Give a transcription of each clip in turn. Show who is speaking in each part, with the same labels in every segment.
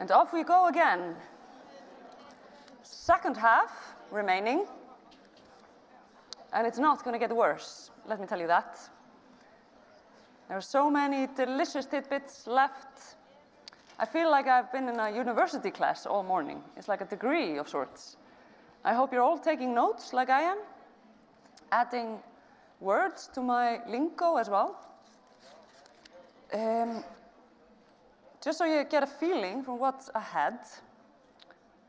Speaker 1: And off we go again. Second half remaining. And it's not going to get worse, let me tell you that. There are so many delicious tidbits left. I feel like I've been in a university class all morning. It's like a degree of sorts. I hope you're all taking notes like I am, adding words to my lingo as well. Um, just so you get a feeling from what's ahead,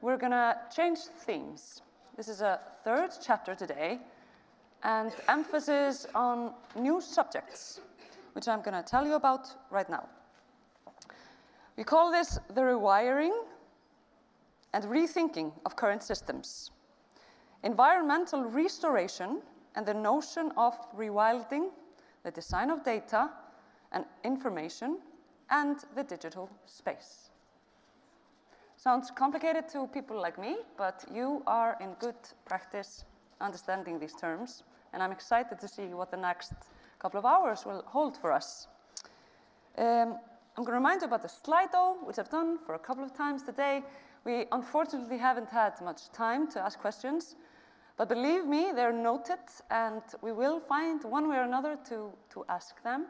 Speaker 1: we're going to change themes. This is a third chapter today, and emphasis on new subjects, which I'm going to tell you about right now. We call this the rewiring and rethinking of current systems, environmental restoration, and the notion of rewilding, the design of data and information, and the digital space. Sounds complicated to people like me, but you are in good practice understanding these terms, and I'm excited to see what the next couple of hours will hold for us. Um, I'm going to remind you about the Slido, which I've done for a couple of times today. We unfortunately haven't had much time to ask questions, but believe me, they're noted, and we will find one way or another to, to ask them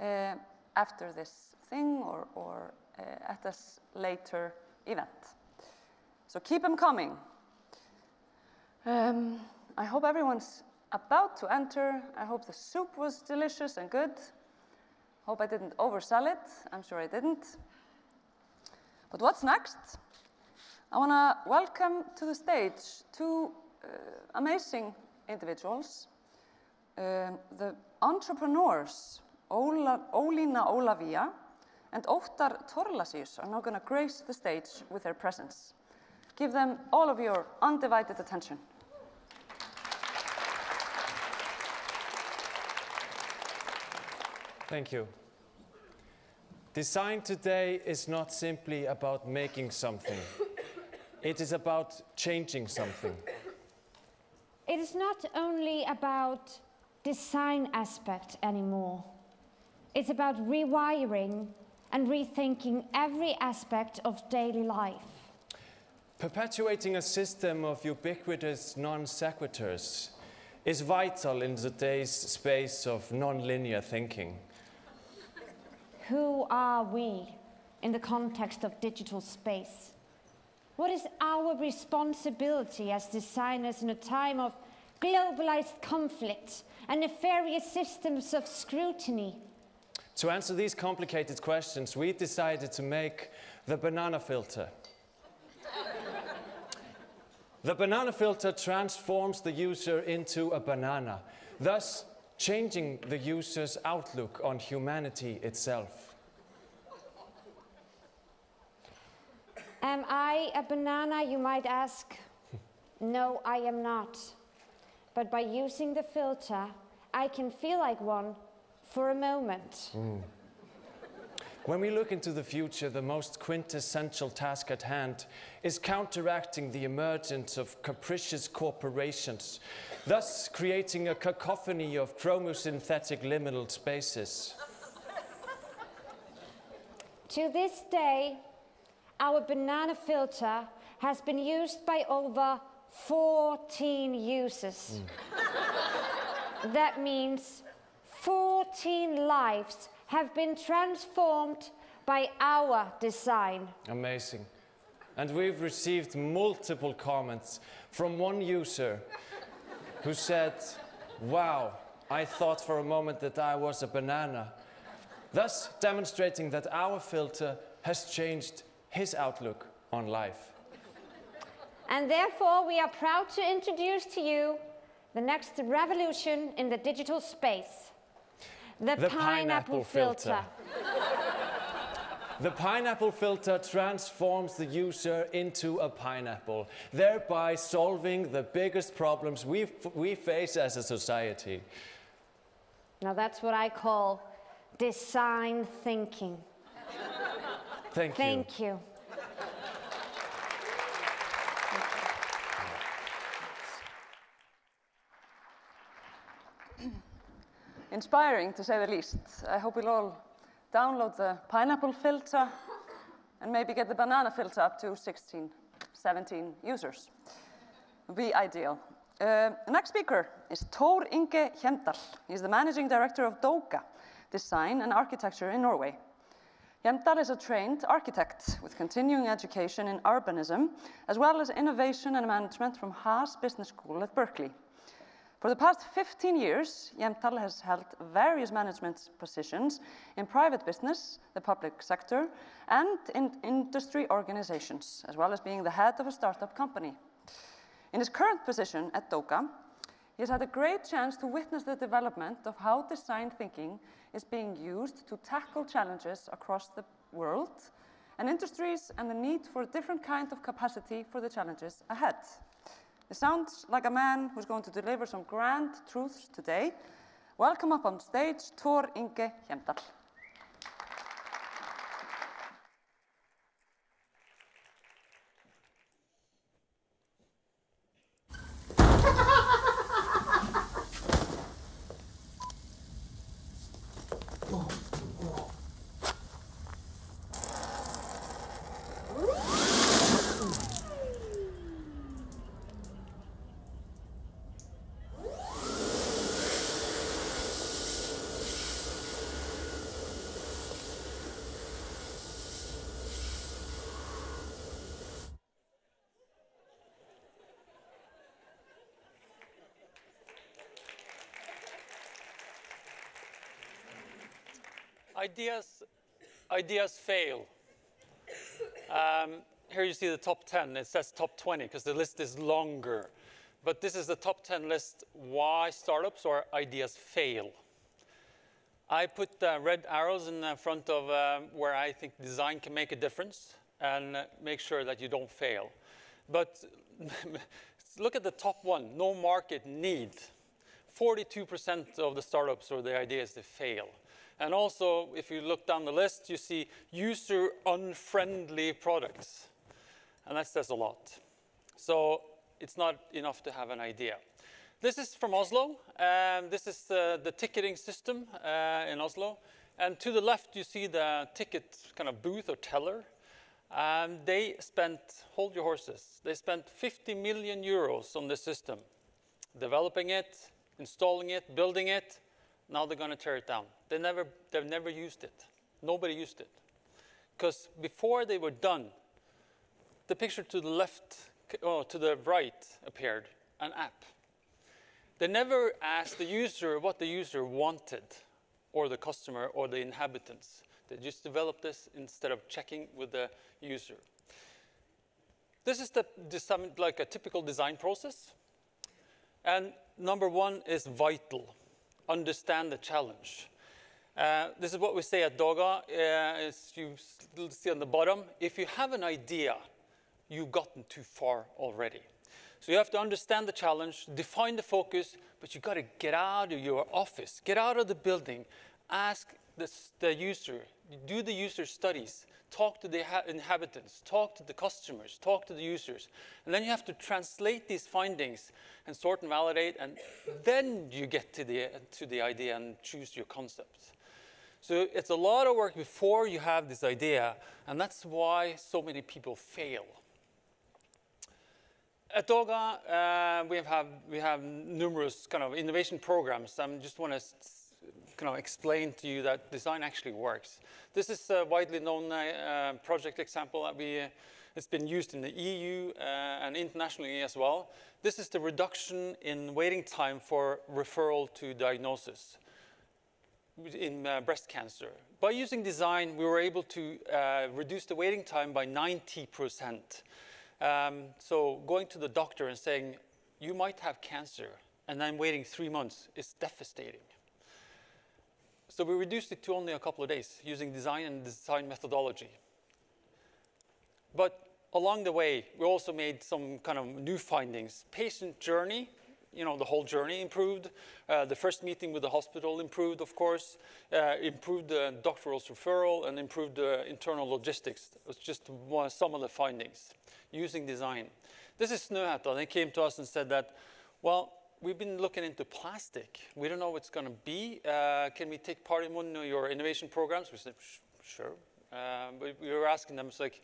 Speaker 1: uh, after this thing or, or uh, at a later event. So keep them coming. Um, I hope everyone's about to enter. I hope the soup was delicious and good. Hope I didn't oversell it. I'm sure I didn't. But what's next? I want to welcome to the stage two uh, amazing individuals, um, the entrepreneurs Ola, Ólína Ólafía and Óttar Thorlacius are now going to grace the stage with their presence. Give them all of your undivided attention.
Speaker 2: Thank you. Design today is not simply about making something. it is about changing something.
Speaker 3: It is not only about design aspect anymore. It's about rewiring and rethinking every aspect of daily life.
Speaker 2: Perpetuating a system of ubiquitous non sequiturs is vital in today's space of non-linear thinking.
Speaker 3: Who are we in the context of digital space? What is our responsibility as designers in a time of globalized conflict and nefarious systems of scrutiny?
Speaker 2: To answer these complicated questions, we decided to make the banana filter. the banana filter transforms the user into a banana, thus changing the user's outlook on humanity itself.
Speaker 3: Am I a banana, you might ask? no, I am not. But by using the filter, I can feel like one for a moment. Mm.
Speaker 2: When we look into the future, the most quintessential task at hand is counteracting the emergence of capricious corporations, thus creating a cacophony of chromosynthetic liminal spaces.
Speaker 3: to this day, our banana filter has been used by over 14 users. Mm. that means 14 lives have been transformed by our design.
Speaker 2: Amazing. And we've received multiple comments from one user who said, Wow, I thought for a moment that I was a banana. Thus demonstrating that our filter has changed his outlook on life.
Speaker 3: And therefore, we are proud to introduce to you the next revolution in the digital space. The, the pineapple, pineapple, filter. filter.
Speaker 2: the pineapple filter transforms the user into a pineapple, thereby solving the biggest problems we, we face as a society.
Speaker 3: Now that's what I call design thinking.
Speaker 2: Thank you.
Speaker 3: Thank you.
Speaker 1: Inspiring to say the least. I hope you'll all download the pineapple filter and maybe get the banana filter up to 16, 17 users. Be ideal. Uh, next speaker is Tor Inge Hjemdal. He's the managing director of Doga Design and Architecture in Norway. Hjemdal is a trained architect with continuing education in urbanism, as well as innovation and management from Haas Business School at Berkeley. For the past 15 years, Hjemdal has held various management positions in private business, the public sector, and in industry organizations, as well as being the head of a startup company. In his current position at Doga, he has had a great chance to witness the development of how design thinking is being used to tackle challenges across the world and industries and the need for a different kind of capacity for the challenges ahead. It sounds like a man who's going to deliver some grand truths today. Welcome up on stage, Tor Inge Hjemdal.
Speaker 4: Ideas, ideas fail. Um, here you see the top 10. It says top 20 because the list is longer. But this is the top 10 list why startups or ideas fail. I put uh, red arrows in front of uh, where I think design can make a difference and make sure that you don't fail. But look at the top one, no market need. 42% of the startups or the ideas, they fail. And also, if you look down the list, you see user-unfriendly products. And that says a lot. So it's not enough to have an idea. This is from Oslo. Um, this is the, the ticketing system uh, in Oslo. And to the left, you see the ticket kind of booth or teller. Um, they spent, hold your horses, they spent 50 million euros on this system, developing it, installing it, building it. Now they're going to tear it down. They never, they've never used it. Nobody used it. Because before they were done, the picture to the left, oh, to the right appeared, an app. They never asked the user what the user wanted, or the customer, or the inhabitants. They just developed this instead of checking with the user. This is the, like a typical design process. And number one is vital. Understand the challenge. Uh, this is what we say at Doga, uh, as you see on the bottom. If you have an idea, you've gotten too far already. So you have to understand the challenge, define the focus, but you've got to get out of your office, get out of the building, ask the, the user, do the user studies, talk to the inhabitants, talk to the customers, talk to the users. And then you have to translate these findings and sort and validate, and then you get to the, to the idea and choose your concept. So it's a lot of work before you have this idea, and that's why so many people fail. At Doga, uh, we, have, we have numerous kind of innovation programs. I just want to kind of explain to you that design actually works. This is a widely known uh, project example that we, uh, it's been used in the EU uh, and internationally as well. This is the reduction in waiting time for referral to diagnosis in uh, breast cancer. By using design, we were able to uh, reduce the waiting time by 90%. Um, so going to the doctor and saying, you might have cancer, and then waiting three months is devastating. So we reduced it to only a couple of days using design and design methodology. But along the way, we also made some kind of new findings. Patient journey you know, the whole journey improved. Uh, the first meeting with the hospital improved, of course, uh, improved the doctoral referral and improved the internal logistics. It was just one, some of the findings using design. This is Snøhetta. They came to us and said that, well, we've been looking into plastic. We don't know what it's going to be. Uh, can we take part in one of your innovation programs? We said, sure, Um, but we were asking them, it's like,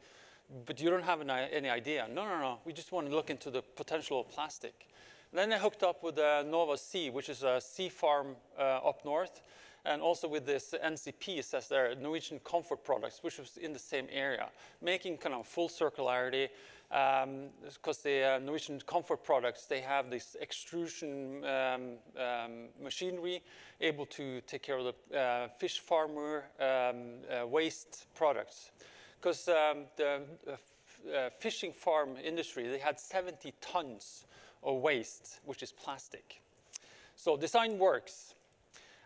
Speaker 4: but you don't have an, any idea. No, no, no, we just want to look into the potential of plastic. Then I hooked up with uh, Nova Sea, which is a sea farm uh, up north, and also with this NCP, it says there, Norwegian Comfort Products, which was in the same area, making kind of full circularity, because um, the uh, Norwegian Comfort Products, they have this extrusion um, um, machinery able to take care of the uh, fish farmer um, uh, waste products. Because um, the uh, fishing farm industry, they had 70 tons of waste, which is plastic. So design works.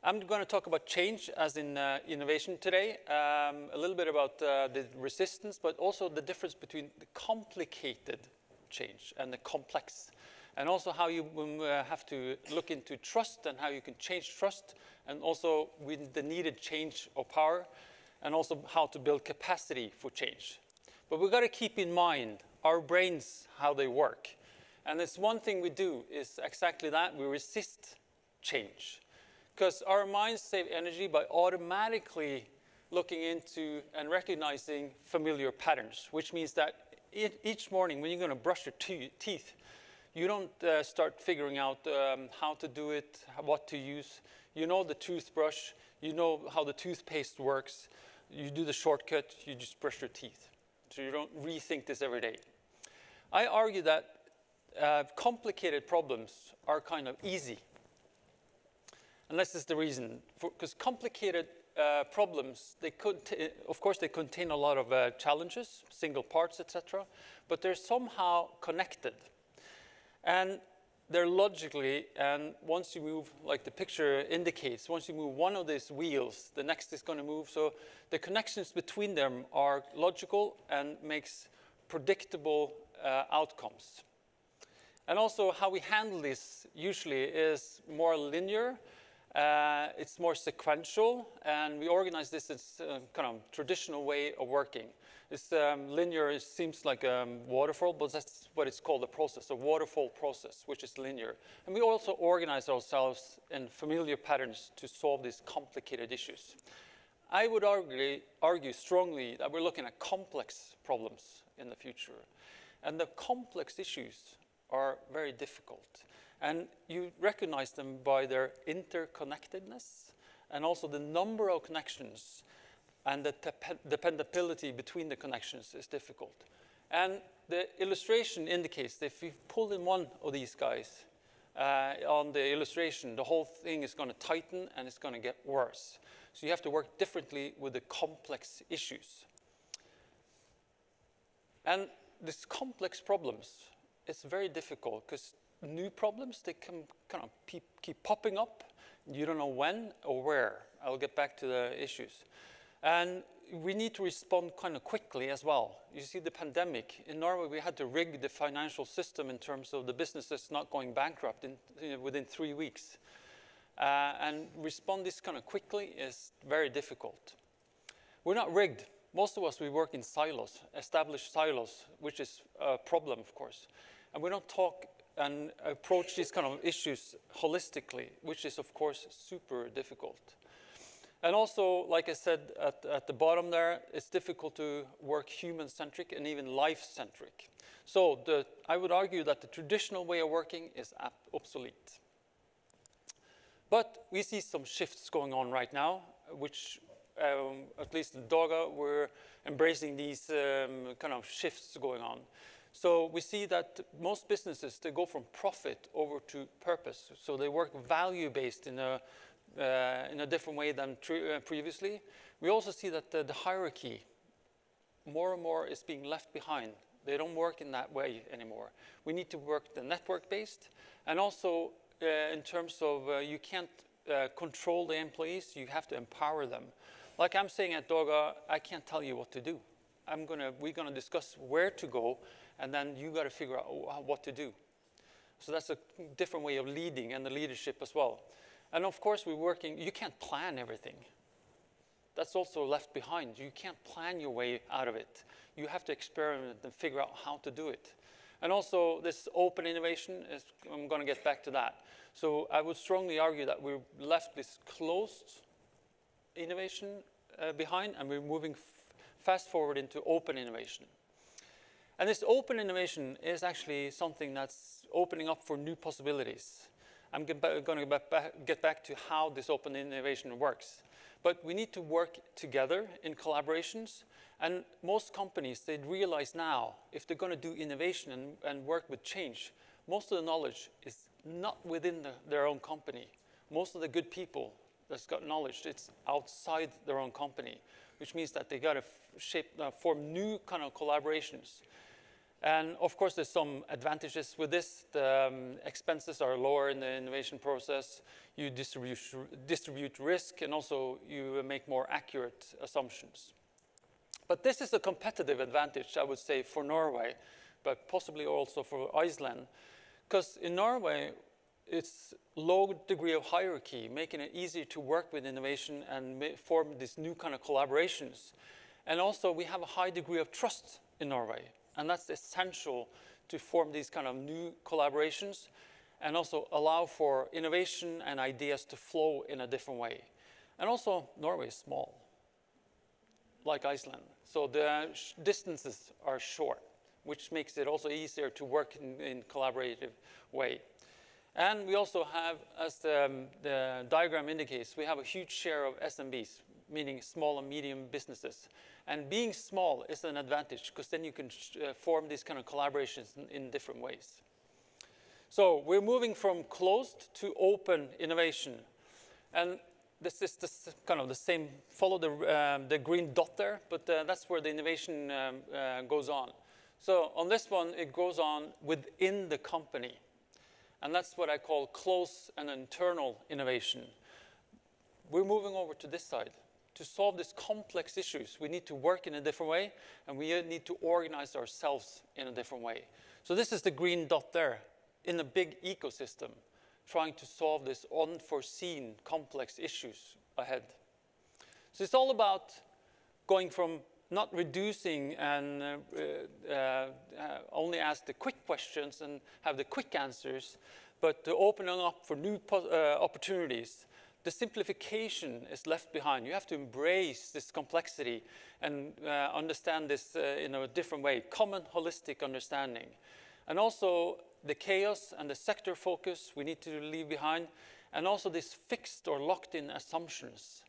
Speaker 4: I'm going to talk about change as in uh, innovation today, um, a little bit about uh, the resistance, but also the difference between the complicated change and the complex. And also how you uh, have to look into trust and how you can change trust, and also with the needed change of power, and also how to build capacity for change. But we've got to keep in mind our brains, how they work. And it's one thing we do is exactly that, we resist change. Because our minds save energy by automatically looking into and recognizing familiar patterns, which means that each morning when you're going to brush your teeth, you don't uh, start figuring out um, how to do it, what to use. You know the toothbrush, you know how the toothpaste works. You do the shortcut, you just brush your teeth. So you don't rethink this every day. I argue that uh, complicated problems are kind of easy and this is the reason, because complicated uh, problems, they could, of course, they contain a lot of uh, challenges, single parts, etc., but they're somehow connected. And they're logically, and once you move, like the picture indicates, once you move one of these wheels, the next is going to move. So the connections between them are logical and makes predictable uh, outcomes. And also how we handle this usually is more linear, uh, it's more sequential, and we organize this as a kind of traditional way of working. It's um, linear, it seems like a waterfall, but that's what it's called, a process, a waterfall process, which is linear. And we also organize ourselves in familiar patterns to solve these complicated issues. I would argue, argue strongly that we're looking at complex problems in the future. And the complex issues are very difficult. And you recognize them by their interconnectedness and also the number of connections and the dependability between the connections is difficult. And the illustration indicates that if you pull in one of these guys uh, on the illustration, the whole thing is going to tighten and it's going to get worse. So you have to work differently with the complex issues. And these complex problems, it's very difficult because new problems, they can kind of keep, keep popping up. You don't know when or where. I'll get back to the issues. And we need to respond kind of quickly as well. You see the pandemic. In Norway, we had to rig the financial system in terms of the businesses not going bankrupt in, you know, within three weeks. Uh, and respond this kind of quickly is very difficult. We're not rigged. Most of us, we work in silos, established silos, which is a problem, of course. And we don't talk and approach these kind of issues holistically, which is of course super difficult. And also, like I said at, at the bottom there, it's difficult to work human-centric and even life-centric. So the, I would argue that the traditional way of working is obsolete. But we see some shifts going on right now, which um, at least in Doga, we're embracing these um, kind of shifts going on. So we see that most businesses, they go from profit over to purpose. So they work value-based in a, uh, in a different way than uh, previously. We also see that the, the hierarchy more and more is being left behind. They don't work in that way anymore. We need to work the network-based and also uh, in terms of uh, you can't uh, control the employees, you have to empower them. Like I'm saying at Doga, I can't tell you what to do. I'm gonna, we're gonna discuss where to go and then you got to figure out what to do. So that's a different way of leading and the leadership as well. And of course, we're working, you can't plan everything. That's also left behind. You can't plan your way out of it. You have to experiment and figure out how to do it. And also, this open innovation, is, I'm going to get back to that. So I would strongly argue that we're left this closed innovation uh, behind, and we're moving fast forward into open innovation. And this open innovation is actually something that's opening up for new possibilities. I'm going to get back to how this open innovation works. But we need to work together in collaborations. And most companies, they realize now, if they're going to do innovation and, and work with change, most of the knowledge is not within the, their own company. Most of the good people that's got knowledge, it's outside their own company, which means that they got to shape, uh, form new kind of collaborations. And of course, there's some advantages with this. The um, expenses are lower in the innovation process. You distribute, distribute risk, and also you make more accurate assumptions. But this is a competitive advantage, I would say, for Norway, but possibly also for Iceland. Because in Norway, it's low degree of hierarchy, making it easier to work with innovation and form these new kind of collaborations. And also, we have a high degree of trust in Norway. And that's essential to form these kind of new collaborations and also allow for innovation and ideas to flow in a different way. And also, Norway is small, like Iceland. So the distances are short, which makes it also easier to work in, in collaborative way. And we also have, as the, um, the diagram indicates, we have a huge share of SMBs, meaning small and medium businesses. And being small is an advantage because then you can uh, form these kind of collaborations in, in, different ways. So we're moving from closed to open innovation. And this is this kind of the same, follow the, um, the green dot there, but uh, that's where the innovation um, uh, goes on. So on this one, it goes on within the company. And that's what I call close and internal innovation. We're moving over to this side to solve these complex issues, we need to work in a different way, and we need to organize ourselves in a different way. So this is the green dot there in a big ecosystem, trying to solve these unforeseen complex issues ahead. So it's all about going from not reducing and uh, uh, uh, only ask the quick questions and have the quick answers, but to opening up for new uh, opportunities the simplification is left behind. You have to embrace this complexity and uh, understand this uh, in a different way, common holistic understanding. And also the chaos and the sector focus we need to leave behind, and also these fixed or locked in assumptions.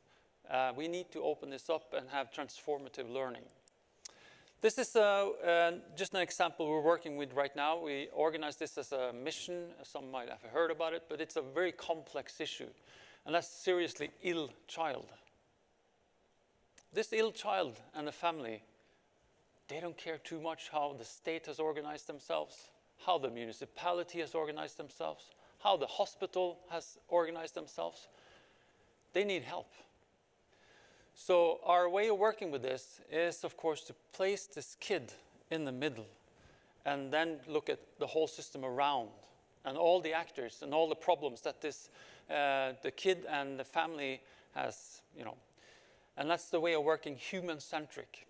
Speaker 4: Uh, we need to open this up and have transformative learning. This is uh, just an example we're working with right now. We organize this as a mission. Some might have heard about it, but it's a very complex issue and that's seriously ill child. This ill child and the family, they don't care too much how the state has organized themselves, how the municipality has organized themselves, how the hospital has organized themselves. They need help. So our way of working with this is, of course, to place this kid in the middle and then look at the whole system around and all the actors and all the problems that this uh, the kid and the family has, you know, and that's the way of working human-centric.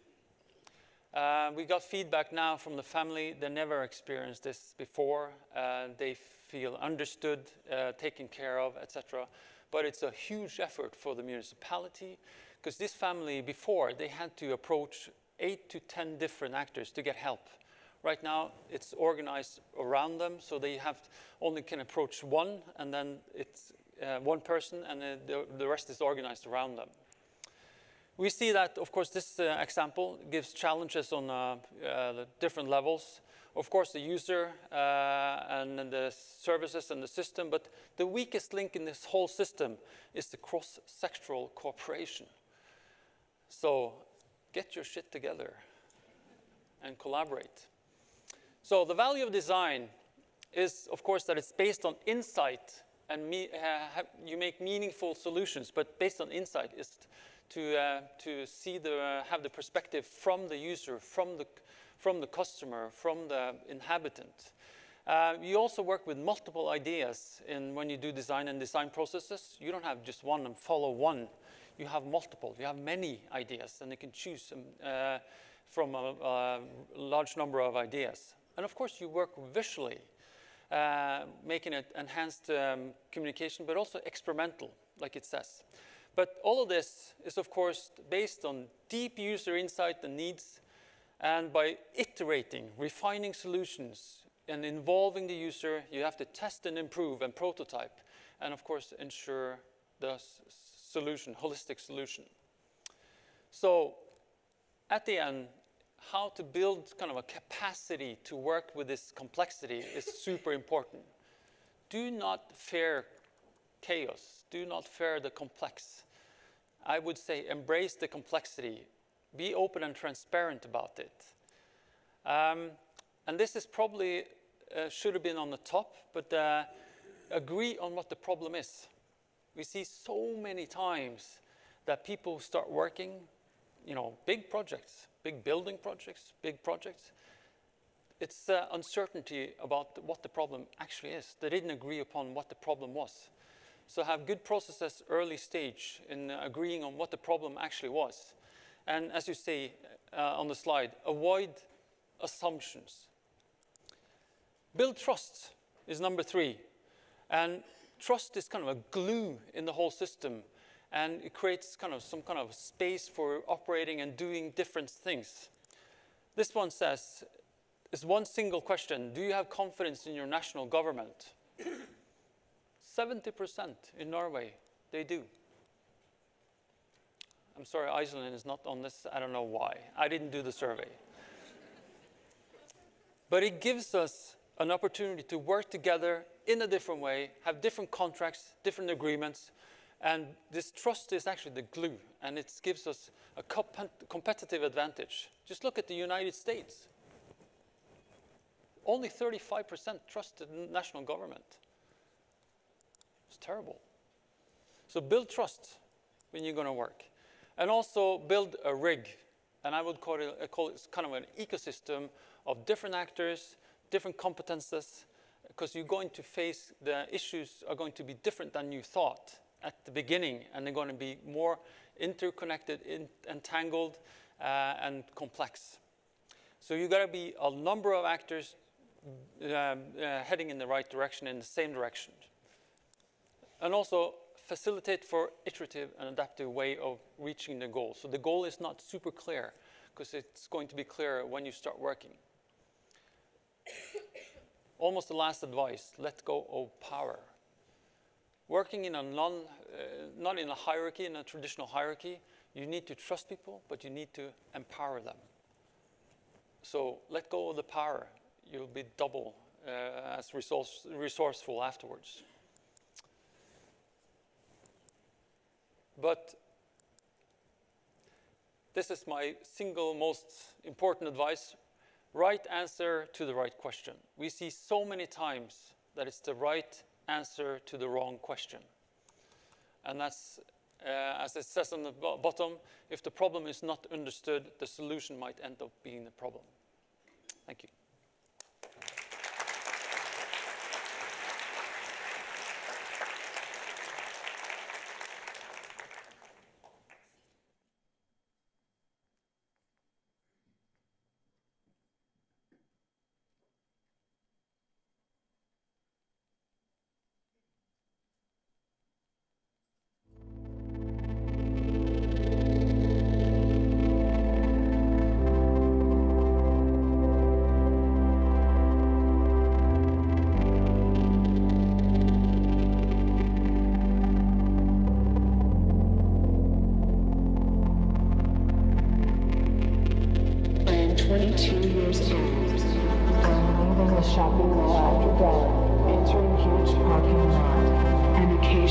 Speaker 4: Uh, we got feedback now from the family. They never experienced this before. Uh, they feel understood, uh, taken care of, etc. But it's a huge effort for the municipality because this family before, they had to approach eight to 10 different actors to get help. Right now, it's organized around them, so they have only can approach one, and then it's uh, one person and uh, the, the rest is organized around them. We see that, of course, this uh, example gives challenges on uh, uh, the different levels. Of course, the user and the services and the system, but the weakest link in this whole system is the cross-sectoral cooperation. So get your shit together and collaborate. So the value of design is, of course, that it's based on insight and me, uh, you make meaningful solutions, but based on insight is to, uh, to see the, uh, have the perspective from the user, from the, from the customer, from the inhabitant. Uh, you also work with multiple ideas in when you do design and design processes. You don't have just one and follow one. You have multiple. You have many ideas, and you can choose uh, from a, a large number of ideas. And of course, you work visually uh, making it enhanced um, communication, but also experimental, like it says. But all of this is, of course, based on deep user insight and needs, and by iterating, refining solutions, and involving the user, you have to test and improve and prototype, and of course, ensure the solution, holistic solution. So at the end, how to build kind of a capacity to work with this complexity is super important. Do not fear chaos. Do not fear the complex. I would say embrace the complexity. Be open and transparent about it. Um, and this is probably uh, should have been on the top, but uh, agree on what the problem is. We see so many times that people start working, you know, big projects, big building projects, big projects. It's uh, uncertainty about what the problem actually is. They didn't agree upon what the problem was. So have good processes early stage in agreeing on what the problem actually was. And as you say uh, on the slide, avoid assumptions. Build trust is number three. And trust is kind of a glue in the whole system. And it creates kind of some kind of space for operating and doing different things. This one says, is one single question, do you have confidence in your national government? 70% in Norway, they do. I'm sorry, Iceland is not on this. I don't know why. I didn't do the survey. but it gives us an opportunity to work together in a different way, have different contracts, different agreements, and this trust is actually the glue, and it gives us a competitive advantage. Just look at the United States. Only 35% trust the national government. It's terrible. So build trust when you're going to work. And also build a rig. And I would call it, uh, call it kind of an ecosystem of different actors, different competences, because you're going to face the issues are going to be different than you thought at the beginning, and they're going to be more interconnected, in, entangled, uh, and complex. So you've got to be a number of actors um, uh, heading in the right direction, in the same direction and also facilitate for iterative and adaptive way of reaching the goal. So the goal is not super clear because it's going to be clear when you start working. Almost the last advice, let go of power. Working in a non, uh, not in a hierarchy, in a traditional hierarchy, you need to trust people, but you need to empower them. So let go of the power. You'll be double uh, as resource, resourceful afterwards. But this is my single most important advice. Right answer to the right question. We see so many times that it's the right answer to the wrong question. And that's, uh, as it says on the bottom, if the problem is not understood, the solution might end up being the problem. Thank you.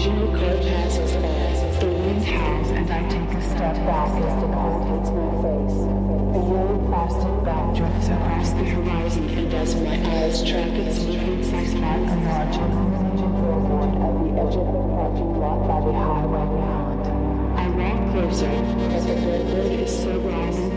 Speaker 5: Passes. The wind howls and I take a step back as the cold hits my face. A yellow plastic bag drifts across the horizon and as my eyes track its movements I a large at the edge of the parking lot by the highway. I walk closer, but the is so rising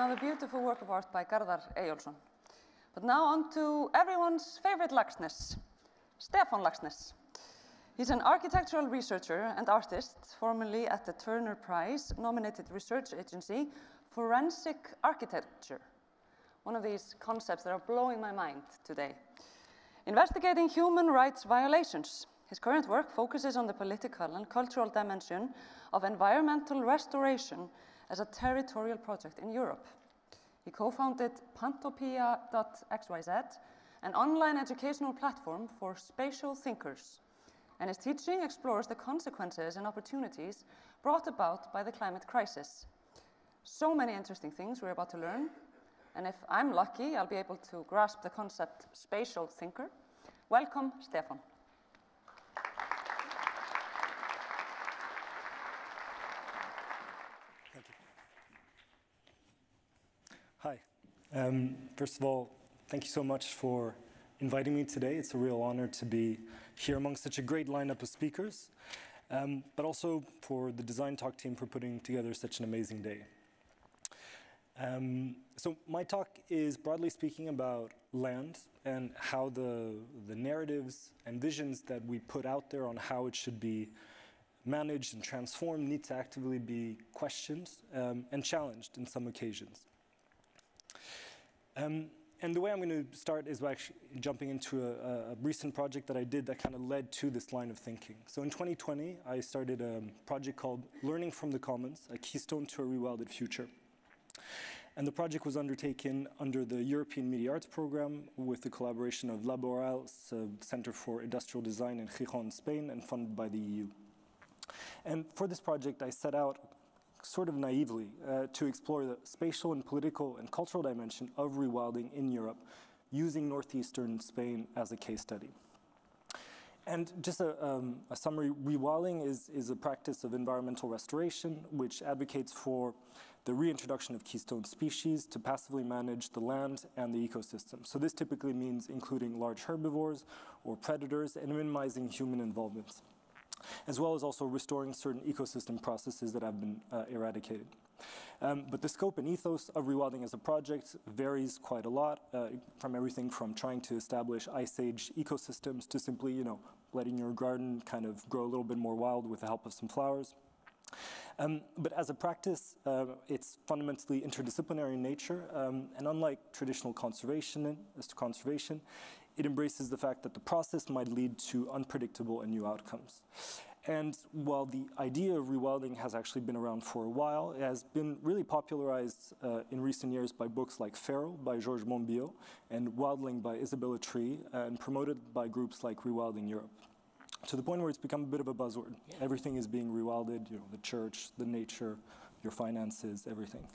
Speaker 5: Another
Speaker 1: beautiful work of art by Garðar Eyjolfsson. But now on to everyone's favorite Laxness, Stefan Laxness. He's an architectural researcher and artist, formerly at the Turner Prize nominated research agency, Forensic Architecture. One of these concepts that are blowing my mind today. Investigating human rights violations. His current work focuses on the political and cultural dimension of environmental restoration as a territorial project in Europe. He co-founded Pantopia.xyz, an online educational platform for spatial thinkers. And his teaching explores the consequences and opportunities brought about by the climate crisis. So many interesting things we're about to learn. And if I'm lucky, I'll be able to grasp the concept spatial thinker. Welcome, Stefan.
Speaker 6: Hi. Um, first of all, thank you so much for inviting me today. It's a real honor to be here among such a great lineup of speakers, um, but also for the Design Talk team for putting together such an amazing day. Um, so my talk is broadly speaking about land and how the, the narratives and visions that we put out there on how it should be managed and transformed need to actively be questioned um, and challenged in some occasions. Um, and the way I'm going to start is by actually jumping into a, a recent project that I did that kind of led to this line of thinking. So in 2020, I started a project called Learning from the Commons, a keystone to a rewilded future. And the project was undertaken under the European Media Arts Program with the collaboration of Laboral, Center for Industrial Design in Gijón, Spain, and funded by the EU. And for this project, I set out sort of naively uh, to explore the spatial and political and cultural dimension of rewilding in Europe using northeastern Spain as a case study. And just a, um, a, summary, rewilding is, is a practice of environmental restoration which advocates for the reintroduction of keystone species to passively manage the land and the ecosystem. So this typically means including large herbivores or predators and minimizing human involvement, as well as also restoring certain ecosystem processes that have been uh, eradicated. Um, but the scope and ethos of rewilding as a project varies quite a lot, uh, from everything from trying to establish ice age ecosystems to simply, you know, letting your garden kind of grow a little bit more wild with the help of some flowers. Um, but as a practice, uh, it's fundamentally interdisciplinary in nature, um, and unlike traditional conservation, conservation, it embraces the fact that the process might lead to unpredictable and new outcomes. And while the idea of rewilding has actually been around for a while, it has been really popularized uh, in recent years by books like Feral by George Monbiot and Wilding by Isabella Tree, and promoted by groups like Rewilding Europe. To the point where it's become a bit of a buzzword. Everything is being rewilded, you know, the church, the nature, your finances, everything.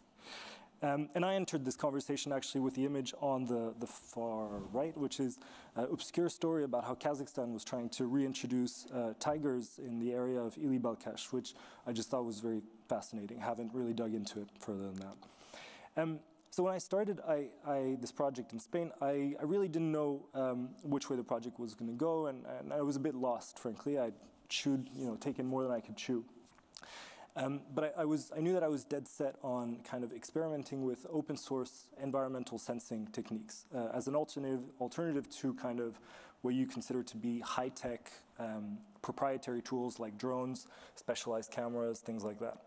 Speaker 6: Um, and I entered this conversation actually with the image on the, the far right, which is an obscure story about how Kazakhstan was trying to reintroduce uh, tigers in the area of Ili Balkhash, which I just thought was very fascinating. Haven't really dug into it further than that. Um, so when I started I, I, this project in Spain, I, I really didn't know um, which way the project was going to go, and, and, I was a bit lost, frankly. I chewed, you know, taken more than I could chew. Um, but I, I, was, I knew that I was dead set on kind of experimenting with open source environmental sensing techniques uh, as an alternative, alternative to kind of what you consider to be high tech um, proprietary tools like drones, specialized cameras, things like that.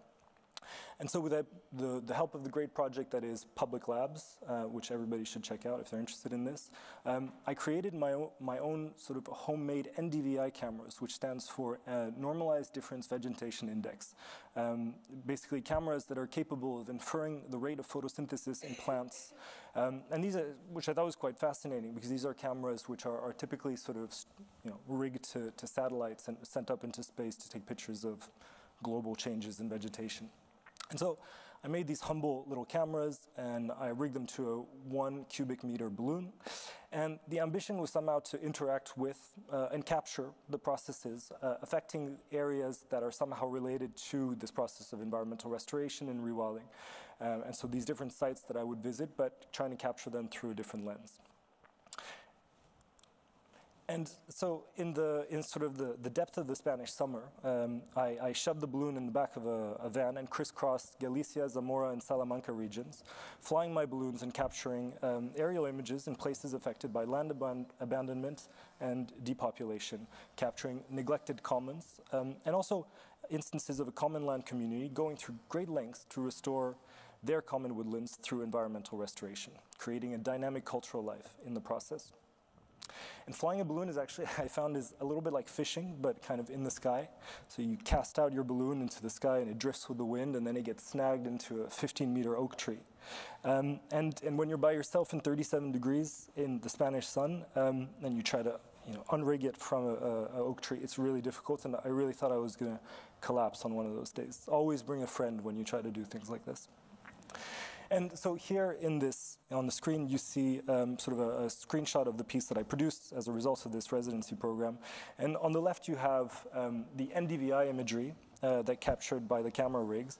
Speaker 6: And so with the, the, the, help of the great project that is Public Labs, uh, which everybody should check out if they're interested in this, um, I created my own, my own sort of homemade NDVI cameras, which stands for uh, Normalized Difference Vegetation Index. Um, basically cameras that are capable of inferring the rate of photosynthesis in plants. Um, and these are, which I thought was quite fascinating because these are cameras which are, are typically sort of, you know, rigged to, to satellites and sent up into space to take pictures of global changes in vegetation. And so I made these humble little cameras and I rigged them to a one cubic meter balloon. And the ambition was somehow to interact with uh, and capture the processes uh, affecting areas that are somehow related to this process of environmental restoration and rewilding. Um, and so these different sites that I would visit, but trying to capture them through a different lens. And so in the in sort of the, the depth of the Spanish summer, um, I, I, shoved the balloon in the back of a, a, van and crisscrossed Galicia, Zamora, and Salamanca regions, flying my balloons and capturing um, aerial images in places affected by land aban abandonment and depopulation, capturing neglected commons, um, and also instances of a common land community going through great lengths to restore their common woodlands through environmental restoration, creating a dynamic cultural life in the process. And flying a balloon is actually, I found, is a little bit like fishing, but kind of in the sky. So you cast out your balloon into the sky and it drifts with the wind, and then it gets snagged into a 15 meter oak tree. Um, and, and when you're by yourself in 37 degrees in the Spanish sun, um, and you try to you know, unrig it from a, a, a, oak tree, it's really difficult, and I really thought I was going to collapse on one of those days. Always bring a friend when you try to do things like this. And so here in this, on the screen, you see um, sort of a, a, screenshot of the piece that I produced as a result of this residency program. And on the left, you have um, the NDVI imagery uh, that captured by the camera rigs.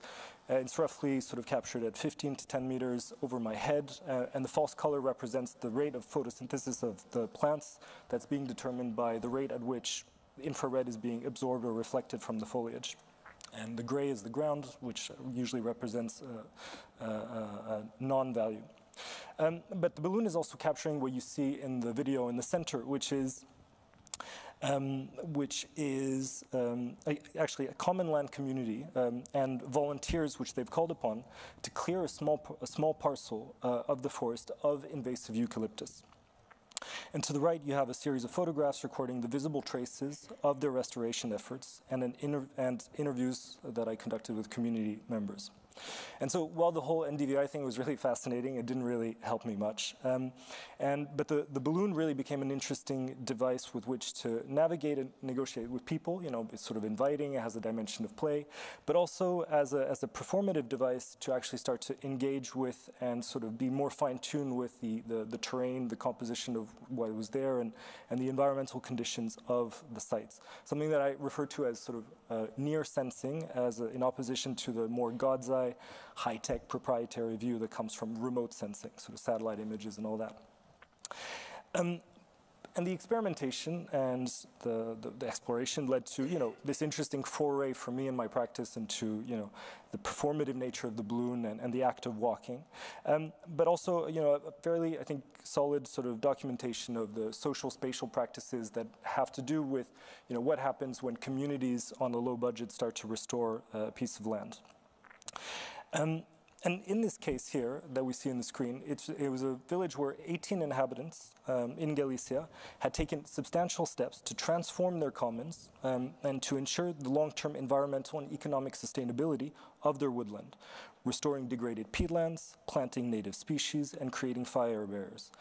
Speaker 6: Uh, it's roughly sort of captured at 15 to 10 meters over my head, uh, and the false color represents the rate of photosynthesis of the plants that's being determined by the rate at which infrared is being absorbed or reflected from the foliage. And the gray is the ground, which usually represents a, a, a non-value. Um, but the balloon is also capturing what you see in the video in the center, which is um, which is um, a, actually a common land community um, and volunteers which they've called upon to clear a small, a small parcel uh, of the forest of invasive eucalyptus. And to the right, you have a series of photographs recording the visible traces of their restoration efforts and, inter and interviews that I conducted with community members. And so while the whole NDVI thing was really fascinating, it didn't really help me much. Um, and, but the, the balloon really became an interesting device with which to navigate and negotiate with people. You know, it's sort of inviting, it has a dimension of play, but also as a, as a performative device to actually start to engage with and sort of be more fine-tuned with the, the, the terrain, the composition of what was there, and, and the environmental conditions of the sites. Something that I refer to as sort of uh, near sensing, as a, in opposition to the more God's eye high-tech proprietary view that comes from remote sensing, sort of satellite images and all that. Um, and the experimentation and the, the, the, exploration led to, you know, this interesting foray for me in my practice into, you know, the performative nature of the balloon and, and the act of walking. Um, but also, you know, a fairly, I think, solid sort of documentation of the social spatial practices that have to do with, you know, what happens when communities on a low budget start to restore a piece of land. Um, and in this case here that we see on the screen, it was a village where 18 inhabitants um, in Galicia had taken substantial steps to transform their commons um, and to ensure the long-term environmental and economic sustainability of their woodland, restoring degraded peatlands, planting native species, and creating fire barriers.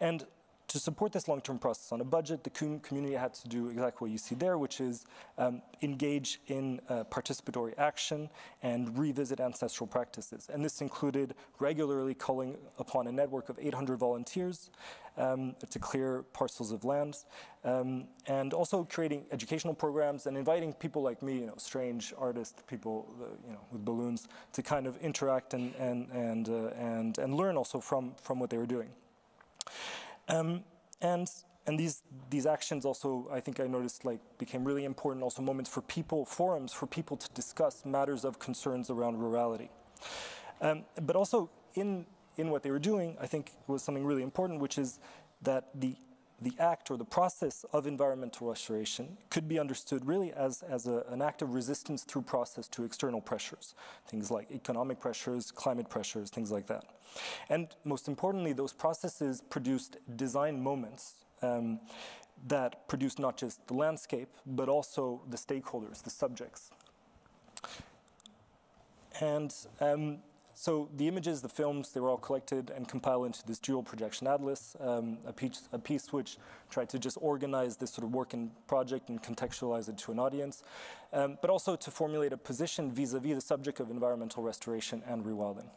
Speaker 6: And to support this long-term process on a budget, the community had to do exactly what you see there, which is um, engage in uh, participatory action and revisit ancestral practices. And this included regularly calling upon a network of 800 volunteers um, to clear parcels of land, um, and also creating educational programs and inviting people like me, you know, strange artists, people, uh, you know, with balloons, to kind of interact and and and uh, and and learn also from from what they were doing. Um, and and these these actions also, I think I noticed, like became really important. Also, moments for people, forums for people to discuss matters of concerns around rurality. Um, but also in in what they were doing, I think was something really important, which is that the the act or the process of environmental restoration could be understood really as, as a, an act of resistance through process to external pressures, things like economic pressures, climate pressures, things like that. And most importantly, those processes produced design moments um, that produced not just the landscape, but also the stakeholders, the subjects. And um, so the images, the films, they were all collected and compiled into this dual projection atlas, um, a, piece, a, piece, which tried to just organize this sort of work and project and contextualize it to an audience, um, but also to formulate a position vis-a-vis -vis the subject of environmental restoration and rewilding.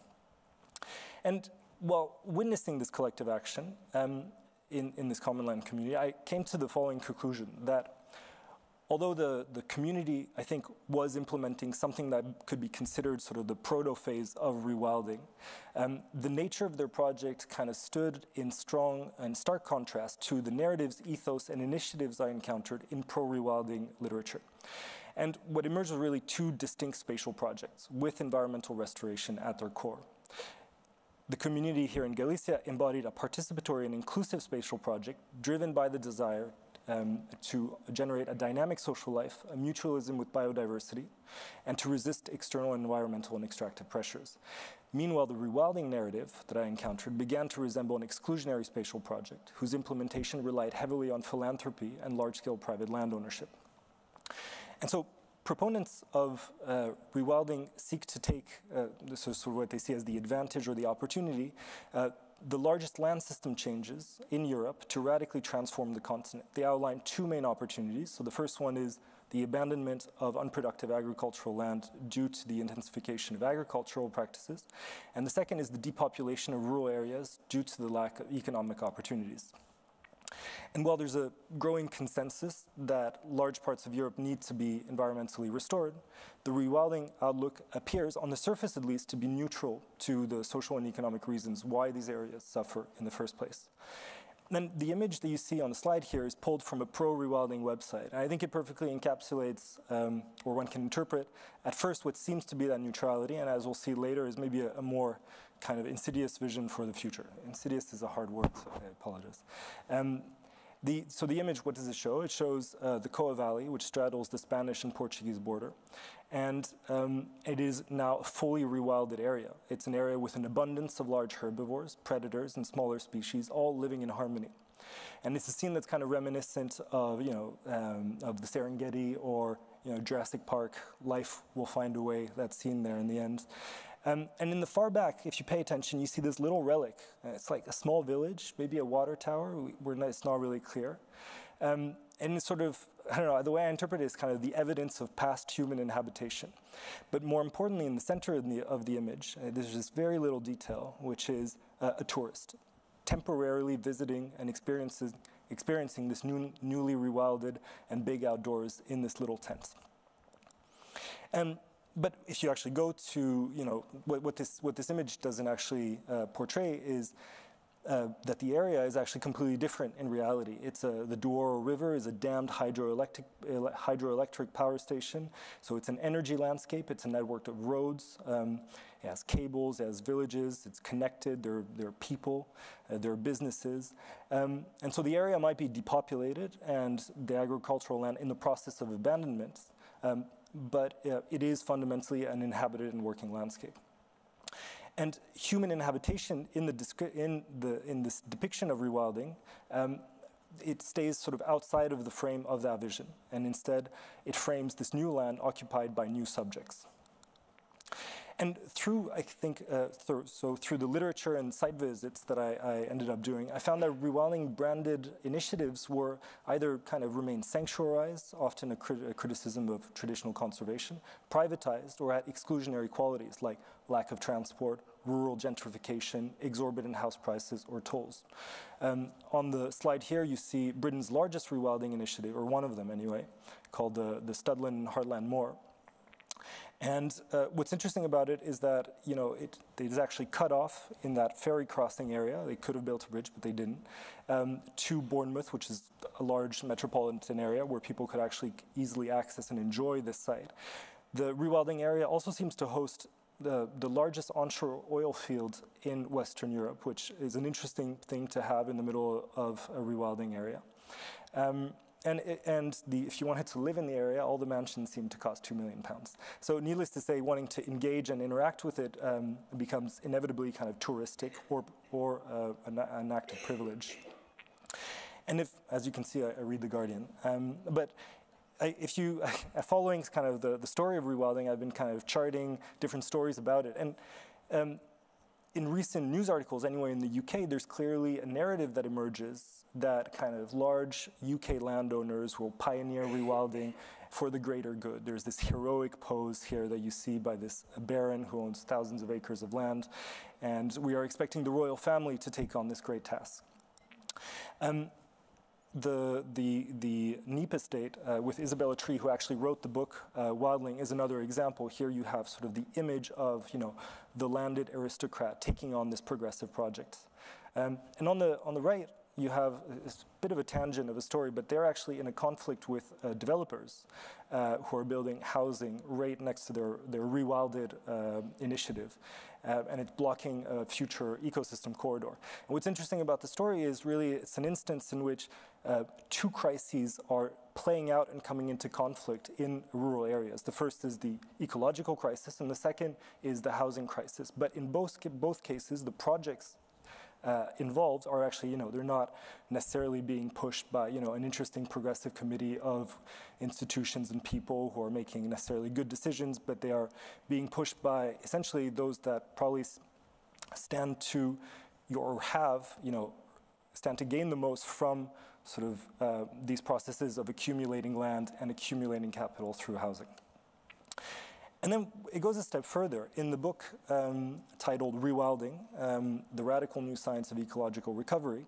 Speaker 6: And while witnessing this collective action um, in, in this common land community, I came to the following conclusion, that although the, the community, I think, was implementing something that could be considered sort of the proto phase of rewilding, um, the nature of their project kind of stood in strong and stark contrast to the narratives, ethos, and initiatives I encountered in pro rewilding literature. And what emerged was really two distinct spatial projects with environmental restoration at their core. The community here in Galicia embodied a participatory and inclusive spatial project driven by the desire um, to generate a dynamic social life, a mutualism with biodiversity, and to resist external environmental and extractive pressures. Meanwhile, the rewilding narrative that I encountered began to resemble an exclusionary spatial project whose implementation relied heavily on philanthropy and large-scale private land ownership. And so proponents of uh, rewilding seek to take, uh, this is sort of what they see as the advantage or the opportunity, uh, the largest land system changes in Europe to radically transform the continent. They outline two main opportunities. So the first one is the abandonment of unproductive agricultural land due to the intensification of agricultural practices. And the second is the depopulation of rural areas due to the lack of economic opportunities. And while there's a growing consensus that large parts of Europe need to be environmentally restored, the rewilding outlook appears, on the surface at least, to be neutral to the social and economic reasons why these areas suffer in the first place. Then the image that you see on the slide here is pulled from a pro-rewilding website. And I think it perfectly encapsulates, um, or one can interpret, at first what seems to be that neutrality, and as we'll see later, is maybe a, a more kind of insidious vision for the future. Insidious is a hard word, so I apologize. Um, the, so the image, what does it show? It shows uh, the Coa Valley, which straddles the Spanish and Portuguese border. And um, it is now a fully rewilded area. It's an area with an abundance of large herbivores, predators, and smaller species, all living in harmony. And it's a scene that's kind of reminiscent of, you know, um, of the Serengeti or, you know, Jurassic Park. Life will find a way, that scene there in the end. Um, and in the far back, if you pay attention, you see this little relic. Uh, it's like a small village, maybe a water tower. We, not, it's not really clear. Um, and it's sort of, I don't know, the way I interpret it is kind of the evidence of past human inhabitation. But more importantly, in the center of the, of the image, uh, there's this very little detail, which is uh, a tourist temporarily visiting and experiences, experiencing this new, newly rewilded and big outdoors in this little tent. And but if you actually go to, you know, what, what this, what this image doesn't actually uh, portray is uh, that the area is actually completely different in reality. It's a, the Douro River is a dammed hydroelectric, hydroelectric power station. So it's an energy landscape. It's a network of roads. Um, it has cables, it has villages, it's connected, there, there are people, uh, there are businesses. Um, and so the area might be depopulated and the agricultural land in the process of abandonment. Um, but uh, it is fundamentally an inhabited and working landscape. And human inhabitation in, the, in, the, in this depiction of rewilding, um, it stays sort of outside of the frame of that vision. And instead, it frames this new land occupied by new subjects. And through, I think, uh, th so through the literature and site visits that I, I, ended up doing, I found that rewilding branded initiatives were either kind of remained sanctuarized, often a, crit a criticism of traditional conservation, privatized, or had exclusionary qualities like lack of transport, rural gentrification, exorbitant house prices, or tolls. Um, on the slide here, you see Britain's largest rewilding initiative, or one of them anyway, called the, the Studland Hartland Moor. And uh, what's interesting about it is that you know it, it is actually cut off in that ferry crossing area. They could have built a bridge, but they didn't. Um, to Bournemouth, which is a large metropolitan area where people could actually easily access and enjoy this site. The rewilding area also seems to host the, the largest onshore oil field in Western Europe, which is an interesting thing to have in the middle of a rewilding area. Um, and, and the, if you wanted to live in the area, all the mansions seem to cost two million pounds. So needless to say, wanting to engage and interact with it um, becomes inevitably kind of touristic or, or uh, an, an, act of privilege. And if, as you can see, I, I read The Guardian. Um, but if you, following kind of the, the story of rewilding, I've been kind of charting different stories about it. And um, in recent news articles, anyway, in the UK, there's clearly a narrative that emerges that kind of large UK landowners will pioneer rewilding for the greater good. There's this heroic pose here that you see by this baron who owns thousands of acres of land, and we are expecting the royal family to take on this great task. Um, the, the, the Knepp estate uh, with Isabella Tree, who actually wrote the book uh, Wilding, is another example. Here you have sort of the image of, you know, the landed aristocrat taking on this progressive project. Um, and on the, on the right, you have a bit of a tangent of a story, but they're actually in a conflict with uh, developers uh, who are building housing right next to their, their rewilded uh, initiative. Uh, and it's blocking a future ecosystem corridor. And what's interesting about the story is really it's an instance in which uh, two crises are playing out and coming into conflict in rural areas. The first is the ecological crisis, and the second is the housing crisis. But in both, both cases, the projects uh, involved are actually, you know, they're not necessarily being pushed by, you know, an interesting progressive committee of institutions and people who are making necessarily good decisions, but they are being pushed by essentially those that probably stand to or have, you know, stand to gain the most from sort of uh, these processes of accumulating land and accumulating capital through housing. And then it goes a step further. In the book um, titled Rewilding, um, The Radical New Science of Ecological Recovery,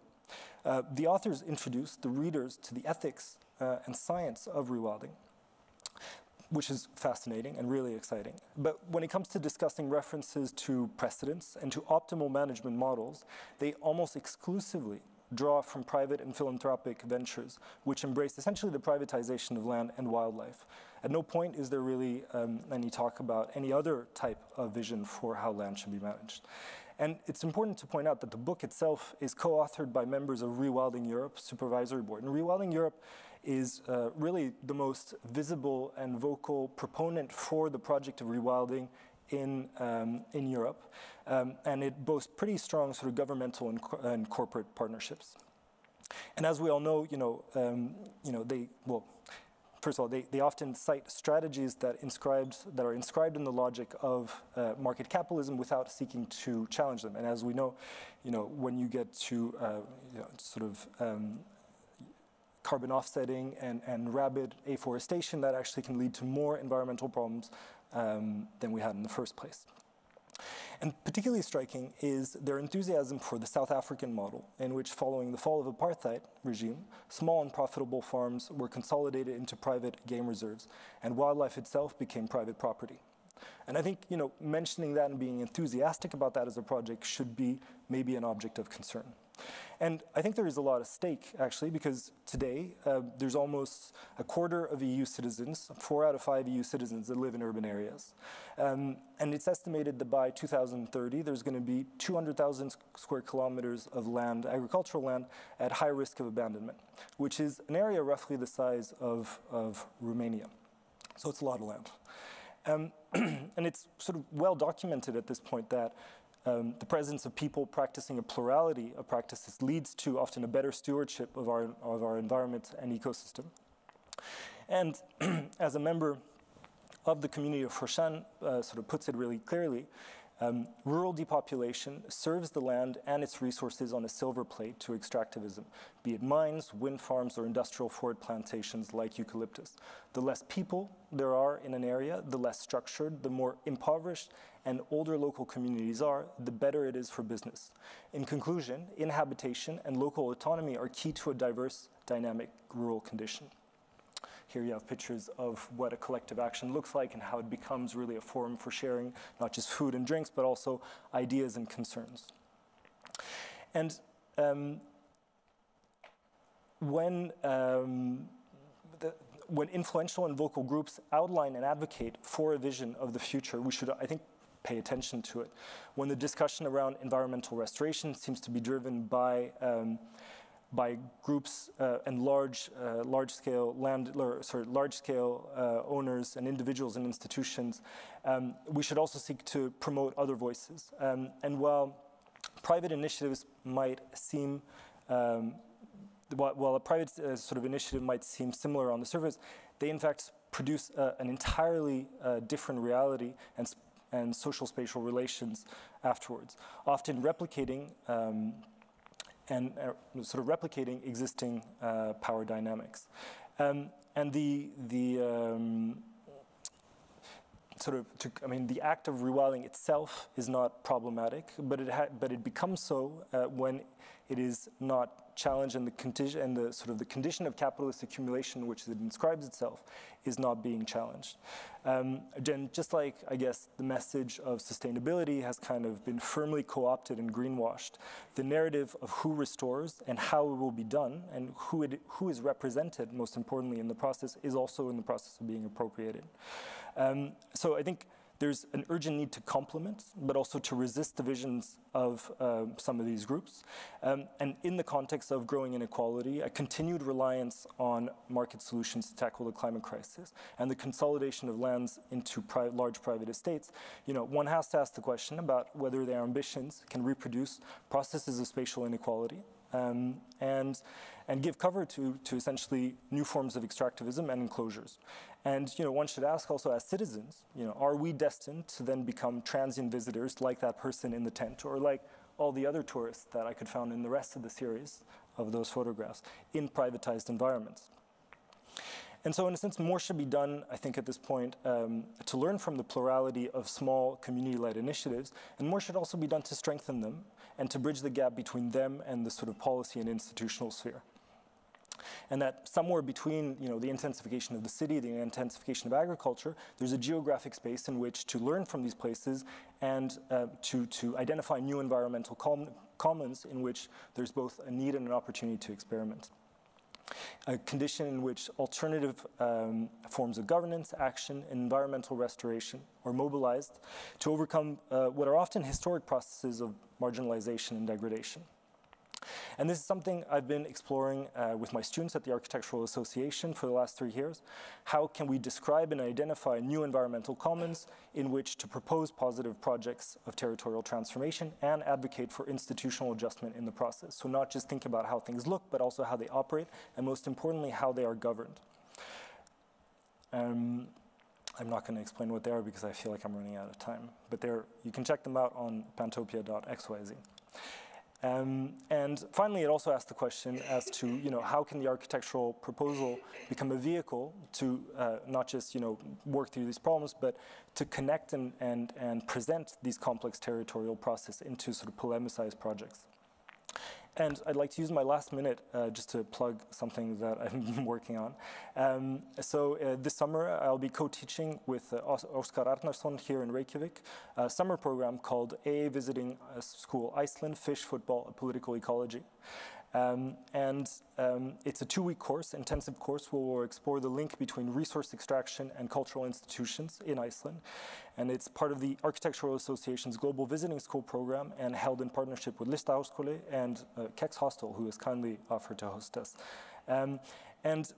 Speaker 6: uh, the authors introduce the readers to the ethics uh, and science of rewilding, which is fascinating and really exciting. But when it comes to discussing references to precedents and to optimal management models, they almost exclusively draw from private and philanthropic ventures, which embrace essentially the privatization of land and wildlife. At no point is there really um, any talk about any other type of vision for how land should be managed. And it's important to point out that the book itself is co-authored by members of Rewilding Europe Supervisory Board. And Rewilding Europe is uh, really the most visible and vocal proponent for the project of rewilding in, um, in Europe. Um, and it boasts pretty strong sort of governmental and, co and, corporate partnerships. And as we all know, you know, um, you know, they, well, first of all, they, they often cite strategies that, inscribed, that are inscribed in the logic of uh, market capitalism without seeking to challenge them. And as we know, you know when you get to uh, you know, sort of um, carbon offsetting and, and rabid afforestation, that actually can lead to more environmental problems um, than we had in the first place. And particularly striking is their enthusiasm for the South African model, in which, following the fall of apartheid regime, small and profitable farms were consolidated into private game reserves, and wildlife itself became private property. And I think, you know, mentioning that and being enthusiastic about that as a project should be maybe an object of concern. And I think there is a lot at stake, actually, because today uh, there's almost a quarter of EU citizens, four out of five EU citizens that live in urban areas. Um, and it's estimated that by 2030, there's going to be 200,000 square kilometers of land, agricultural land, at high risk of abandonment, which is an area roughly the size of, of Romania. So it's a lot of land. Um, and it's sort of well documented at this point that um, the presence of people practicing a plurality of practices leads to often a better stewardship of our, of our environment and ecosystem. And as a member of the community of Froxán uh, sort of puts it really clearly, um, rural depopulation serves the land and its resources on a silver plate to extractivism, be it mines, wind farms, or industrial forest plantations like eucalyptus. The less people there are in an area, the less structured, the more impoverished and older local communities are, the better it is for business. In conclusion, inhabitation and local autonomy are key to a diverse, dynamic rural condition. Here you have pictures of what a collective action looks like and how it becomes really a forum for sharing not just food and drinks, but also ideas and concerns. And um, when, um, the, when influential and vocal groups outline and advocate for a vision of the future, we should, I think, pay attention to it. When the discussion around environmental restoration seems to be driven by um, by groups uh, and large, uh, large-scale land, sorry, large-scale uh, owners and individuals and institutions, um, we should also seek to promote other voices. Um, and while private initiatives might seem, um, while, while, a private uh, sort of initiative might seem similar on the surface, they in fact produce uh, an entirely uh, different reality and, and social spatial relations afterwards, often replicating um, and uh, sort of replicating existing uh, power dynamics. Um, and the, the um, sort of, to, I mean, the act of rewilding itself is not problematic, but it, but it becomes so uh, when it is not challenged and the, conti- and the sort of the condition of capitalist accumulation, which it inscribes itself, is not being challenged. Um, again, just like I guess the message of sustainability has kind of been firmly co-opted and greenwashed, the narrative of who restores and how it will be done and who, it, who is represented, most importantly in the process, is also in the process of being appropriated. Um, so I think there's an urgent need to complement, but also to resist the visions of uh, some of these groups. Um, and in the context of growing inequality, a continued reliance on market solutions to tackle the climate crisis and the consolidation of lands into pri large private estates, you know, one has to ask the question about whether their ambitions can reproduce processes of spatial inequality um, and, and give cover to, to essentially new forms of extractivism and enclosures. And you know, one should ask also as citizens, you know, are we destined to then become transient visitors like that person in the tent or like all the other tourists that I could find in the rest of the series of those photographs in privatized environments? And so, in a sense, more should be done, I think, at this point um, to learn from the plurality of small community led initiatives, and more should also be done to strengthen them and to bridge the gap between them and the sort of policy and institutional sphere and that somewhere between you know, the intensification of the city, the intensification of agriculture, there's a geographic space in which to learn from these places and uh, to, to identify new environmental com commons in which there's both a need and an opportunity to experiment. A condition in which alternative um, forms of governance, action, and environmental restoration are mobilized to overcome uh, what are often historic processes of marginalization and degradation. And this is something I've been exploring uh, with my students at the Architectural Association for the last three years. How can we describe and identify new environmental commons in which to propose positive projects of territorial transformation and advocate for institutional adjustment in the process? So not just think about how things look, but also how they operate, and most importantly, how they are governed. Um, I'm not going to explain what they are because I feel like I'm running out of time. But you can check them out on pantopia.xyz. Um, and finally, it also asked the question as to, you know, how can the architectural proposal become a vehicle to uh, not just, you know, work through these problems, but to connect and, and, and present these complex territorial processes into sort of polemicized projects. And I'd like to use my last minute uh, just to plug something that I've been working on. Um, so uh, this summer I'll be co-teaching with uh, Oskar Arnarsson here in Reykjavik, a summer program called AA Visiting School Iceland, Fish, Football, Political Ecology. Um, and um, it's a two-week course, intensive course, where we'll explore the link between resource extraction and cultural institutions in Iceland. And it's part of the Architectural Association's Global Visiting School program and held in partnership with Listaháskóli and uh, Kex Hostel, who has kindly offered to host us. Um, and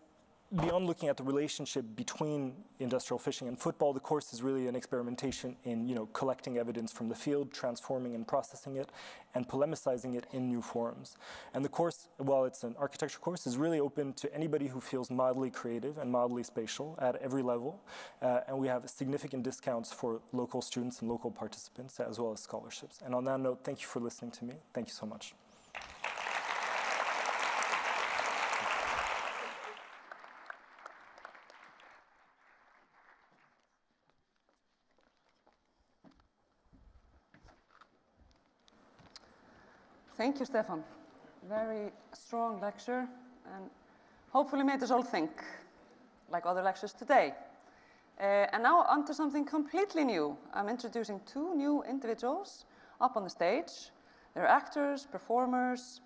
Speaker 6: beyond looking at the relationship between industrial fishing and football, the course is really an experimentation in you know, collecting evidence from the field, transforming and processing it, and polemicizing it in new forms. And the course, while it's an architecture course, is really open to anybody who feels mildly creative and mildly spatial at every level. Uh, and we have significant discounts for local students and local participants, as well as scholarships. And on that note, thank you for listening to me. Thank you so much.
Speaker 1: Thank you, Stefan. Very strong lecture and hopefully made us all think, like other lectures today. Uh, and now onto something completely new. I'm introducing two new individuals up on the stage. They're actors, performers,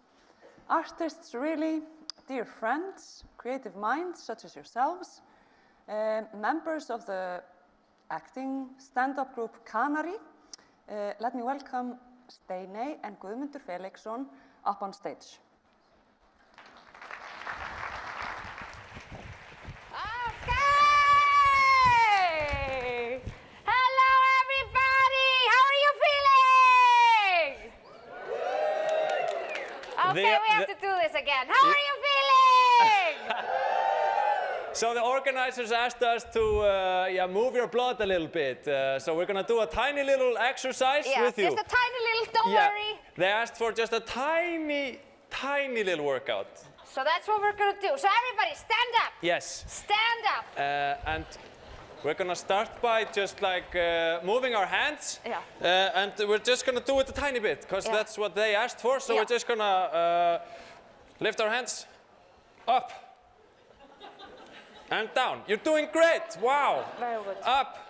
Speaker 1: artists really, dear friends, creative minds such as yourselves, uh, members of the acting stand-up group Canary. Uh, let me welcome Steiney and Guðmundur Felixson up on stage.
Speaker 7: Okay! Hello, everybody! How are you feeling? Okay, we have
Speaker 2: the-
Speaker 7: to do this again. How are you feeling?
Speaker 2: So the organizers asked us to uh, yeah, move your blood a little bit. Uh, so we're gonna do a tiny little exercise
Speaker 7: yeah,
Speaker 2: with you.
Speaker 7: just a tiny don't
Speaker 2: yeah.
Speaker 7: worry.
Speaker 2: They asked for just a tiny, tiny little workout.
Speaker 7: So that's what we're gonna do. So everybody, stand up.
Speaker 2: Yes.
Speaker 7: Stand up.
Speaker 2: Uh, and we're gonna start by just like uh, moving our hands.
Speaker 7: Yeah.
Speaker 2: Uh, and we're just gonna do it a tiny bit because
Speaker 7: Yeah.
Speaker 2: that's what they asked for. So
Speaker 7: Yeah.
Speaker 2: we're just gonna uh, lift our hands up and down. You're doing great. Wow.
Speaker 7: Very good.
Speaker 2: Up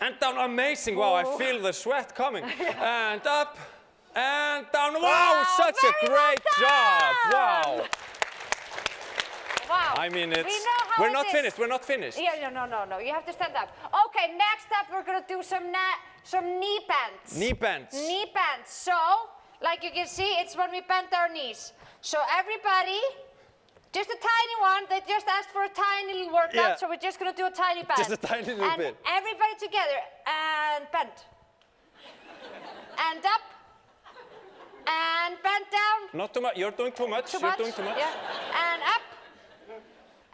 Speaker 2: and down. Amazing. Wow, I
Speaker 7: Oh.
Speaker 2: feel the sweat coming. and up and down. Wow, such a
Speaker 7: well
Speaker 2: great job. Wow.
Speaker 7: Wow.
Speaker 2: I mean, it's,
Speaker 7: we know how
Speaker 2: we're
Speaker 7: it
Speaker 2: not
Speaker 7: is.
Speaker 2: finished. We're not finished.
Speaker 7: Yeah, no, no, no, no. You have to stand up. Okay, next up we're gonna do some some knee bends.
Speaker 2: Knee bends.
Speaker 7: Knee bends. So, like you can see, it's when we bend our knees. So everybody, just a tiny one. They just asked for a tiny little workout,
Speaker 2: Yeah.
Speaker 7: so we're just gonna do a tiny bend.
Speaker 2: Just a tiny little
Speaker 7: and
Speaker 2: bit.
Speaker 7: Everybody together and bend. and up. And bend down.
Speaker 2: Not too much. You're doing too much.
Speaker 7: Too
Speaker 2: You're
Speaker 7: much?
Speaker 2: doing too much.
Speaker 7: Yeah. And up.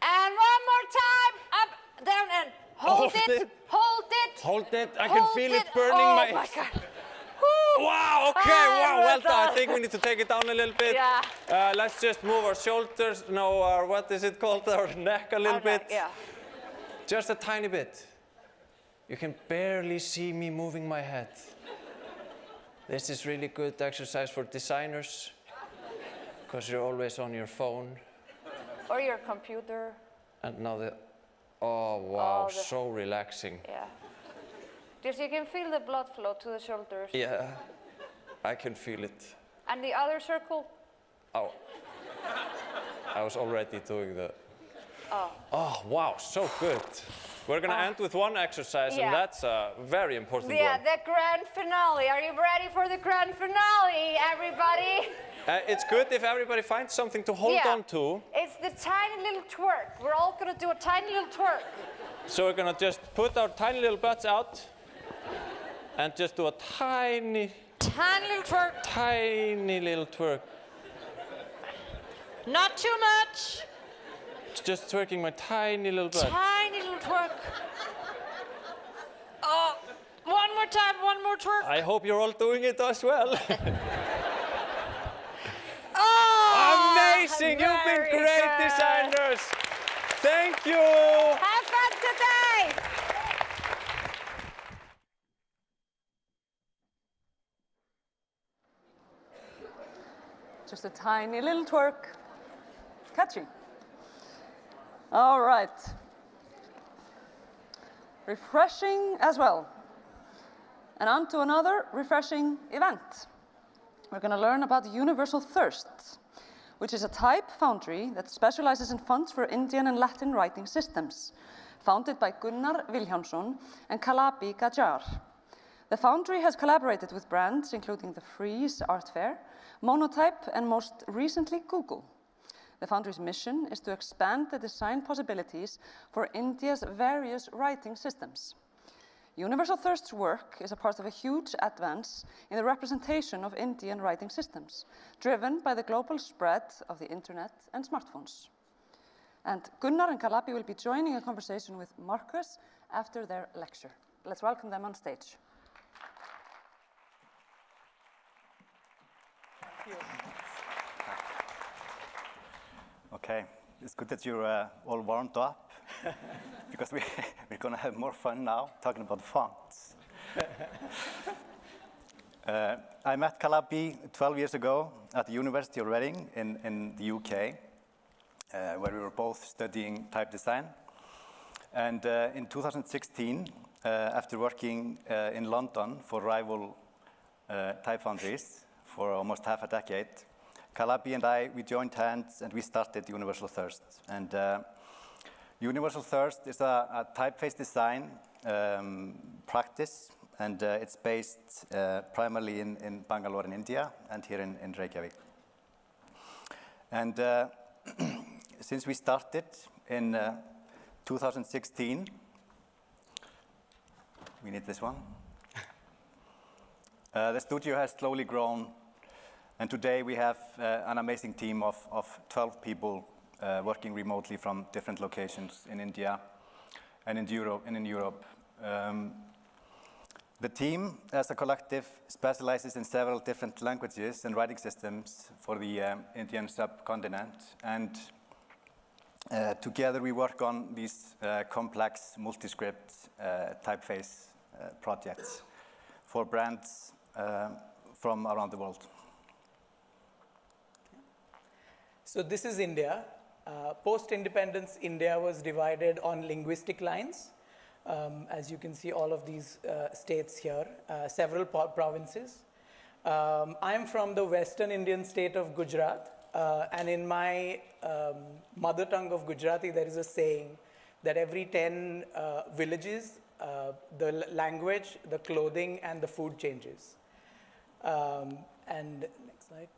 Speaker 7: And one more time. Up, down, and hold,
Speaker 2: Hold
Speaker 7: it,
Speaker 2: it.
Speaker 7: Hold it.
Speaker 2: Hold it. I can
Speaker 7: hold
Speaker 2: feel it burning
Speaker 7: oh
Speaker 2: my.
Speaker 7: Oh my God.
Speaker 2: Wow. Okay.
Speaker 7: Ah,
Speaker 2: wow. Well done. I think we need to take it down a little bit.
Speaker 7: Yeah.
Speaker 2: Uh, let's just move our shoulders. No, our what is it called? Our neck a little
Speaker 7: Our neck,
Speaker 2: bit.
Speaker 7: Yeah.
Speaker 2: Just a tiny bit. You can barely see me moving my head. This is really good exercise for designers because you're always on your phone.
Speaker 7: Or your computer.
Speaker 2: And now the. Oh, wow.
Speaker 7: Oh, the-
Speaker 2: So relaxing.
Speaker 7: Yeah. Just you can feel the blood flow to the shoulders.
Speaker 2: Yeah. I can feel it.
Speaker 7: And the other circle.
Speaker 2: Oh. I was already doing the. Oh. Oh, wow, so good. We're gonna end with one exercise,
Speaker 7: Yeah.
Speaker 2: and that's a very important
Speaker 7: Yeah,
Speaker 2: one.
Speaker 7: the grand finale. Are you ready for the grand finale, everybody?
Speaker 2: Uh, it's good if everybody finds something to hold
Speaker 7: yeah.
Speaker 2: on to.
Speaker 7: It's the tiny little twerk. We're all gonna do a tiny little twerk.
Speaker 2: So we're gonna just put our tiny little butts out and just do a tiny,
Speaker 7: Tiny little twerk.
Speaker 2: tiny little twerk.
Speaker 7: Not too much.
Speaker 2: Just twerking my tiny little butt.
Speaker 7: Tiny little twerk. Oh, one more time, one more twerk.
Speaker 2: I hope you're all doing it as well.
Speaker 7: Oh,
Speaker 2: Amazing! You've been great
Speaker 7: good.
Speaker 2: designers. Thank you.
Speaker 7: Have fun today.
Speaker 1: Just a tiny little twerk. Catchy. All right. Refreshing as well. And on to another refreshing event. We're going to learn about Universal Thirst, which is a type foundry that specializes in fonts for Indian and Latin writing systems, founded by Gunnar Vilhjálmsson and Kalapi Gajjar. The foundry has collaborated with brands including the Frieze Art Fair, Monotype, and most recently Google. The foundry's mission is to expand the design possibilities for India's various writing systems. Universal Thirst's work is a part of a huge advance in the representation of Indian writing systems, driven by the global spread of the internet and smartphones. And Gunnar and Kalapi will be joining a conversation with Marcus after their lecture. Let's welcome them on stage.
Speaker 8: Okay, it's good that you're uh, all warmed up because we, we're going to have more fun now talking about fonts. uh, I met Kalapi 12 years ago at the University of Reading in, in the UK, uh, where we were both studying type design. And uh, in 2016, uh, after working uh, in London for rival type foundries for almost half a decade, Kalapi and I, we joined hands and we started Universal Thirst. And uh, Universal Thirst is a, a typeface design um, practice, and uh, it's based uh, primarily in, in Bangalore in India and here in, in Reykjavik. And uh, since we started in uh, 2016, we need this one. Uh, the studio has slowly grown and today we have uh, an amazing team of, of 12 people uh, working remotely from different locations in India and in Europe. And in Europe. Um, the team, as a collective, specializes in several different languages and writing systems for the um, Indian subcontinent. And uh, together we work on these uh, complex multi-script uh, typeface uh, projects for brands from around the world.
Speaker 9: So this is India. Uh, Post-independence, India was divided on linguistic lines. Um, as you can see, all of these uh, states here, uh, several provinces. Um, I'm from the western Indian state of Gujarat, uh, and in my um, mother tongue of Gujarati, there is a saying that every 10 uh, villages, uh, the language, the clothing, and the food changes. Um, and next slide.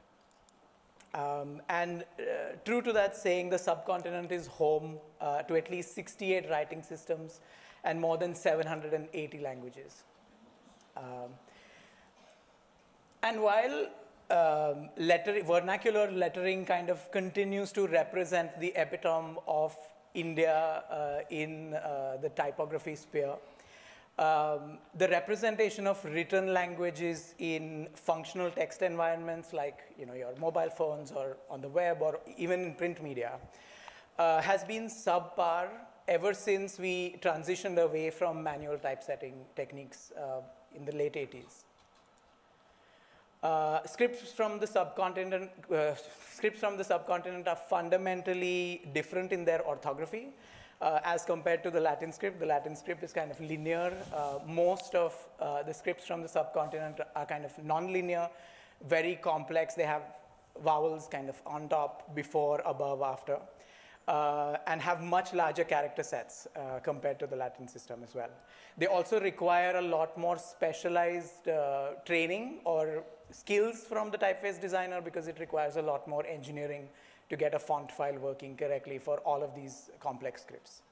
Speaker 9: Um, and uh, true to that saying, the subcontinent is home uh, to at least 68 writing systems and more than 780 languages. Um, and while um, letter, vernacular lettering kind of continues to represent the epitome of India uh, in uh, the typography sphere, um, the representation of written languages in functional text environments like you know, your mobile phones or on the web or even in print media uh, has been subpar ever since we transitioned away from manual typesetting techniques uh, in the late 80s. Uh, scripts from the subcontinent, uh, scripts from the subcontinent are fundamentally different in their orthography uh, as compared to the Latin script. The Latin script is kind of linear. Uh, most of uh, the scripts from the subcontinent are kind of non-linear, very complex. They have vowels kind of on top, before, above, after. Uh, and have much larger character sets uh, compared to the Latin system as well. They also require a lot more specialized uh, training or skills from the typeface designer because it requires a lot more engineering to get a font file working correctly for all of these complex scripts.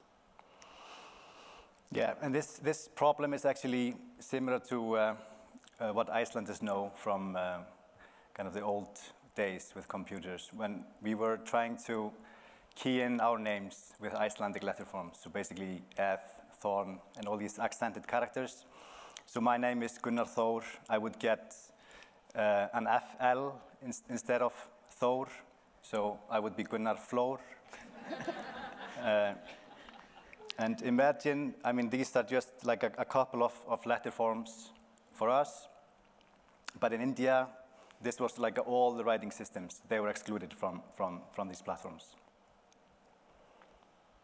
Speaker 8: Yeah, and this, this problem is actually similar to uh, uh, what Icelanders know from uh, kind of the old days with computers. When we were trying to key in our names with Icelandic letter forms. So basically F, Thorn, and all these accented characters. So my name is Gunnar Thor. I would get uh, an FL in, instead of Thor. So I would be Gunnar Flor. uh, and imagine, I mean, these are just like a, a couple of, of letter forms for us. But in India, this was like all the writing systems. They were excluded from, from, from these platforms.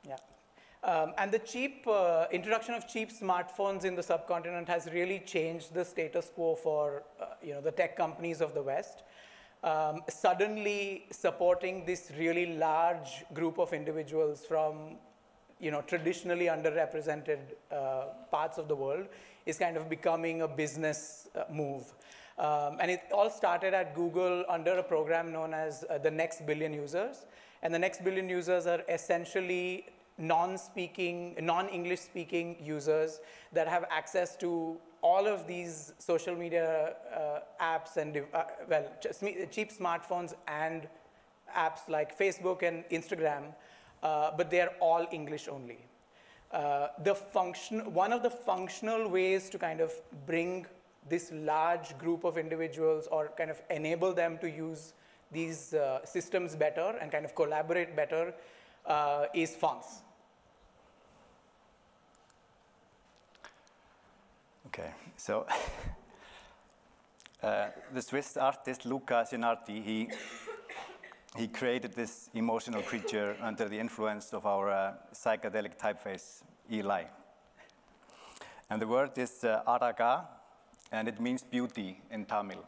Speaker 9: Yeah. Um, and the cheap uh, introduction of cheap smartphones in the subcontinent has really changed the status quo for uh, you know the tech companies of the West. Um, suddenly supporting this really large group of individuals from you know traditionally underrepresented uh, parts of the world is kind of becoming a business uh, move. Um, and it all started at Google under a program known as uh, the Next Billion Users. And the Next Billion Users are essentially non-speaking, non-English speaking users that have access to all of these social media uh, apps and, uh, well, cheap smartphones and apps like Facebook and Instagram, uh, but they're all English only. Uh, the function, one of the functional ways to kind of bring this large group of individuals or kind of enable them to use these uh, systems better and kind of collaborate better uh, is fonts.
Speaker 8: Okay, so uh, the Swiss artist Luca Cenardi, he, he created this emotional creature under the influence of our uh, psychedelic typeface, Eli. And the word is uh, Araga, and it means beauty in Tamil.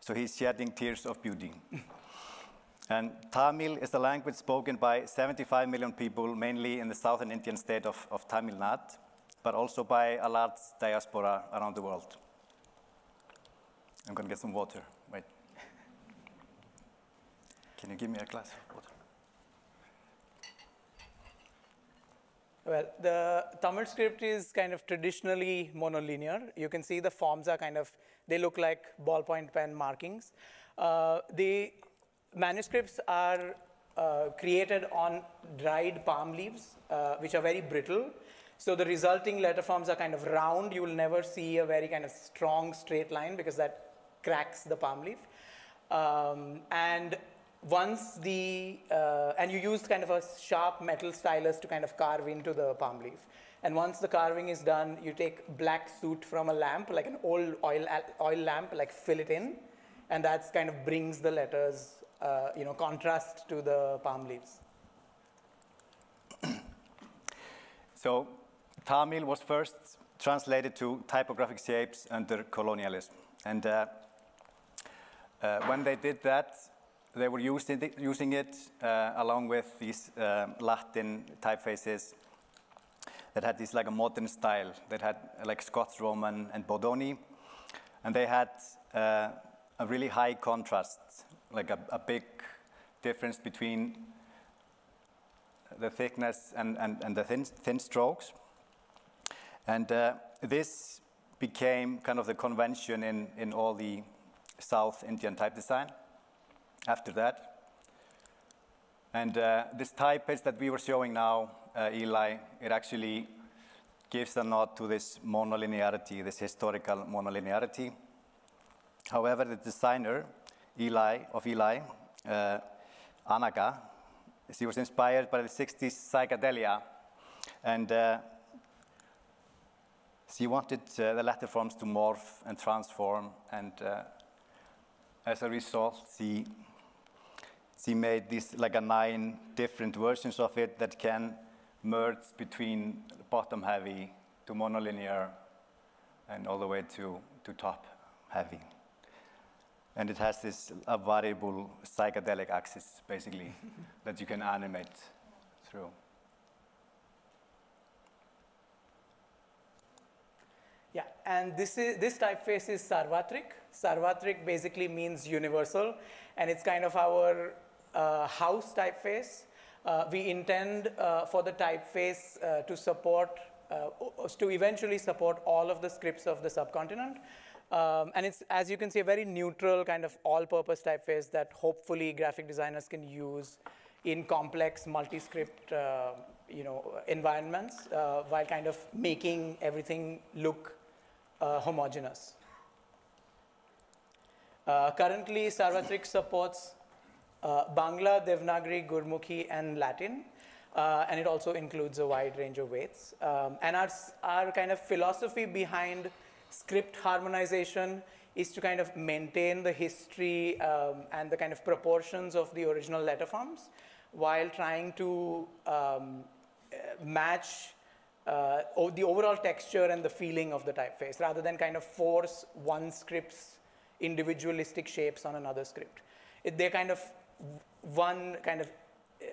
Speaker 8: So he's shedding tears of beauty. and Tamil is the language spoken by 75 million people, mainly in the southern Indian state of, of Tamil Nadu but also by a large diaspora around the world. I'm going to get some water. Wait. Can you give me a glass of water?
Speaker 9: Well, the Tamil script is kind of traditionally monolinear. You can see the forms are kind of, they look like ballpoint pen markings. Uh, the manuscripts are uh, created on dried palm leaves, uh, which are very brittle. So the resulting letter forms are kind of round. You will never see a very kind of strong straight line because that cracks the palm leaf. Um, and once the, uh, and you use kind of a sharp metal stylus to kind of carve into the palm leaf. And once the carving is done, you take black soot from a lamp, like an old oil, oil lamp, like fill it in. And that kind of brings the letters, uh, you know, contrast to the palm leaves.
Speaker 8: so Tamil was first translated to typographic shapes under colonialism. And uh, uh, when they did that, they were using it, using it uh, along with these uh, Latin typefaces that had this like a modern style. That had like Scotch Roman and Bodoni. And they had uh, a really high contrast, like a, a big difference between the thickness and, and, and the thin, thin strokes. And uh, this became kind of the convention in, in all the South Indian type design after that. And uh, this typeface that we were showing now, uh, Eli, it actually gives a nod to this monolinearity, this historical monolinearity. However, the designer, Eli, of Eli, uh, Anaga, she was inspired by the 60s psychedelia and uh, she wanted uh, the letter forms to morph and transform, and uh, as a result, she, she made this like a nine different versions of it that can merge between bottom heavy to monolinear and all the way to, to top heavy. And it has this a variable psychedelic axis, basically, that you can animate through.
Speaker 9: Yeah, and this, is, this typeface is Sarvatrik. Sarvatrik basically means universal, and it's kind of our uh, house typeface. Uh, we intend uh, for the typeface uh, to support, uh, to eventually support all of the scripts of the subcontinent. Um, and it's, as you can see, a very neutral kind of all-purpose typeface that hopefully graphic designers can use in complex multi-script uh, you know, environments uh, while kind of making everything look uh, homogeneous. Uh, currently, Sarvatrik supports uh, Bangla, Devanagari, Gurmukhi, and Latin. Uh, and it also includes a wide range of weights. Um, and our, our kind of philosophy behind script harmonization is to kind of maintain the history um, and the kind of proportions of the original letter forms while trying to um, match uh, the overall texture and the feeling of the typeface rather than kind of force one script's individualistic shapes on another script. It, they're kind of one kind of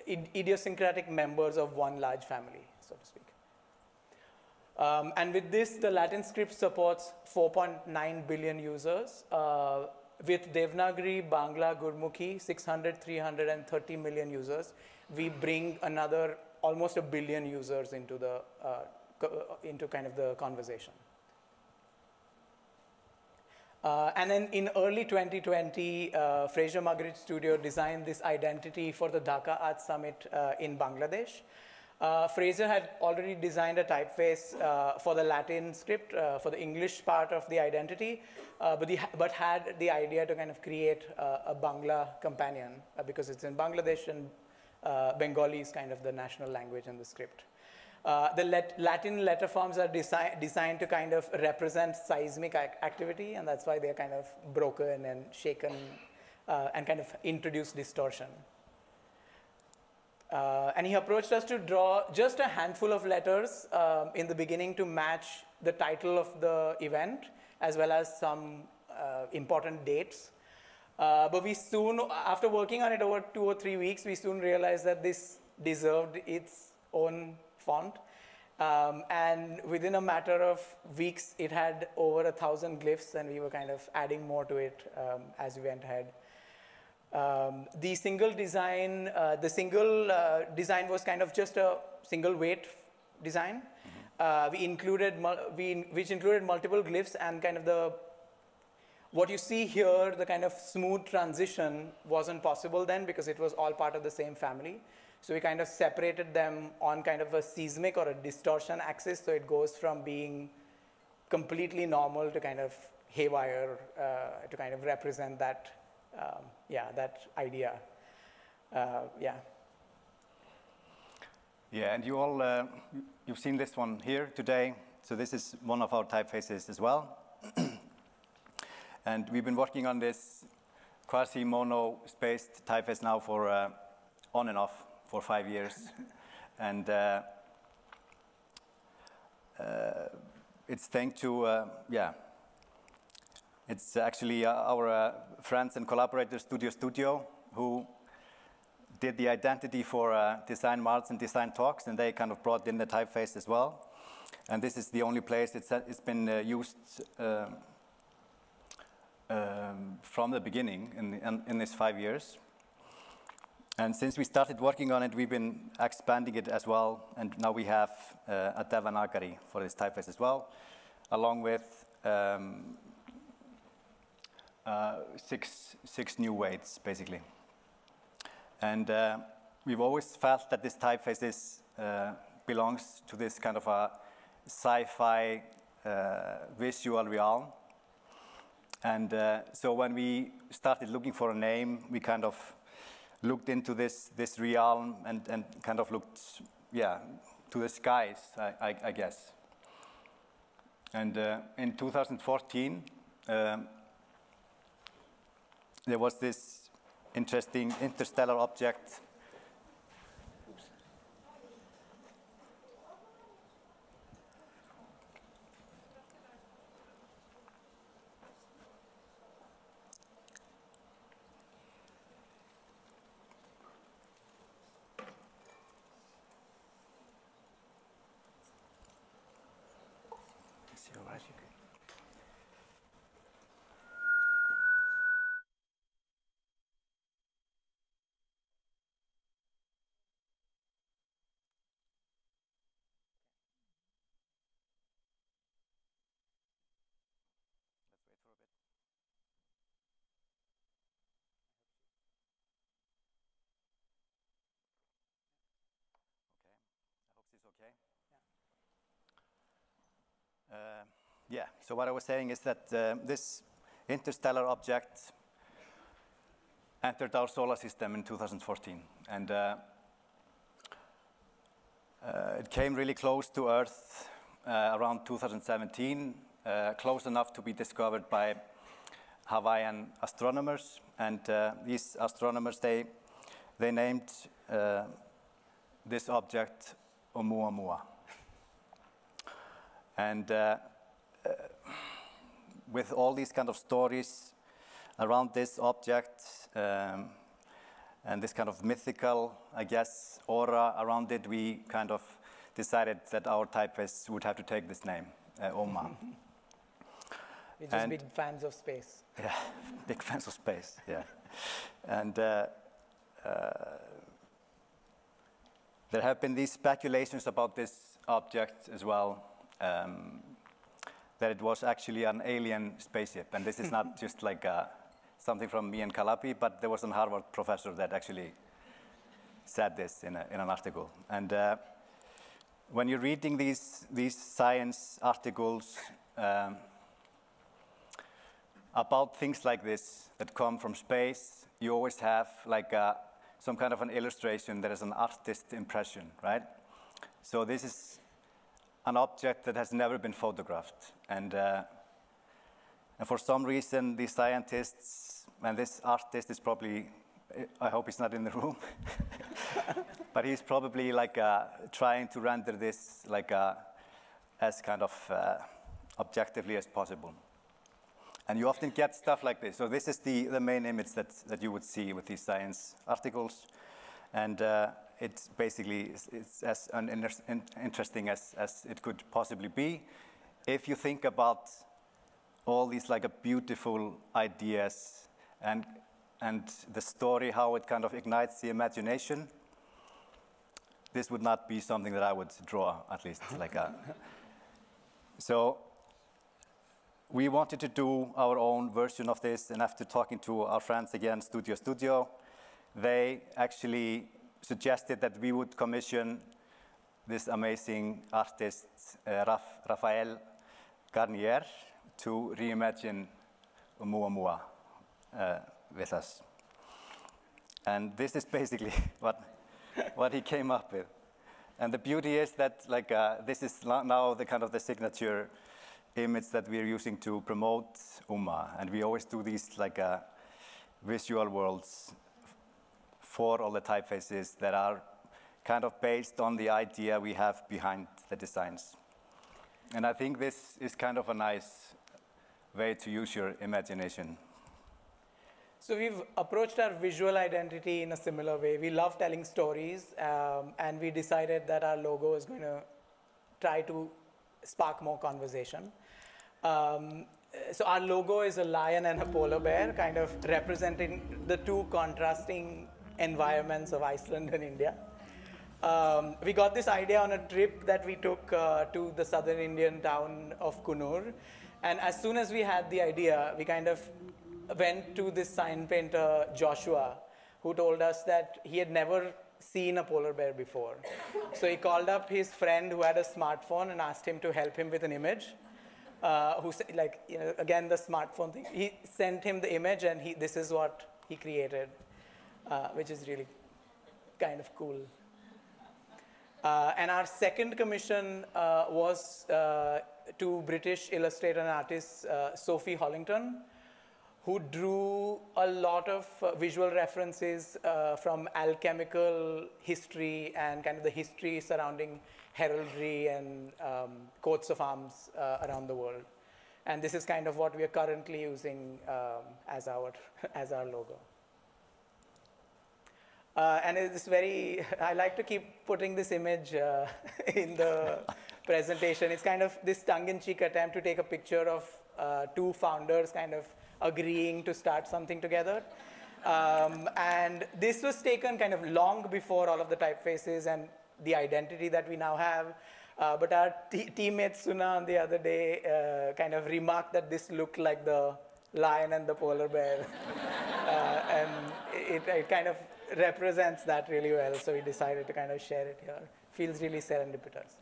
Speaker 9: idiosyncratic members of one large family, so to speak. Um, and with this, the Latin script supports 4.9 billion users. Uh, with Devanagari, Bangla, Gurmukhi, 600, 330 million users, we bring another almost a billion users into the uh, uh, into kind of the conversation. Uh, and then in early 2020, uh, Fraser Muggeridge Studio designed this identity for the Dhaka Art Summit uh, in Bangladesh. Uh, Fraser had already designed a typeface for the Latin script, for the English part of the identity, but, the, but had the idea to kind of create a Bangla companion because it's in Bangladesh and Bengali is kind of the national language in the script. Uh, the let Latin letter forms are desi designed to kind of represent seismic ac activity, and that's why they're kind of broken and shaken uh, and kind of introduce distortion. Uh, and he approached us to draw just a handful of letters um, in the beginning to match the title of the event, as well as some uh, important dates. Uh, but we soon, after working on it over two or three weeks, we soon realized that this deserved its own font. Um, and within a matter of weeks, it had over a thousand glyphs, and we were kind of adding more to it um, as we went ahead. Um, the single design, uh, the single uh, design was kind of just a single weight design. Mm -hmm. we included, we, which included multiple glyphs and kind of the, what you see here, the kind of smooth transition wasn't possible then because it was all part of the same family. So we kind of separated them on kind of a seismic or a distortion axis. So it goes from being completely normal to kind of haywire uh, to kind of represent that, um, yeah, that idea. Uh, yeah.
Speaker 8: Yeah, and you all, uh, you've seen this one here today. So this is one of our typefaces as well. and we've been working on this quasi-mono spaced typeface now for uh, on and off for five years. and uh, uh, it's thanks to, uh, yeah, it's actually uh, our uh, friends and collaborators, Studio Studio, who did the identity for uh, Design March and Design Talks, and they kind of brought in the typeface as well. And this is the only place it's, it's been used um, from the beginning in, in, in these five years. And since we started working on it, we've been expanding it as well. And now we have uh, a Devanagari for this typeface as well, along with um, uh, six, six new weights, basically. And uh, we've always felt that this typeface is, uh, belongs to this kind of a sci-fi uh, visual realm. And uh, so when we started looking for a name, we kind of looked into this, this realm and, and kind of looked, yeah, to the skies, I, I, I guess. And uh, in 2014, um, there was this interesting interstellar object so what I was saying is that uh, this interstellar object entered our solar system in 2014. And uh, uh, it came really close to Earth uh, around 2017, uh, close enough to be discovered by Hawaiian astronomers. And uh, these astronomers, they, they named this object Oumuamua. And with all these kind of stories around this object um, and this kind of mythical, I guess, aura around it, we kind of decided that our typeface would have to take this name, uh, Oma.
Speaker 9: We're just
Speaker 8: And-
Speaker 9: big fans of space.
Speaker 8: Yeah, big fans of space. Yeah, and uh, uh, there have been these speculations about this object as well, um, that it was actually an alien spaceship, and this is not just like uh, something from me and Kalapi, but there was a Harvard professor that actually said this in, a, in an article, and. Uh, when you're reading these, these science articles, um, about things like this that come from space, you always have like a, some kind of an illustration that is an artist impression, right? So this is an object that has never been photographed. And, uh, and for some reason, these scientists, and this artist is probably, I hope he's not in the room, but he's probably like uh, trying to render this like uh, as kind of uh, objectively as possible. And you often get stuff like this. So this is the, the main image that, that you would see with these science articles. And uh, it's basically it's, as interesting as, as it could possibly be. If you think about all these like a beautiful ideas and, and the story, how it kind of ignites the imagination, this would not be something that I would draw, at least. like a, so we wanted to do our own version of this, and after talking to our friends again, Studio Studio, they actually suggested that we would commission this amazing artist, uh, Rafael Garnier, to reimagine Oumuamua uh, with us. And this is basically what, what he came up with. And the beauty is that like, uh, this is now the kind of the signature image that we're using to promote Uma. And we always do these like uh, visual worlds for all the typefaces that are kind of based on the idea we have behind the designs. And I think this is kind of a nice way to use your imagination.
Speaker 9: So we've approached our visual identity in a similar way. We love telling stories, um, and we decided that our logo is going to try to spark more conversation. Um, so our logo is a lion and a polar bear, kind of representing the two contrasting environments of Iceland and India. Um, we got this idea on a trip that we took uh, to the southern Indian town of Coonoor. And as soon as we had the idea, we kind of went to this sign painter, Joshua, who told us that he had never seen a polar bear before. So he called up his friend who had a smartphone and asked him to help him with an image. Uh, who like, you know, again, the smartphone thing. He sent him the image, and he, this is what he created, uh, which is really kind of cool. Uh, and our second commission uh, was uh, to British illustrator and artist uh, Sophie Hollington, who drew a lot of uh, visual references from alchemical history and kind of the history surrounding heraldry and um, coats of arms around the world. And this is kind of what we are currently using um, as, our, as our logo. Uh, and it's very, I like to keep putting this image uh, in the presentation. It's kind of this tongue in cheek attempt to take a picture of uh, two founders kind of agreeing to start something together. Um, and this was taken kind of long before all of the typefaces and the identity that we now have. Uh, but our t- teammate Suna the other day uh, kind of remarked that this looked like the lion and the polar bear. uh, and it, it kind of represents that really well, so we decided to kind of share it here. Feels really serendipitous.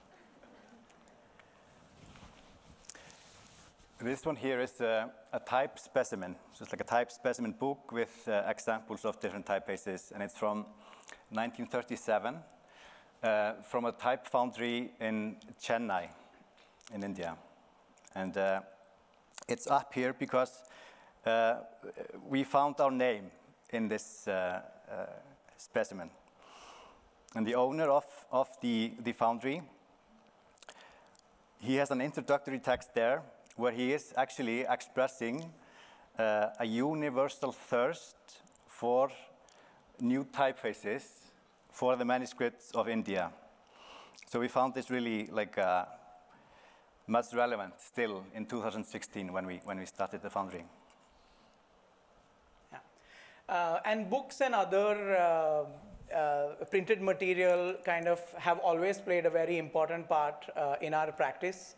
Speaker 8: This one here is a, a type specimen. So it's like a type specimen book with uh, examples of different typefaces, and it's from 1937 uh, from a type foundry in Chennai, in India. And uh, it's up here because uh, we found our name in this uh, uh, specimen. And the owner of, of the, the foundry, he has an introductory text there where he is actually expressing uh, a universal thirst for new typefaces for the manuscripts of India. So we found this really like uh, much relevant still in 2016 when we, when we started the foundry.
Speaker 9: Uh, and books and other uh, uh, printed material kind of have always played a very important part in our practice.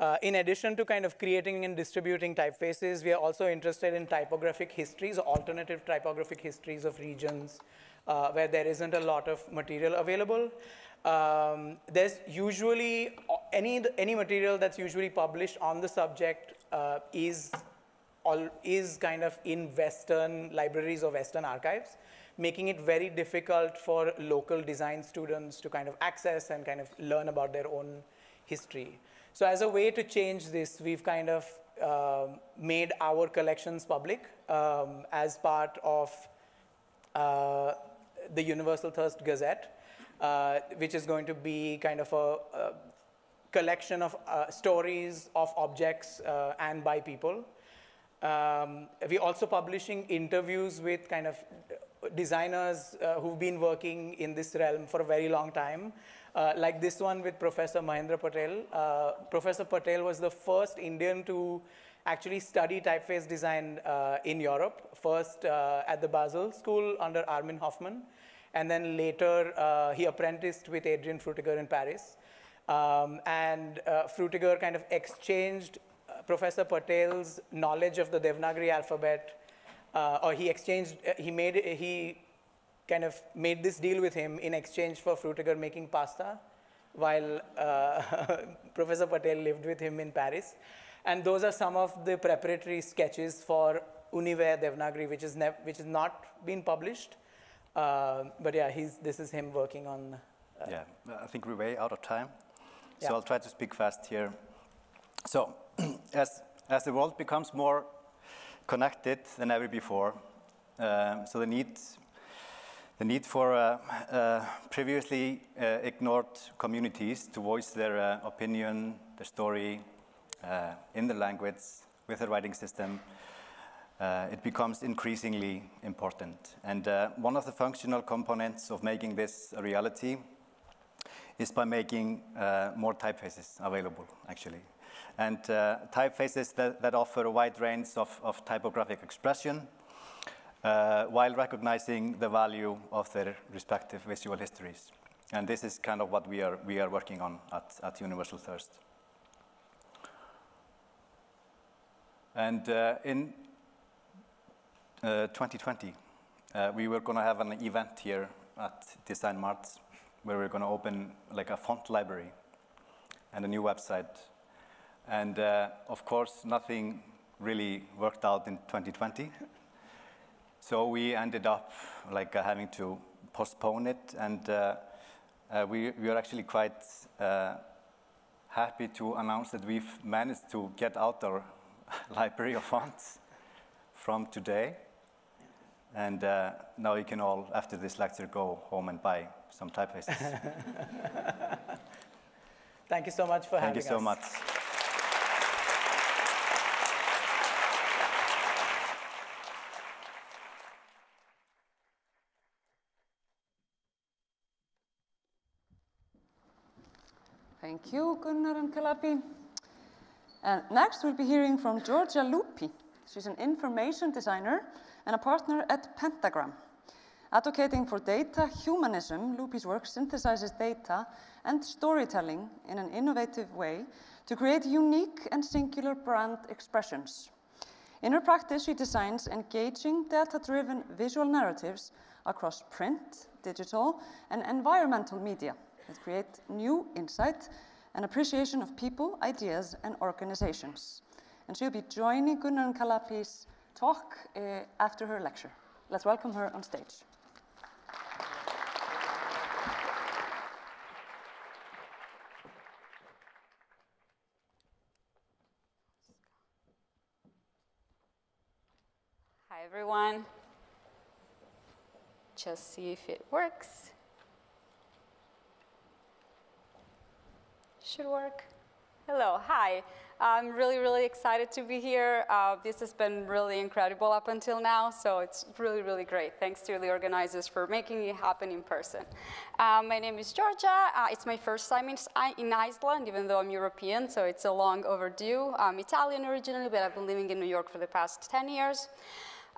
Speaker 9: Uh, in addition to kind of creating and distributing typefaces, we are also interested in typographic histories, alternative typographic histories of regions uh, where there isn't a lot of material available. Um, there's usually any, any material that's usually published on the subject uh, is, all, is kind of in Western libraries or Western archives, making it very difficult for local design students to kind of access and kind of learn about their own history. So as a way to change this, we've kind of um, made our collections public um, as part of uh, the Universal Thirst Gazette, uh, which is going to be kind of a, a collection of uh, stories of objects uh, and by people. Um, we're also publishing interviews with kind of designers uh, who've been working in this realm for a very long time. Uh, like this one with Professor Mahendra Patel. Uh, Professor Patel was the first Indian to actually study typeface design uh, in Europe, first uh, at the Basel School under Armin Hofmann, and then later uh, he apprenticed with Adrian Frutiger in Paris. Um, and uh, Frutiger kind of exchanged Professor Patel's knowledge of the Devanagari alphabet, or he exchanged, he made, he kind of made this deal with him in exchange for Frutiger making pasta while uh, Professor Patel lived with him in Paris. And those are some of the preparatory sketches for Univers Devanagari, which is, which is not been published. Uh, but yeah, he's, this is him working on.
Speaker 8: Uh, yeah, I think we're way out of time. So
Speaker 9: Yeah.
Speaker 8: I'll try to speak fast here. So, as, as the world becomes more connected than ever before, um, so the need the need for uh, uh, previously uh, ignored communities to voice their uh, opinion, their story uh, in the language with the writing system, uh, it becomes increasingly important. And one of the functional components of making this a reality is by making more typefaces available, actually. And uh, typefaces that, that offer a wide range of, of typographic expression, uh, while recognizing the value of their respective visual histories. And this is kind of what we are, we are working on at, at Universal Thirst. And uh, in uh, 2020, uh, we were going to have an event here at Design March where we're going to open like a font library and a new website. And uh, of course, nothing really worked out in 2020. So we ended up like uh, having to postpone it, and uh, uh, we, we are actually quite uh, happy to announce that we've managed to get out our library of fonts from today. And uh, now you can all, after this lecture, go home and buy some typefaces.
Speaker 9: Thank you so much for
Speaker 8: Thank
Speaker 9: having
Speaker 8: you so
Speaker 9: us.
Speaker 8: much.
Speaker 1: Thank you, Gunnar and Kalapi. And next, we'll be hearing from Giorgia Lupi. She's an information designer and a partner at Pentagram. Advocating for data humanism, Lupi's work synthesizes data and storytelling in an innovative way to create unique and singular brand expressions. In her practice, she designs engaging data-driven visual narratives across print, digital, and environmental media that create new insight and appreciation of people, ideas, and organizations. and she'll be joining Gunnar Kalapi's talk uh, after her lecture. Let's welcome her on stage.
Speaker 10: Hi, everyone. Just see if it works. Should work. Hello, hi. I'm really, really excited to be here. Uh, this has been really incredible up until now, so it's really, really great. Thanks to the organizers for making it happen in person. Uh, my name is Giorgia. Uh, it's my first time in, in, Iceland, even though I'm European, so it's a long overdue. I'm Italian originally, but I've been living in New York for the past 10 years.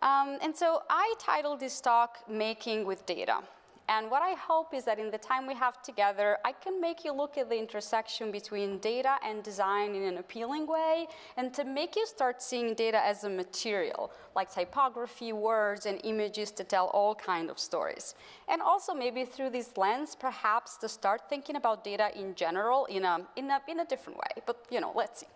Speaker 10: Um, and so I titled this talk, Making with Data. And what I hope is that in the time we have together, I can make you look at the intersection between data and design in an appealing way, and to make you start seeing data as a material, like typography, words, and images to tell all kinds of stories. And also maybe through this lens, perhaps to start thinking about data in general in a, in a, in a different way. But, you know, let's see.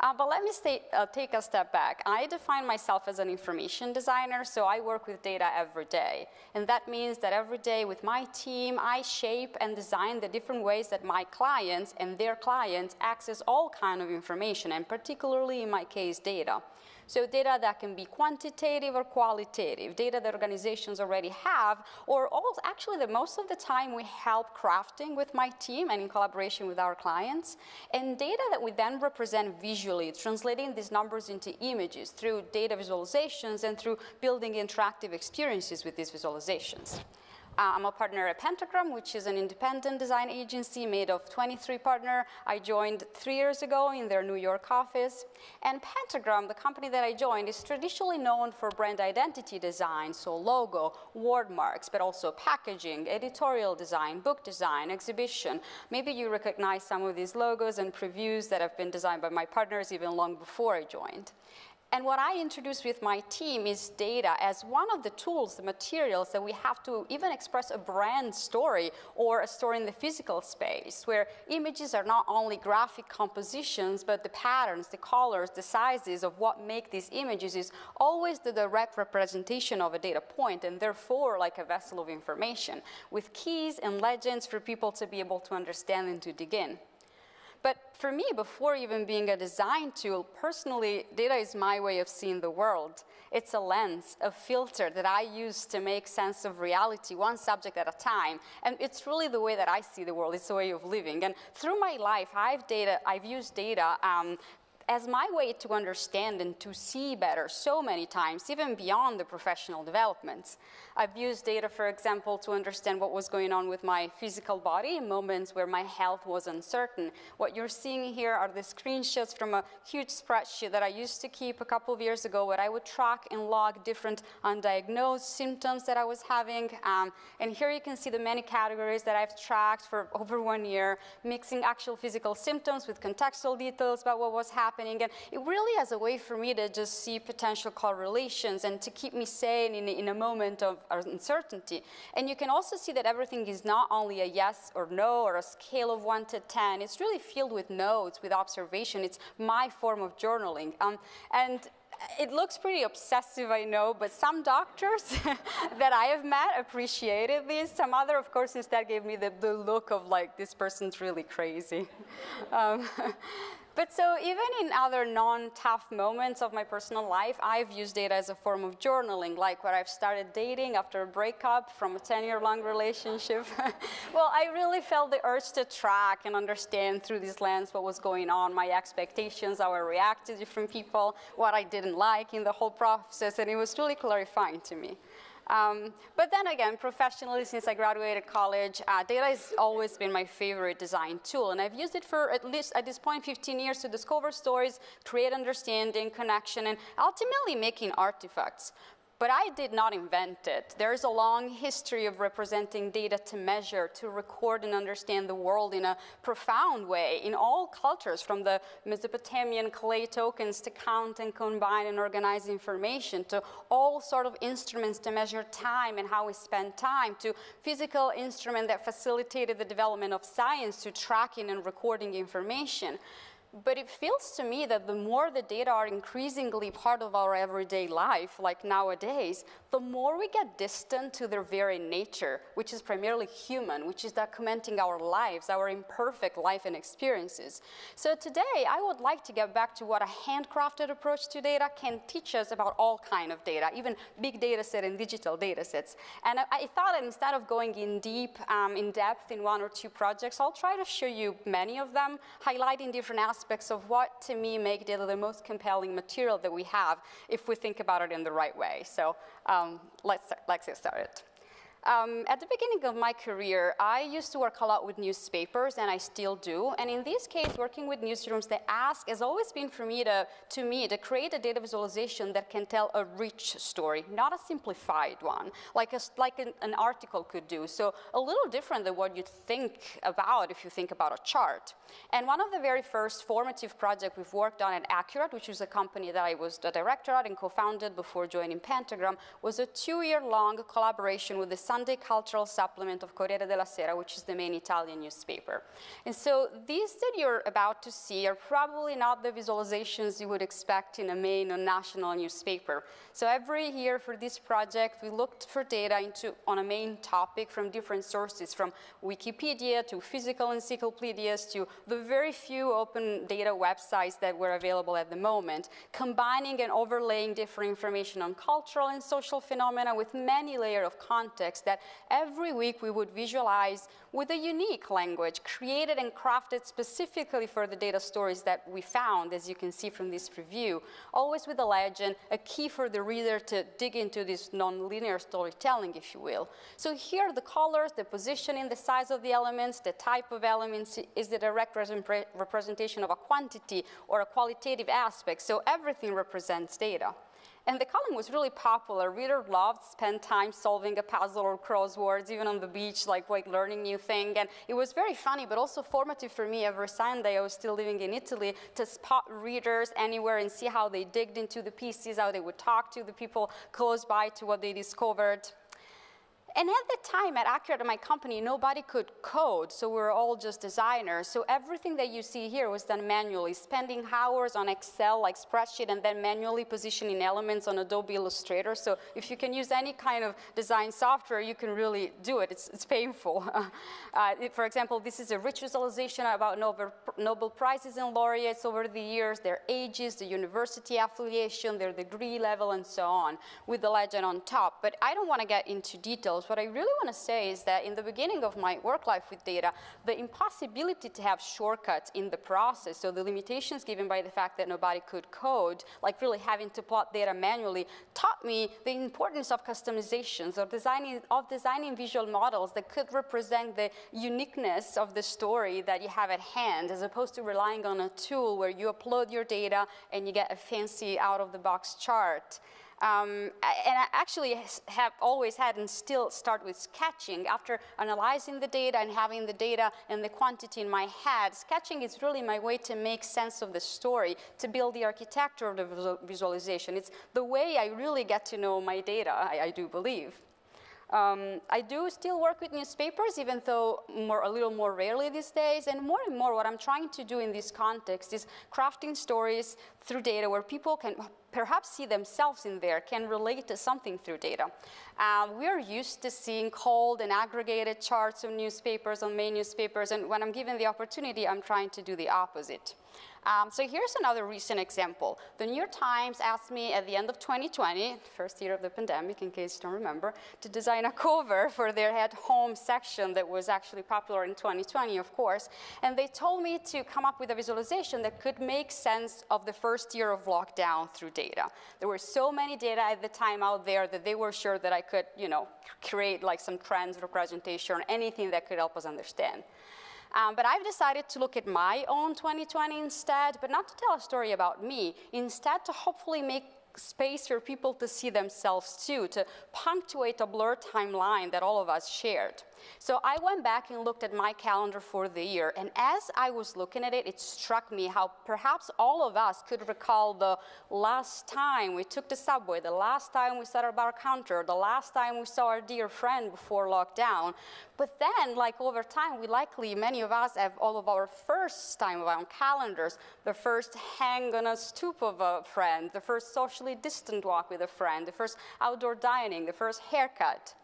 Speaker 10: Uh, but let me stay, uh, take a step back. I define myself as an information designer, so I work with data every day. And that means that every day with my team, I shape and design the different ways that my clients and their clients access all kind of information, and particularly in my case, data. So data that can be quantitative or qualitative, data that organizations already have, or also actually the most of the time we help crafting with my team and in collaboration with our clients, and data that we then represent visually, translating these numbers into images through data visualizations and through building interactive experiences with these visualizations. Uh, I'm a partner at Pentagram, which is an independent design agency made of 23 partners. I joined three years ago in their New York office. And Pentagram, the company that I joined, is traditionally known for brand identity design, so logo, word marks, but also packaging, editorial design, book design, exhibition. Maybe you recognize some of these logos and previews that have been designed by my partners even long before I joined. And what I introduce with my team is data as one of the tools, the materials that we have to even express a brand story or a story in the physical space, where images are not only graphic compositions, but the patterns, the colors, the sizes of what make these images is always the direct representation of a data point, and therefore like a vessel of information, with keys and legends for people to be able to understand and to dig in. But for me, before even being a design tool, personally, data is my way of seeing the world. It's a lens, a filter that I use to make sense of reality, one subject at a time. And it's really the way that I see the world. It's a way of living. And through my life, I've, data, I've used data um, as my way to understand and to see better so many times, even beyond the professional developments. I've used data, for example, to understand what was going on with my physical body in moments where my health was uncertain. What you're seeing here are the screenshots from a huge spreadsheet that I used to keep a couple of years ago where I would track and log different undiagnosed symptoms that I was having. Um, and here you can see the many categories that I've tracked for over one year, mixing actual physical symptoms with contextual details about what was happening happening. And it really has a way for me to just see potential correlations and to keep me sane in, in a moment of uncertainty. And you can also see that everything is not only a yes or no or a scale of one to 10. It's really filled with notes, with observation. It's my form of journaling. Um, and it looks pretty obsessive, I know, but some doctors that I have met appreciated this. Some other, of course, instead gave me the, the look of like, this person's really crazy. Um, but so even in other non-tough moments of my personal life, I've used data as a form of journaling, like where I've started dating after a breakup from a 10-year-long relationship. well, I really felt the urge to track and understand through this lens what was going on, my expectations, how I react to different people, what I didn't like in the whole process, and it was really clarifying to me. Um, but then again, professionally, since I graduated college, uh, data has always been my favorite design tool. And I've used it for at least, at this point, 15 years to discover stories, create understanding, connection, and ultimately making artifacts. But I did not invent it. There is a long history of representing data to measure, to record and understand the world in a profound way in all cultures, from the Mesopotamian clay tokens to count and combine and organize information, to all sort of instruments to measure time and how we spend time, to physical instruments that facilitated the development of science to tracking and recording information. But it feels to me that the more the data are increasingly part of our everyday life, like nowadays, the more we get distant to their very nature, which is primarily human, which is documenting our lives, our imperfect life and experiences. So today, I would like to get back to what a handcrafted approach to data can teach us about all kind of data, even big data set and digital data sets. And I, I thought that instead of going in deep, um, in depth in one or two projects, I'll try to show you many of them, highlighting different aspects of what, to me, make data the most compelling material that we have if we think about it in the right way. So um, let's, let's get started. Um, at the beginning of my career, I used to work a lot with newspapers, and I still do. And in this case, working with newsrooms, the ask has always been for me to, to me to create a data visualization that can tell a rich story, not a simplified one, like, a, like an, an article could do. So a little different than what you think about if you think about a chart. And one of the very first formative projects we've worked on at Accurat, which was a company that I was the director at and co-founded before joining Pentagram, was a two-year-long collaboration with the Sunday cultural supplement of Corriere della Sera, which is the main Italian newspaper. And so these that you're about to see are probably not the visualizations you would expect in a main or national newspaper. So every year for this project, we looked for data into, on a main topic from different sources, from Wikipedia to physical encyclopedias to the very few open data websites that were available at the moment, combining and overlaying different information on cultural and social phenomena with many layers of context that every week we would visualize with a unique language created and crafted specifically for the data stories that we found, as you can see from this review, always with a legend, a key for the reader to dig into this non-linear storytelling, if you will. So here the colors, the positioning, the size of the elements, the type of elements is the direct representation of a quantity or a qualitative aspect, so everything represents data. And the column was really popular. Readers loved spend time solving a puzzle or crosswords, even on the beach, like, like learning new thing. And it was very funny, but also formative for me every Sunday. I was still living in Italy to spot readers anywhere and see how they digged into the pieces, how they would talk to the people close by to what they discovered. And at the time at Accurat, my company, nobody could code, so we were all just designers. So everything that you see here was done manually, spending hours on Excel, like spreadsheet, and then manually positioning elements on Adobe Illustrator. So if you can use any kind of design software, you can really do it. It's, it's painful. uh, for example, this is a rich visualization about Nobel, Nobel Prizes and laureates over the years, their ages, the university affiliation, their degree level, and so on, with the legend on top. But I don't want to get into details what I really want to say is that in the beginning of my work life with data, the impossibility to have shortcuts in the process, so the limitations given by the fact that nobody could code, like really having to plot data manually, taught me the importance of customizations, of designing, of designing visual models that could represent the uniqueness of the story that you have at hand, as opposed to relying on a tool where you upload your data and you get a fancy out-of-the-box chart. Um, and I actually have always had and still start with sketching. After analyzing the data and having the data and the quantity in my head, sketching is really my way to make sense of the story, to build the architecture of the visualization. It's the way I really get to know my data, I, I do believe. Um, I do still work with newspapers, even though more, a little more rarely these days. And more and more, what I'm trying to do in this context is crafting stories through data where people can perhaps see themselves in there, can relate to something through data. Um, we're used to seeing cold and aggregated charts of newspapers, on main newspapers, and when I'm given the opportunity, I'm trying to do the opposite. Um, so here's another recent example. The New York Times asked me at the end of 2020, first year of the pandemic, in case you don't remember, to design a cover for their at home section that was actually popular in 2020, of course. And they told me to come up with a visualization that could make sense of the first year of lockdown through data. There were so many data at the time out there that they were sure that I could, you know, create like some trends representation or anything that could help us understand. Um, but I've decided to look at my own 2020 instead, but not to tell a story about me, instead to hopefully make space for people to see themselves too, to punctuate a blurred timeline that all of us shared. So I went back and looked at my calendar for the year, and as I was looking at it, it struck me how perhaps all of us could recall the last time we took the subway, the last time we sat at our counter, the last time we saw our dear friend before lockdown. But then, like over time, we likely, many of us have all of our first time around calendars, the first hang on a stoop of a friend, the first socially distant walk with a friend, the first outdoor dining, the first haircut.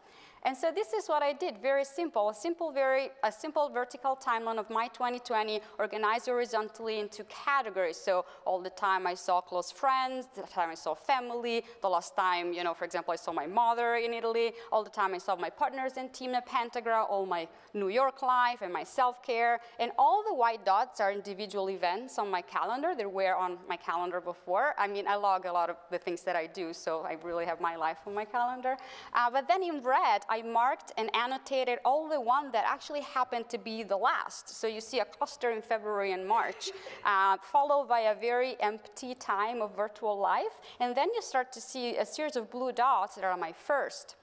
Speaker 10: And so this is what I did, very simple, a simple, very, a simple vertical timeline of my 2020 organized horizontally into categories. So all the time I saw close friends, the time I saw family, the last time, you know, for example, I saw my mother in Italy, all the time I saw my partners in Team Pentagra, all my New York life and my self-care, and all the white dots are individual events on my calendar. They were on my calendar before. I mean, I log a lot of the things that I do, so I really have my life on my calendar. Uh, but then in red, I marked and annotated all the one that actually happened to be the last. So you see a cluster in February and March, uh, followed by a very empty time of virtual life. And then you start to see a series of blue dots that are my first.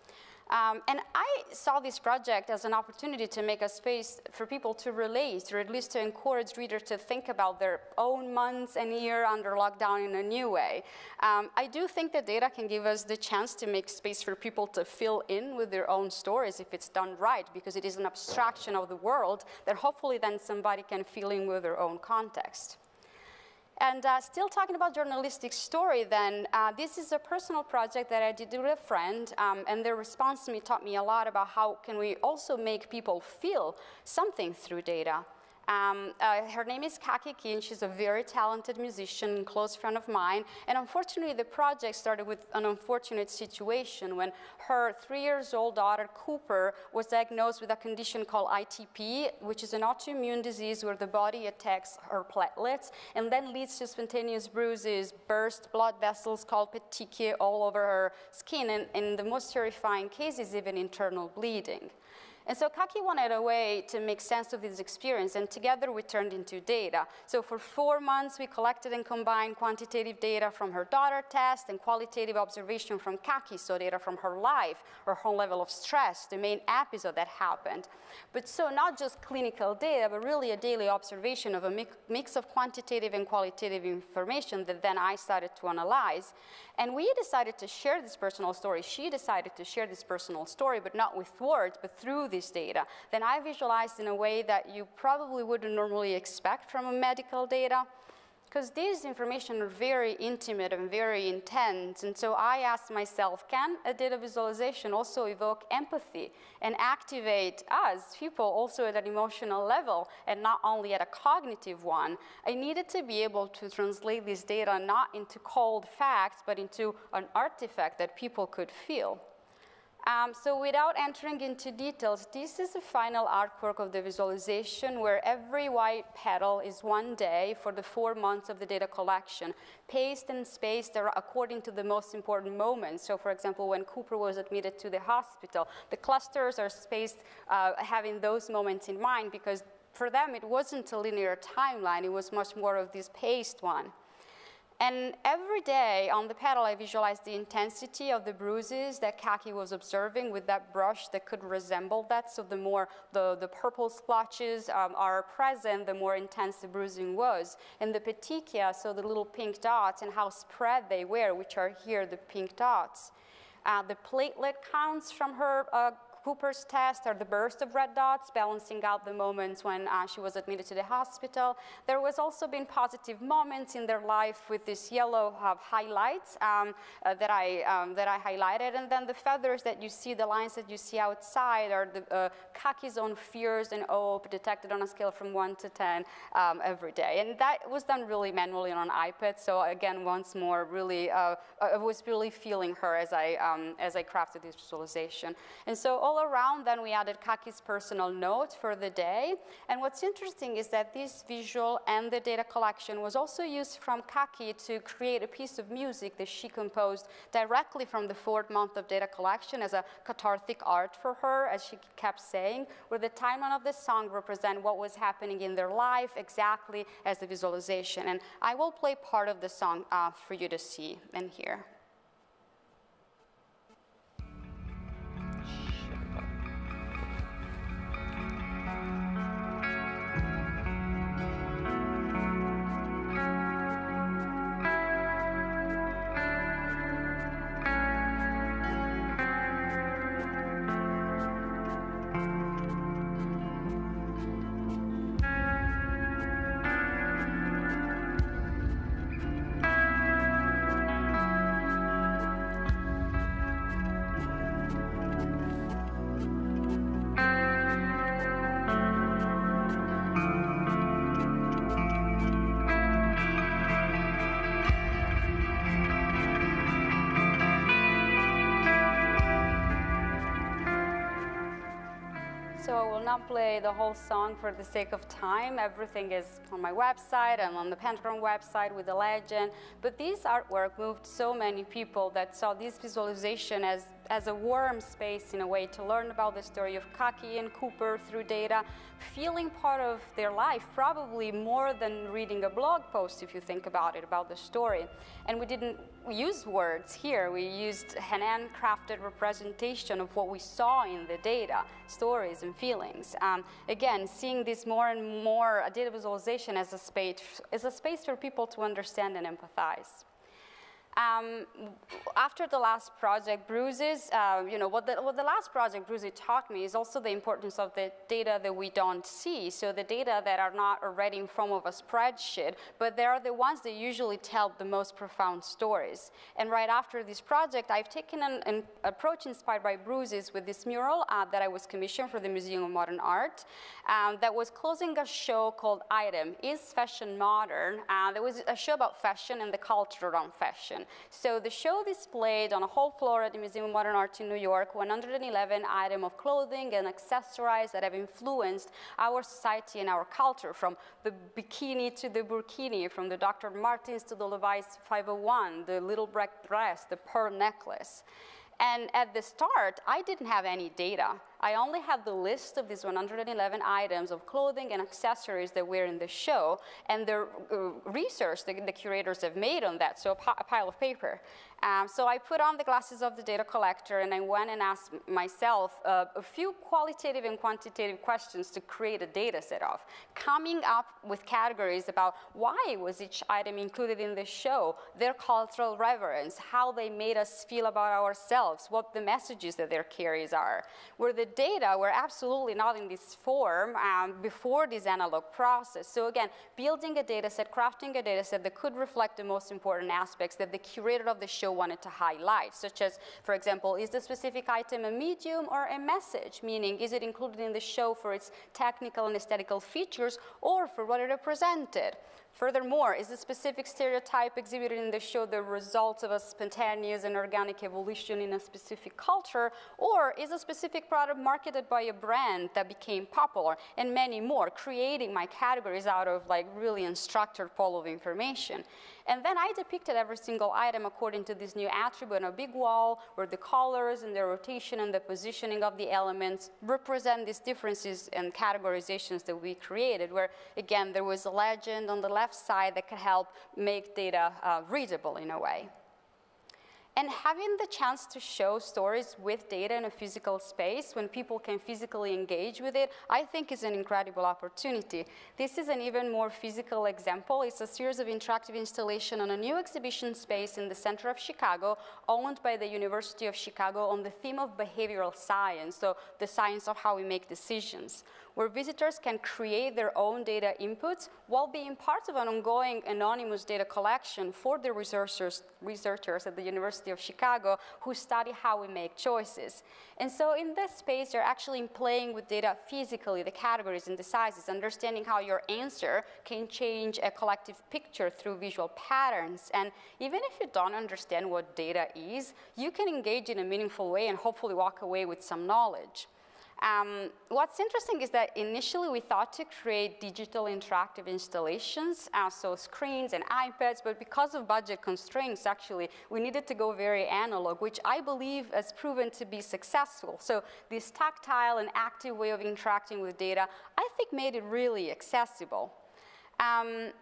Speaker 10: Um, and I saw this project as an opportunity to make a space for people to relate, or at least to encourage readers to think about their own months and year under lockdown in a new way. Um, I do think that data can give us the chance to make space for people to fill in with their own stories if it's done right, because it is an abstraction of the world that hopefully then somebody can fill in with their own context. And uh, still talking about journalistic story then, uh, this is a personal project that I did with a friend, um, and their response to me taught me a lot about how can we also make people feel something through data. Um, uh, her name is Kaki King. She's a very talented musician, close friend of mine. And unfortunately, the project started with an unfortunate situation when her three years old daughter, Cooper, was diagnosed with a condition called ITP, which is an autoimmune disease where the body attacks her platelets and then leads to spontaneous bruises, burst blood vessels called petechiae all over her skin, and in the most terrifying cases, even internal bleeding. And so Kaki wanted a way to make sense of this experience, and together we turned into data. So for four months, we collected and combined quantitative data from her daughter test and qualitative observation from Kaki, so data from her life, her whole level of stress, the main episode that happened. But so not just clinical data, but really a daily observation of a mix of quantitative and qualitative information that then I started to analyze. And we decided to share this personal story. She decided to share this personal story, but not with words, but through this data. Then I visualized in a way that you probably wouldn't normally expect from a medical data because these information are very intimate and very intense. And so I asked myself, can a data visualization also evoke empathy and activate us, people, also at an emotional level and not only at a cognitive one? I needed to be able to translate this data not into cold facts, but into an artifact that people could feel. Um, so without entering into details, this is the final artwork of the visualization where every white petal is one day for the four months of the data collection, paced and spaced according to the most important moments. So for example, when Cooper was admitted to the hospital, the clusters are spaced uh, having those moments in mind because for them it wasn't a linear timeline, it was much more of this paced one. And every day on the petal, I visualized the intensity of the bruises that Kaki was observing with that brush that could resemble that. So the more the, the purple splotches um, are present, the more intense the bruising was. And the petechia, so the little pink dots and how spread they were, which are here, the pink dots. Uh, the platelet counts from her uh, Cooper's test are the burst of red dots, balancing out the moments when uh, she was admitted to the hospital. There was also been positive moments in their life with this yellow uh, highlights um, uh, that, I, um, that I highlighted. And then the feathers that you see, the lines that you see outside are the uh, own fears and hope detected on a scale from one to 10 um, every day. And that was done really manually on an iPad. So again, once more, really, uh, I was really feeling her as I, um, as I crafted this visualization. And so all around, then we added Kaki's personal note for the day. And what's interesting is that this visual and the data collection was also used from Kaki to create a piece of music that she composed directly from the fourth month of data collection as a cathartic art for her, as she kept saying, where the timeline of the song represent what was happening in their life exactly as the visualization. And I will play part of the song uh, for you to see and hear. The whole song for the sake of time. Everything is on my website and on the Pentagram website with the legend. But this artwork moved so many people that saw this visualization as as a warm space in a way to learn about the story of Kaki and Cooper through data, feeling part of their life, probably more than reading a blog post if you think about it, about the story. And we didn't use words here, we used an handcrafted representation of what we saw in the data, stories and feelings. Um, again, seeing this more and more, data visualization as a space, as a space for people to understand and empathize. Um, after the last project, Bruises, uh, you know, what the, what the last project, Bruises, taught me is also the importance of the data that we don't see. So the data that are not already in form of a spreadsheet, but they are the ones that usually tell the most profound stories. And right after this project, I've taken an, an approach inspired by Bruises with this mural uh, that I was commissioned for the Museum of Modern Art um, that was closing a show called Item, Is Fashion Modern? Uh, there was a show about fashion and the culture around fashion. So the show displayed on a whole floor at the Museum of Modern Art in New York 111 items of clothing and accessories that have influenced our society and our culture, from the bikini to the burkini, from the Dr. Martens to the Levi's 501, the little black dress, the pearl necklace. And at the start, I didn't have any data. I only had the list of these 111 items of clothing and accessories that were in the show and the uh, research that the curators have made on that, so a, pile of paper. Um, so I put on the glasses of the data collector and I went and asked myself uh, a few qualitative and quantitative questions to create a data set of, coming up with categories about why was each item included in the show, their cultural reverence, how they made us feel about ourselves, what the messages that their carries are. Were the data were absolutely not in this form um, before this analog process. So again, building a data set, crafting a data set that could reflect the most important aspects that the curator of the show wanted to highlight, such as, for example, is the specific item a medium or a message? Meaning, is it included in the show for its technical and aesthetical features or for what it represented? Furthermore, is the specific stereotype exhibited in the show the result of a spontaneous and organic evolution in a specific culture, or is a specific product marketed by a brand that became popular, and many more, creating my categories out of like really unstructured pool of information. And then I depicted every single item according to this new attribute on a big wall where the colors and the rotation and the positioning of the elements represent these differences and categorizations that we created, where again, there was a legend on the left side that could help make data uh, readable in a way. And having the chance to show stories with data in a physical space when people can physically engage with it, I think is an incredible opportunity. This is an even more physical example. It's a series of interactive installation on a new exhibition space in the center of Chicago, owned by the University of Chicago on the theme of behavioral science, so the science of how we make decisions where visitors can create their own data inputs while being part of an ongoing anonymous data collection for the researchers, researchers at the University of Chicago who study how we make choices. And so in this space, you're actually playing with data physically, the categories and the sizes, understanding how your answer can change a collective picture through visual patterns. And even if you don't understand what data is, you can engage in a meaningful way and hopefully walk away with some knowledge. Um, what's interesting is that initially we thought to create digital interactive installations, uh, so screens and iPads, but because of budget constraints, actually, we needed to go very analog, which I believe has proven to be successful. So this tactile and active way of interacting with data, I think made it really accessible. Um,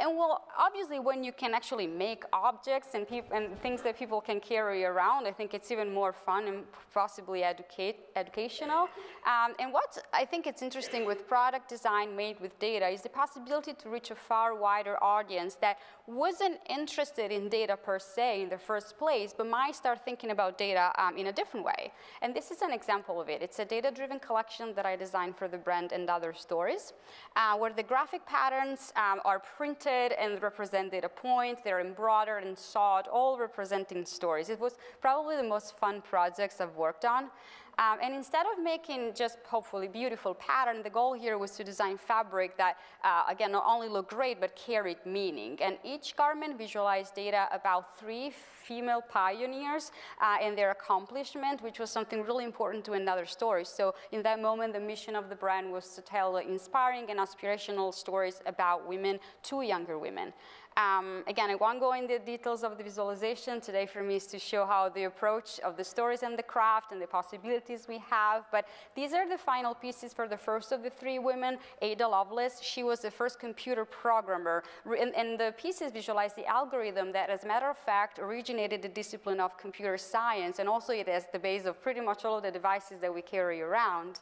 Speaker 10: and well, obviously, when you can actually make objects and, and, things that people can carry around, I think it's even more fun and possibly educate educational. Um, and what I think it's interesting with product design made with data is the possibility to reach a far wider audience that wasn't interested in data per se in the first place, but might start thinking about data um, in a different way. And this is an example of it. It's a data-driven collection that I designed for the brand and other stories, uh, where the graphic patterns um, are printed and represented a point. They're embroidered and sawed, all representing stories. It was probably the most fun projects I've worked on. Um, and instead of making just hopefully beautiful pattern, the goal here was to design fabric that, uh, again, not only looked great, but carried meaning. And each garment visualized data about three female pioneers uh, and their accomplishment, which was something really important to another story. So in that moment, the mission of the brand was to tell inspiring and aspirational stories about women to younger women. Um, again, I won't go into the details of the visualization. Today for me is to show how the approach of the stories and the craft and the possibilities we have. But these are the final pieces for the first of the three women, Ada Lovelace. She was the first computer programmer. And, and the pieces visualize the algorithm that, as a matter of fact, originated the discipline of computer science. And also it is the base of pretty much all of the devices that we carry around.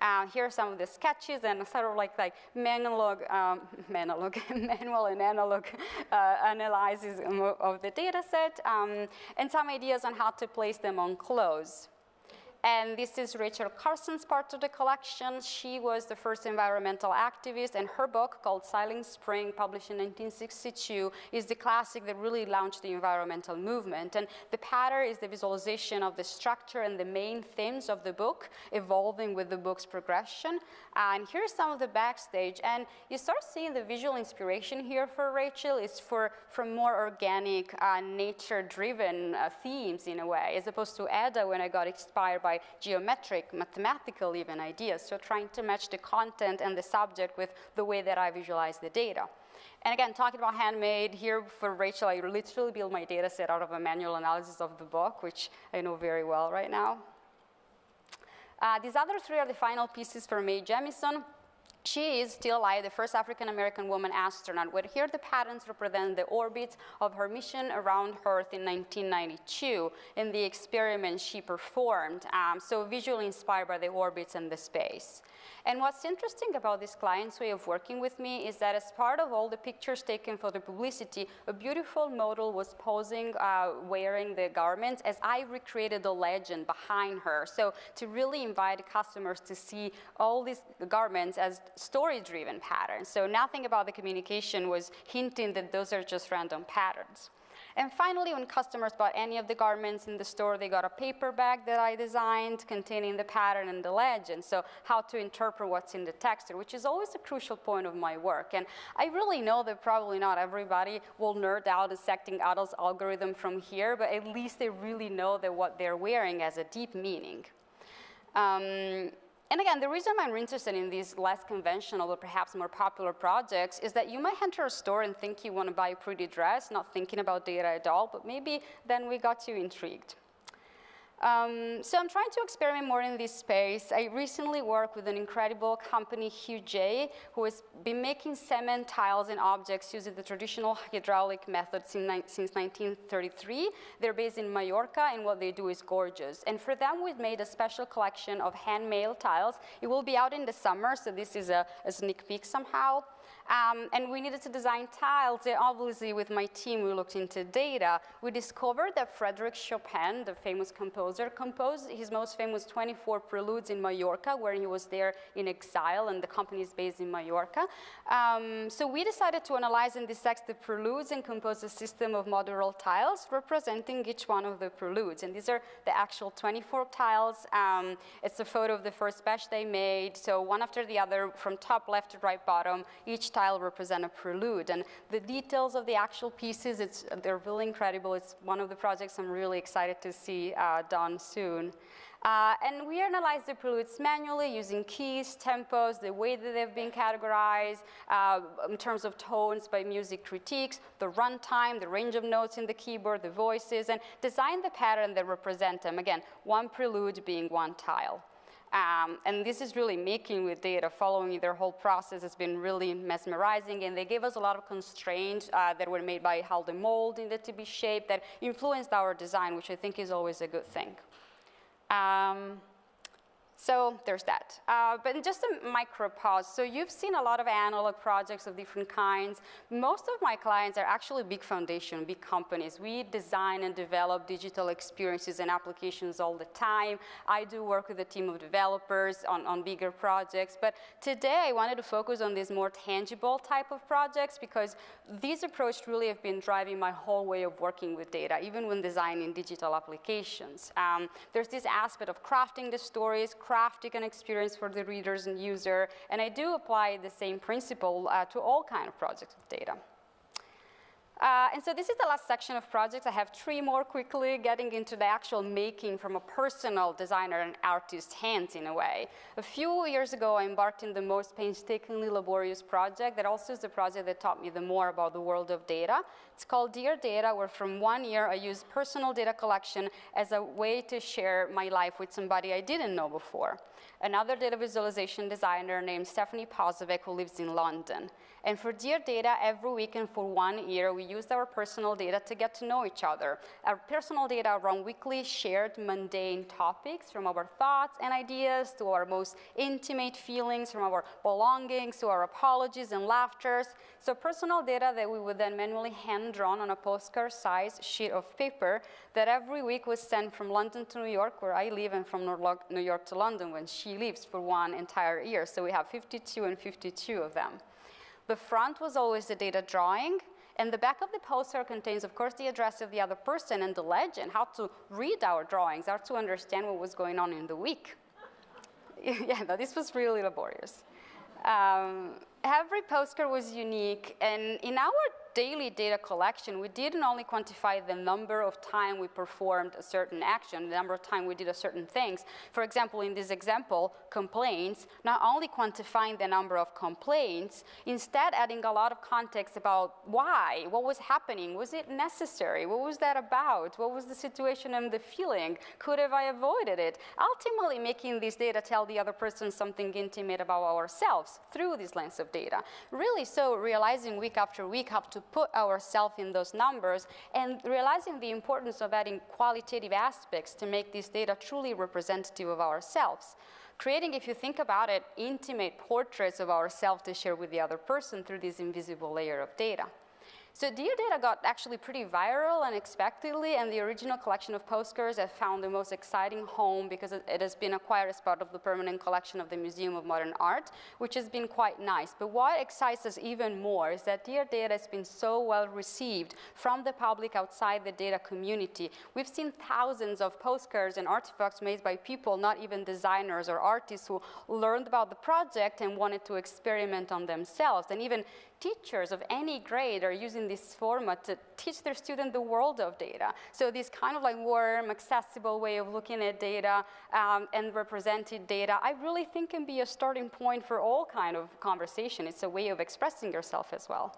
Speaker 10: Uh, here are some of the sketches and sort of like, like manual, um, manual and analog uh, analysis of the data set, um, and some ideas on how to place them on clothes. And this is Rachel Carson's part of the collection. She was the first environmental activist, and her book called Silent Spring, published in 1962, is the classic that really launched the environmental movement. And the pattern is the visualization of the structure and the main themes of the book, evolving with the book's progression. And here's some of the backstage. And you start seeing the visual inspiration here for Rachel is for, from more organic, uh, nature-driven uh, themes in a way, as opposed to Ada when I got inspired by by geometric, mathematical even ideas. So trying to match the content and the subject with the way that I visualize the data. And again, talking about handmade, here for Rachel, I literally built my data set out of a manual analysis of the book, which I know very well right now. Uh, these other three are the final pieces for Mae Jemison. She is still alive, the first African-American woman astronaut, where here the patterns represent the orbits of her mission around Earth in 1992 in the experiment she performed, um, so visually inspired by the orbits and the space. And what's interesting about this client's way of working with me is that as part of all the pictures taken for the publicity, a beautiful model was posing uh, wearing the garments as I recreated the legend behind her. So to really invite customers to see all these garments as story-driven patterns. So nothing about the communication was hinting that those are just random patterns. And finally, when customers bought any of the garments in the store, they got a paper bag that I designed containing the pattern and the legend. So how to interpret what's in the texture, which is always a crucial point of my work. And I really know that probably not everybody will nerd out dissecting Ada's algorithm from here, but at least they really know that what they're wearing has a deep meaning. Um, and again, the reason I'm interested in these less conventional or perhaps more popular projects is that you might enter a store and think you want to buy a pretty dress, not thinking about data at all, but maybe then we got you intrigued. Um, so I'm trying to experiment more in this space. I recently worked with an incredible company, Huguet, who has been making cement tiles and objects using the traditional hydraulic method since 1933. They're based in Mallorca, and what they do is gorgeous. And for them, we've made a special collection of handmade tiles. It will be out in the summer, so this is a, a sneak peek somehow. Um, and we needed to design tiles. And obviously, with my team, we looked into data. We discovered that Frédéric Chopin, the famous composer, composed his most famous 24 preludes in Mallorca, where he was there in exile, and the company is based in Mallorca. Um, so we decided to analyze and dissect the preludes and compose a system of modular tiles representing each one of the preludes. And these are the actual 24 tiles. Um, it's a photo of the first batch they made. So one after the other, from top left to right bottom, each style represent a prelude. And the details of the actual pieces, it's, they're really incredible. It's one of the projects I'm really excited to see uh, done soon. Uh, and we analyze the preludes manually using keys, tempos, the way that they've been categorized uh, in terms of tones by music critiques, the runtime, the range of notes in the keyboard, the voices, and design the pattern that represent them. Again, one prelude being one tile. Um, and this is really making with data, following their whole process has been really mesmerizing. And they gave us a lot of constraints uh, that were made by how the mold needed to be shaped that influenced our design, which I think is always a good thing. Um, So there's that. Uh, but just a micro pause. So you've seen a lot of analog projects of different kinds. Most of my clients are actually big foundation, big companies. We design and develop digital experiences and applications all the time. I do work with a team of developers on, on bigger projects. But today I wanted to focus on these more tangible type of projects because these approaches really have been driving my whole way of working with data, even when designing digital applications. Um, there's this aspect of crafting the stories, crafting an experience for the readers and user, and I do apply the same principle uh, to all kind of projects with data. Uh, and so this is the last section of projects. I have three more quickly, getting into the actual making from a personal designer and artist's hands in a way. A few years ago, I embarked in the most painstakingly laborious project that also is the project that taught me the more about the world of data. It's called Dear Data, where from one year I used personal data collection as a way to share my life with somebody I didn't know before. Another data visualization designer named Stefanie Posavec, who lives in London. And for Dear Data, every week and for one year, we used our personal data to get to know each other. Our personal data around weekly shared mundane topics from our thoughts and ideas to our most intimate feelings, from our belongings to our apologies and laughters. So personal data that we would then manually hand drawn on a postcard size sheet of paper that every week was sent from London to New York, where I live, and from New York to London when she lives for one entire year. So we have 52 and 52 of them. The front was always the data drawing, and the back of the poster contains, of course, the address of the other person and the legend, how to read our drawings, how to understand what was going on in the week. yeah, no, this was really laborious. Um, every postcard was unique, and in our daily data collection, we didn't only quantify the number of time we performed a certain action, the number of time we did a certain things. For example, in this example, complaints, not only quantifying the number of complaints, instead adding a lot of context about why, what was happening, was it necessary, what was that about, what was the situation and the feeling, could have I avoided it? Ultimately making this data tell the other person something intimate about ourselves through this lens of data. Really so realizing week after week how to put ourselves in those numbers and realizing the importance of adding qualitative aspects to make this data truly representative of ourselves. Creating, if you think about it, intimate portraits of ourselves to share with the other person through this invisible layer of data. So Dear Data got actually pretty viral unexpectedly, and the original collection of postcards have found the most exciting home because it, has been acquired as part of the permanent collection of the Museum of Modern Art, which has been quite nice. But what excites us even more is that Dear Data has been so well received from the public outside the data community. We've seen thousands of postcards and artifacts made by people, not even designers or artists, who learned about the project and wanted to experiment on themselves. And even teachers of any grade are using this format to teach their students the world of data. So this kind of like warm, accessible way of looking at data um, and represented data, I really think can be a starting point for all kind of conversation. It's a way of expressing yourself as well.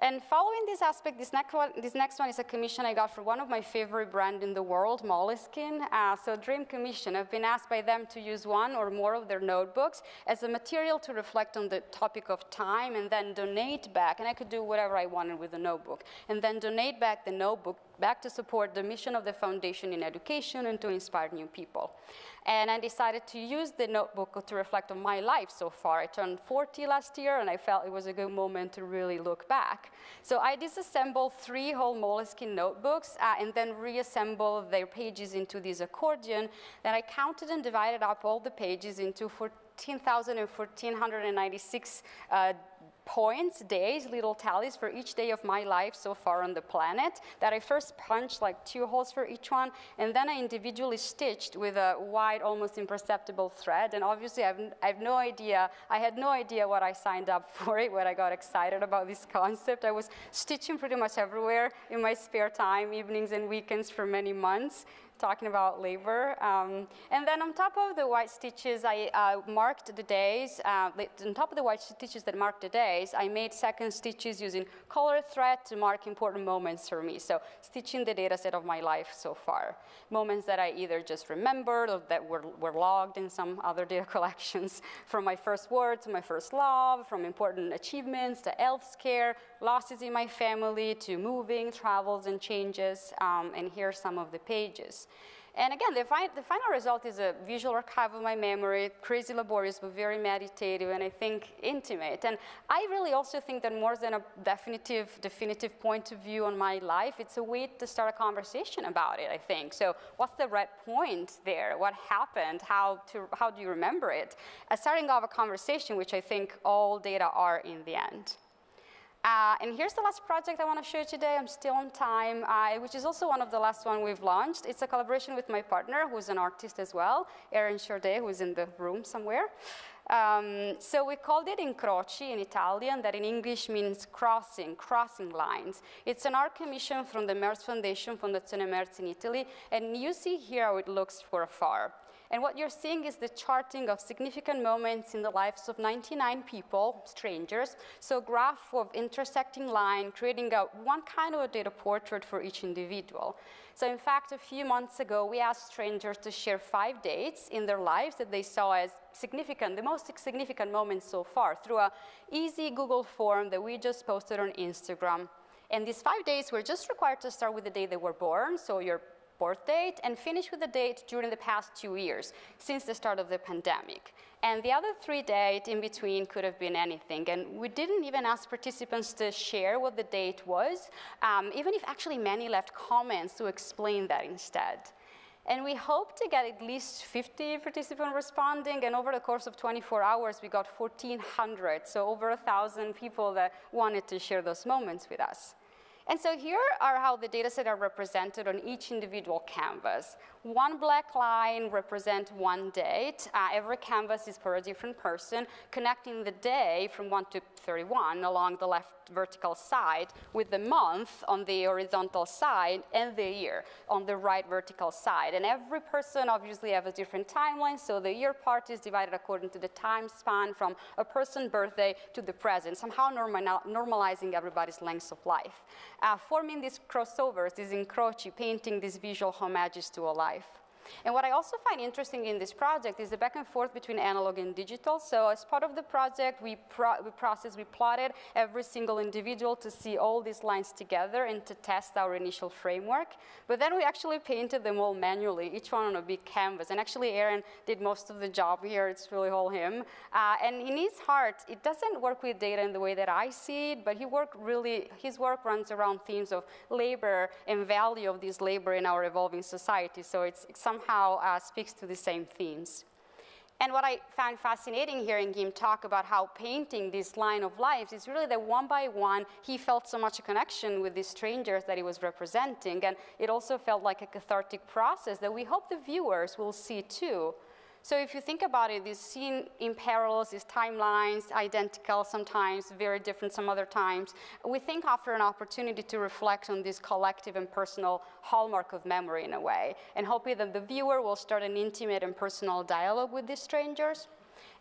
Speaker 10: And following this aspect, this next, one, this next one is a commission I got for one of my favorite brands in the world, Moleskine. Uh, so Dream Commission, I've been asked by them to use one or more of their notebooks as a material to reflect on the topic of time and then donate back. And I could do whatever I wanted with the notebook. And then donate back the notebook back to support the mission of the foundation in education and to inspire new people. And I decided to use the notebook to reflect on my life so far. I turned 40 last year and I felt it was a good moment to really look back. So I disassembled three whole Moleskine notebooks uh, and then reassembled their pages into this accordion. Then I counted and divided up all the pages into 14,000 and 1,496 uh, points, days, little tallies for each day of my life so far on the planet that I first punched like two holes for each one, and then I individually stitched with a wide, almost imperceptible thread. And obviously, I've, I have no idea, I had no idea what I signed up for it when I got excited about this concept. I was stitching pretty much everywhere in my spare time, evenings and weekends for many months talking about labor. Um, and then on top of the white stitches, I uh, marked the days. Uh, on top of the white stitches that marked the days, I made second stitches using color thread to mark important moments for me. So stitching the data set of my life so far. Moments that I either just remembered or that were, were logged in some other data collections. From my first word to my first love, from important achievements to health care, losses in my family to moving, travels and changes. Um, and here are some of the pages. And again, the, fi the, final result is a visual archive of my memory, crazy laborious, but very meditative, and I think intimate. And I really also think that more than a definitive, definitive point of view on my life, it's a way to start a conversation about it, I think. So what's the right point there? What happened? How, to, how do you remember it? A starting off a conversation, which I think all data are in the end. Uh, and here's the last project I want to show you today. I'm still on time, uh, which is also one of the last one we've launched. It's a collaboration with my partner, who's an artist as well, Erin Chaudet, who's in the room somewhere. Um, so we called it incroci in Italian, that in English means crossing, crossing lines. It's an art commission from the Merz Foundation, Fondazione Merz in Italy, and you see here how it looks for afar. And what you're seeing is the charting of significant moments in the lives of 99 people, strangers. So graph of intersecting line, creating a, one kind of a data portrait for each individual. So in fact, a few months ago, we asked strangers to share five dates in their lives that they saw as significant, the most significant moments so far, through a easy Google form that we just posted on Instagram. And these five days were just required to start with the day they were born, so your birth date and finish with the date during the past two years, since the start of the pandemic. And the other three dates in between could have been anything. And we didn't even ask participants to share what the date was, um, even if actually many left comments to explain that instead. And we hope to get at least 50 participants responding, and over the course of 24 hours, we got 1,400, so over 1,000 people that wanted to share those moments with us. And so here are how the data set are represented on each individual canvas. One black line represents one date. Uh, every canvas is for a different person, connecting the day from 1 to 31 along the left vertical side with the month on the horizontal side and the year on the right vertical side. And every person obviously has a different timeline, so the year part is divided according to the time span from a person's birthday to the present, somehow normalizing everybody's length of life. Uh, forming these crossovers, these incroci, painting these visual homages to a life. And what I also find interesting in this project is the back and forth between analog and digital. So as part of the project, we, pro we processed, we plotted every single individual to see all these lines together and to test our initial framework. But then we actually painted them all manually, each one on a big canvas. And actually, Aaron did most of the job here. It's really all him. Uh, and in his heart, it doesn't work with data in the way that I see it, but he worked really, his work runs around themes of labor and value of this labor in our evolving society. So it's, it's some somehow uh, speaks to the same themes. And what I found fascinating hearing him talk about how painting this line of lives is really that one by one, he felt so much a connection with these strangers that he was representing. And it also felt like a cathartic process that we hope the viewers will see too. So if you think about it, this scene in parallels, these timelines, identical sometimes, very different some other times, we think after an opportunity to reflect on this collective and personal hallmark of memory in a way, and hoping that the viewer will start an intimate and personal dialogue with these strangers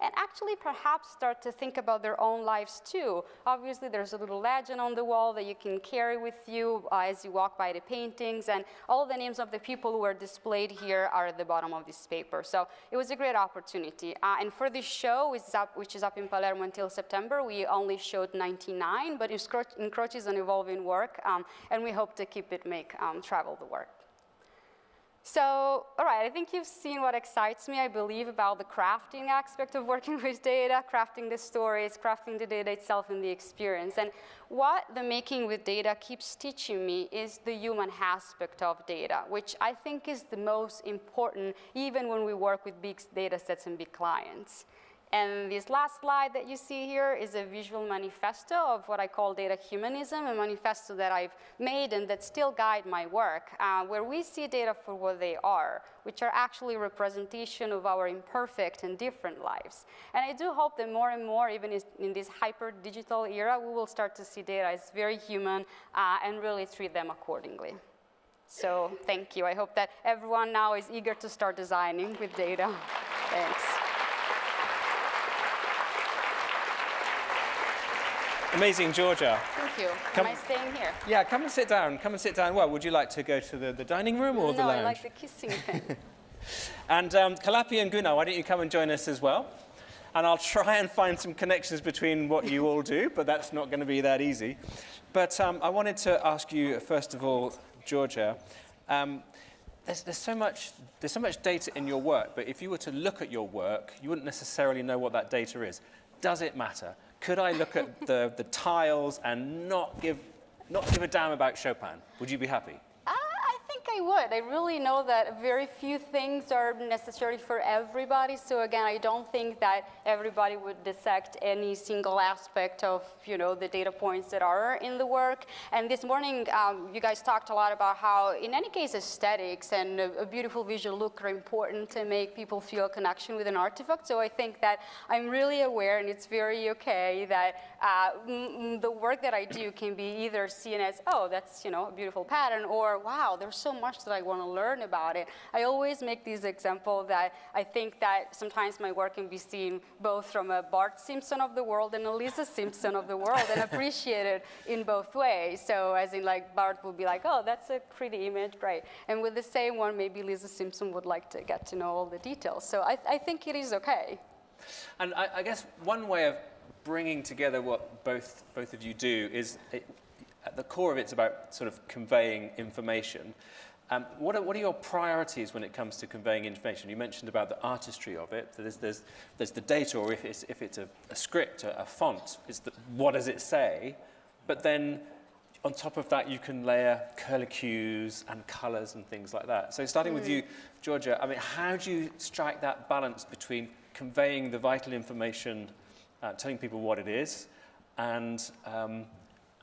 Speaker 10: and actually perhaps start to think about their own lives too. Obviously, there's a little legend on the wall that you can carry with you uh, as you walk by the paintings, and all the names of the people who are displayed here are at the bottom of this paper. So it was a great opportunity. Uh, and for this show, which is, up, which is up in Palermo until September, we only showed 99, but Incroci is an evolving work, um, and we hope to keep it make um, travel the work. So, all right, I think you've seen what excites me, I believe, about the crafting aspect of working with data, crafting the stories, crafting the data itself and the experience. And what the making with data keeps teaching me is the human aspect of data, which I think is the most important, even when we work with big data sets and big clients. And this last slide that you see here is a visual manifesto of what I call data humanism, a manifesto that I've made and that still guide my work, uh, where we see data for what they are, which are actually representation of our imperfect and different lives. And I do hope that more and more, even in this hyper-digital era, we will start to see data as very human uh, and really treat them accordingly. So thank you. I hope that everyone now is eager to start designing with data. Thanks.
Speaker 11: Amazing, Giorgia.
Speaker 10: Thank you.
Speaker 11: Come,
Speaker 10: Am I staying here?
Speaker 11: Yeah, come and sit down. Come and sit down. Well, would you like to go to the, the dining room or
Speaker 10: no,
Speaker 11: the lounge?
Speaker 10: No, I like the kissing thing.
Speaker 11: and um, Kalapi and Gunnar, why don't you come and join us as well? And I'll try and find some connections between what you all do, but that's not going to be that easy. But um, I wanted to ask you, first of all, Giorgia, um, there's, there's, so much, there's so much data in your work, but if you were to look at your work, you wouldn't necessarily know what that data is. Does it matter? Could I look at the, the tiles and not give, not give a damn about Chopin? Would you be happy?
Speaker 10: I think I would. I really know that very few things are necessary for everybody. So again, I don't think that everybody would dissect any single aspect of you know the data points that are in the work. And this morning, um, you guys talked a lot about how, in any case, aesthetics and a, a, beautiful visual look are important to make people feel a connection with an artifact. So I think that I'm really aware, and it's very okay that uh, the work that I do can be either seen as, oh, that's you know a beautiful pattern, or wow, there's so much that I want to learn about it. I always make this example that I think that sometimes my work can be seen both from a Bart Simpson of the world and a Lisa Simpson of the world and appreciated in both ways. So as in like Bart would be like, oh, that's a pretty image, great. And with the same one, maybe Lisa Simpson would like to get to know all the details. So I, I think it is okay.
Speaker 11: And I, I, guess one way of bringing together what both, both of you do is at the core of it, it's about sort of conveying information. Um, what, are, what are your priorities when it comes to conveying information? You mentioned about the artistry of it. There's, there's, there's the data, or if it's, if it's a, a script, a, a font, it's the, what does it say? But then on top of that, you can layer curlicues and colors and things like that. So starting mm. with you, Giorgia, I mean, how do you strike that balance between conveying the vital information, uh, telling people what it is, and um,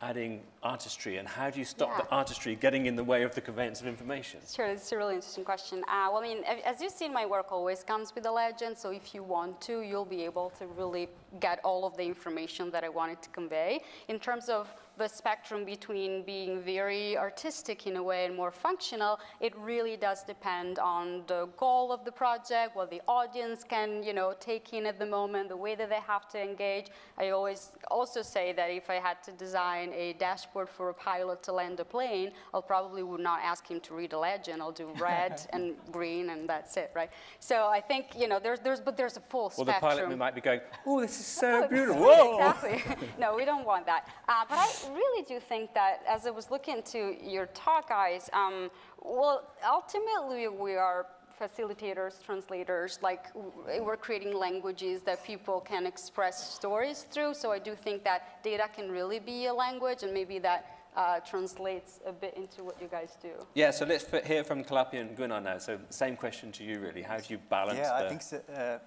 Speaker 11: adding artistry and how do you stop yeah. the artistry getting in the way of the conveyance of information?
Speaker 10: Sure, it's a really interesting question. Uh, well, I mean, as you've seen, my work always comes with a legend, so if you want to, you'll be able to really get all of the information that I wanted to convey. In terms of the spectrum between being very artistic in a way and more functional, it really does depend on the goal of the project, what the audience can, you know, take in at the moment, the way that they have to engage. I always also say that if I had to design a dashboard for a pilot to land a plane, I'll probably would not ask him to read a legend. I'll do red and green and that's it, right? So I think, you know, there's, there's but there's a full
Speaker 11: well,
Speaker 10: spectrum.
Speaker 11: Well, the pilot might be going, oh, this is so beautiful. Whoa.
Speaker 10: exactly. no, we don't want that. Uh, but I really do think that as I was looking to your talk, guys, um, well, ultimately we are facilitators, translators, like we're creating languages that people can express stories through. So I do think that data can really be a language and maybe that uh, translates a bit into what you guys do.
Speaker 11: Yeah, so let's hear from Kalapi and Gunnar now. So same question to you really. How do you balance
Speaker 8: Yeah,
Speaker 11: the...
Speaker 8: I think so, uh,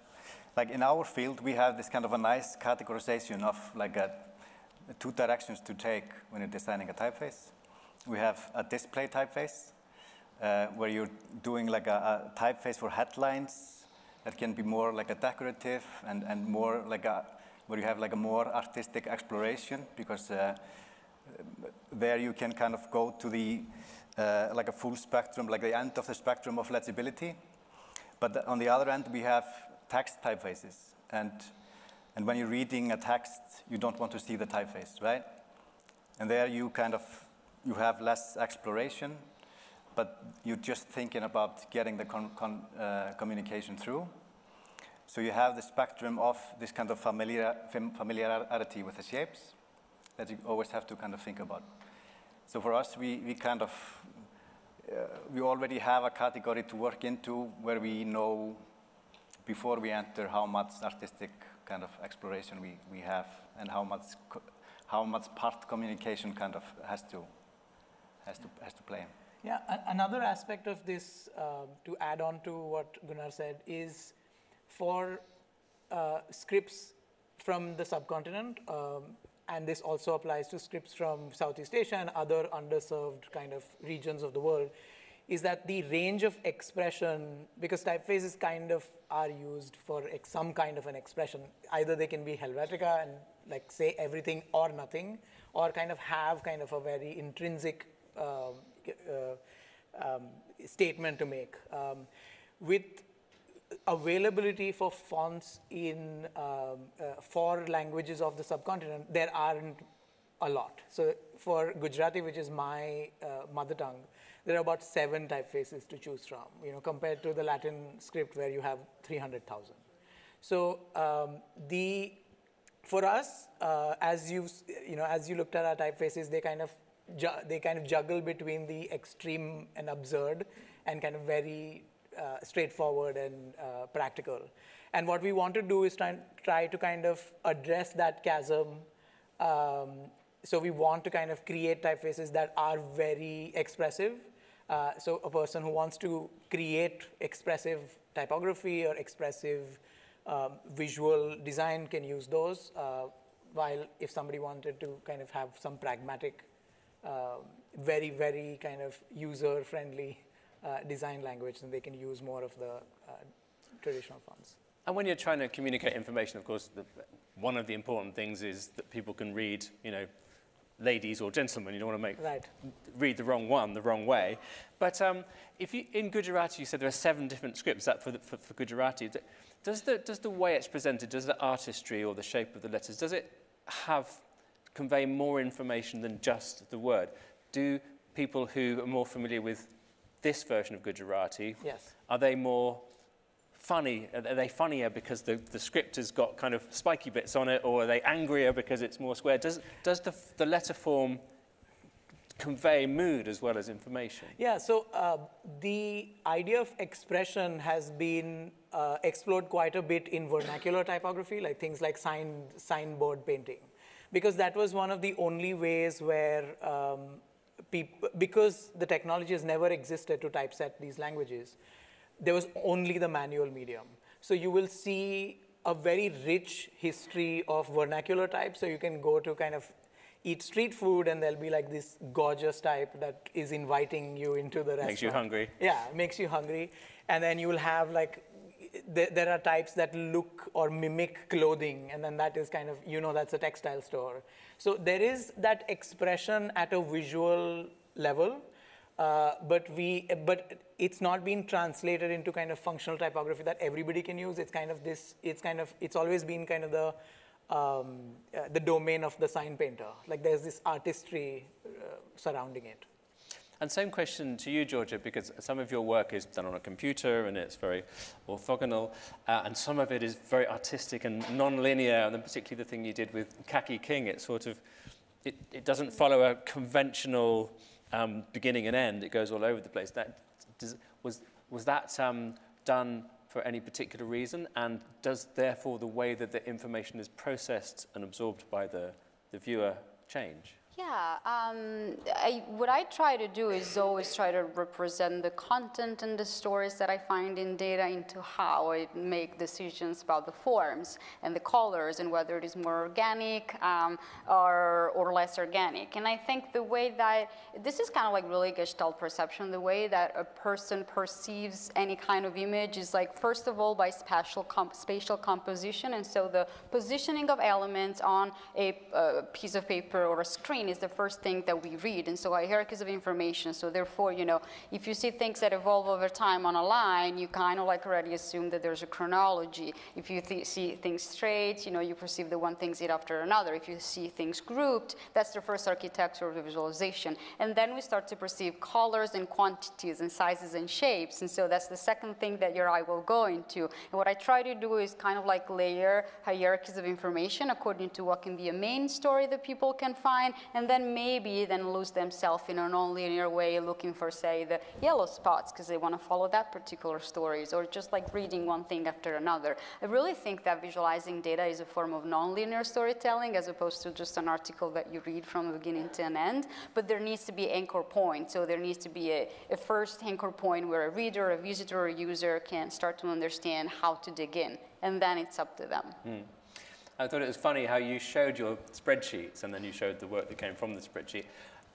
Speaker 8: like in our field, we have this kind of a nice categorization of like a two directions to take when you're designing a typeface. We have a display typeface, uh, where you're doing like a, a, typeface for headlines that can be more like a decorative and, and more like a, where you have like a more artistic exploration because uh, there you can kind of go to the, uh, like a full spectrum, like the end of the spectrum of legibility. But on the other end, we have text typefaces. And and when you're reading a text, you don't want to see the typeface, right? And there you kind of, you have less exploration, but you're just thinking about getting the uh, communication through. So you have the spectrum of this kind of familiar, familiarity with the shapes that you always have to kind of think about. So for us, we, we kind of, uh, we already have a category to work into where we know before we enter how much artistic kind of exploration we, we have and how much, how much part communication kind of has to, has to, has to play.
Speaker 9: Yeah, another aspect of this, uh, to add on to what Gunnar said, is for uh, scripts from the subcontinent, um, and this also applies to scripts from Southeast Asia and other underserved kind of regions of the world, is that the range of expression, because typefaces kind of are used for some kind of an expression. Either they can be Helvetica and like say everything or nothing, or kind of have kind of a very intrinsic uh, uh, um, statement to make. Um, with availability for fonts in um, uh, for languages of the subcontinent, there aren't a lot. So for Gujarati, which is my uh, mother tongue, there are about seven typefaces to choose from, you know, compared to the Latin script where you have 300,000. So um, the, for us, uh, as you you know, as you looked at our typefaces, they kind of they kind of juggle between the extreme and absurd and kind of very uh, straightforward and uh, practical. And what we want to do is try, try to kind of address that chasm. Um, so we want to kind of create typefaces that are very expressive. Uh, so a person who wants to create expressive typography or expressive um, visual design can use those. Uh, while if somebody wanted to kind of have some pragmatic, um, very, very kind of user-friendly uh, design language, then they can use more of the uh, traditional fonts.
Speaker 11: And when you're trying to communicate information, of course, the, one of the important things is that people can read, you know, ladies or gentlemen. You don't want to make
Speaker 9: right.
Speaker 11: read the wrong one the wrong way. But um, if you in Gujarati, you said there are seven different scripts that for, the, for, for Gujarati. Does the does the way it's presented, does the artistry or the shape of the letters, does it have convey more information than just the word? Do people who are more familiar with this version of Gujarati,
Speaker 9: yes.
Speaker 11: are they more funny? Are they funnier because the, the script has got kind of spiky bits on it, or are they angrier because it's more square? Does, does the, the letter form convey mood as well as information?
Speaker 9: Yeah, so uh, the idea of expression has been uh, explored quite a bit in vernacular typography, like things like sign, signboard painting, because that was one of the only ways where um, because the technology has never existed to typeset these languages, there was only the manual medium. So you will see a very rich history of vernacular types. So you can go to kind of eat street food and there'll be like this gorgeous type that is inviting you into the restaurant.
Speaker 11: Makes you hungry.
Speaker 9: Yeah, makes you hungry. And then you will have like, th there are types that look or mimic clothing and then that is kind of, you know, that's a textile store. So there is that expression at a visual level uh, but we, but it's not been translated into kind of functional typography that everybody can use. It's kind of this. It's kind of. It's always been kind of the um, uh, the domain of the sign painter. Like there's this artistry uh, surrounding it.
Speaker 11: And same question to you, Giorgia, because some of your work is done on a computer and it's very orthogonal, and some of it is very artistic and non-linear, and then particularly the thing you did with Kaki King, it sort of, it, it doesn't follow a conventional um, beginning and end. It goes all over the place. That, does, was, was that um, done for any particular reason? And does, therefore, the way that the information is processed and absorbed by the, the viewer change?
Speaker 10: Yeah, um, I, what I try to do is always try to represent the content and the stories that I find in data into how I make decisions about the forms and the colors and whether it is more organic um, or, or less organic. And I think the way that, this is kind of like really Gestalt perception, the way that a person perceives any kind of image is like, first of all, by spatial, comp spatial composition. And so the positioning of elements on a, a piece of paper or a screen is the first thing that we read. And so hierarchies of information. So therefore, you know, if you see things that evolve over time on a line, you kind of like already assume that there's a chronology. If you th see things straight, you know, you perceive the one thing's it after another. If you see things grouped, that's the first architecture of the visualization. And then we start to perceive colors and quantities and sizes and shapes. And so that's the second thing that your eye will go into. And what I try to do is kind of like layer hierarchies of information according to what can be a main story that people can find, and then maybe then lose themselves in a non-linear way looking for, say, the yellow spots because they want to follow that particular stories or just like reading one thing after another. I really think that visualizing data is a form of non-linear storytelling as opposed to just an article that you read from the beginning to an end, but there needs to be anchor point. So there needs to be a, a first anchor point where a reader, a visitor, or a user can start to understand how to dig in, and then it's up to them.
Speaker 11: Mm. I thought it was funny how you showed your spreadsheets and then you showed the work that came from the spreadsheet.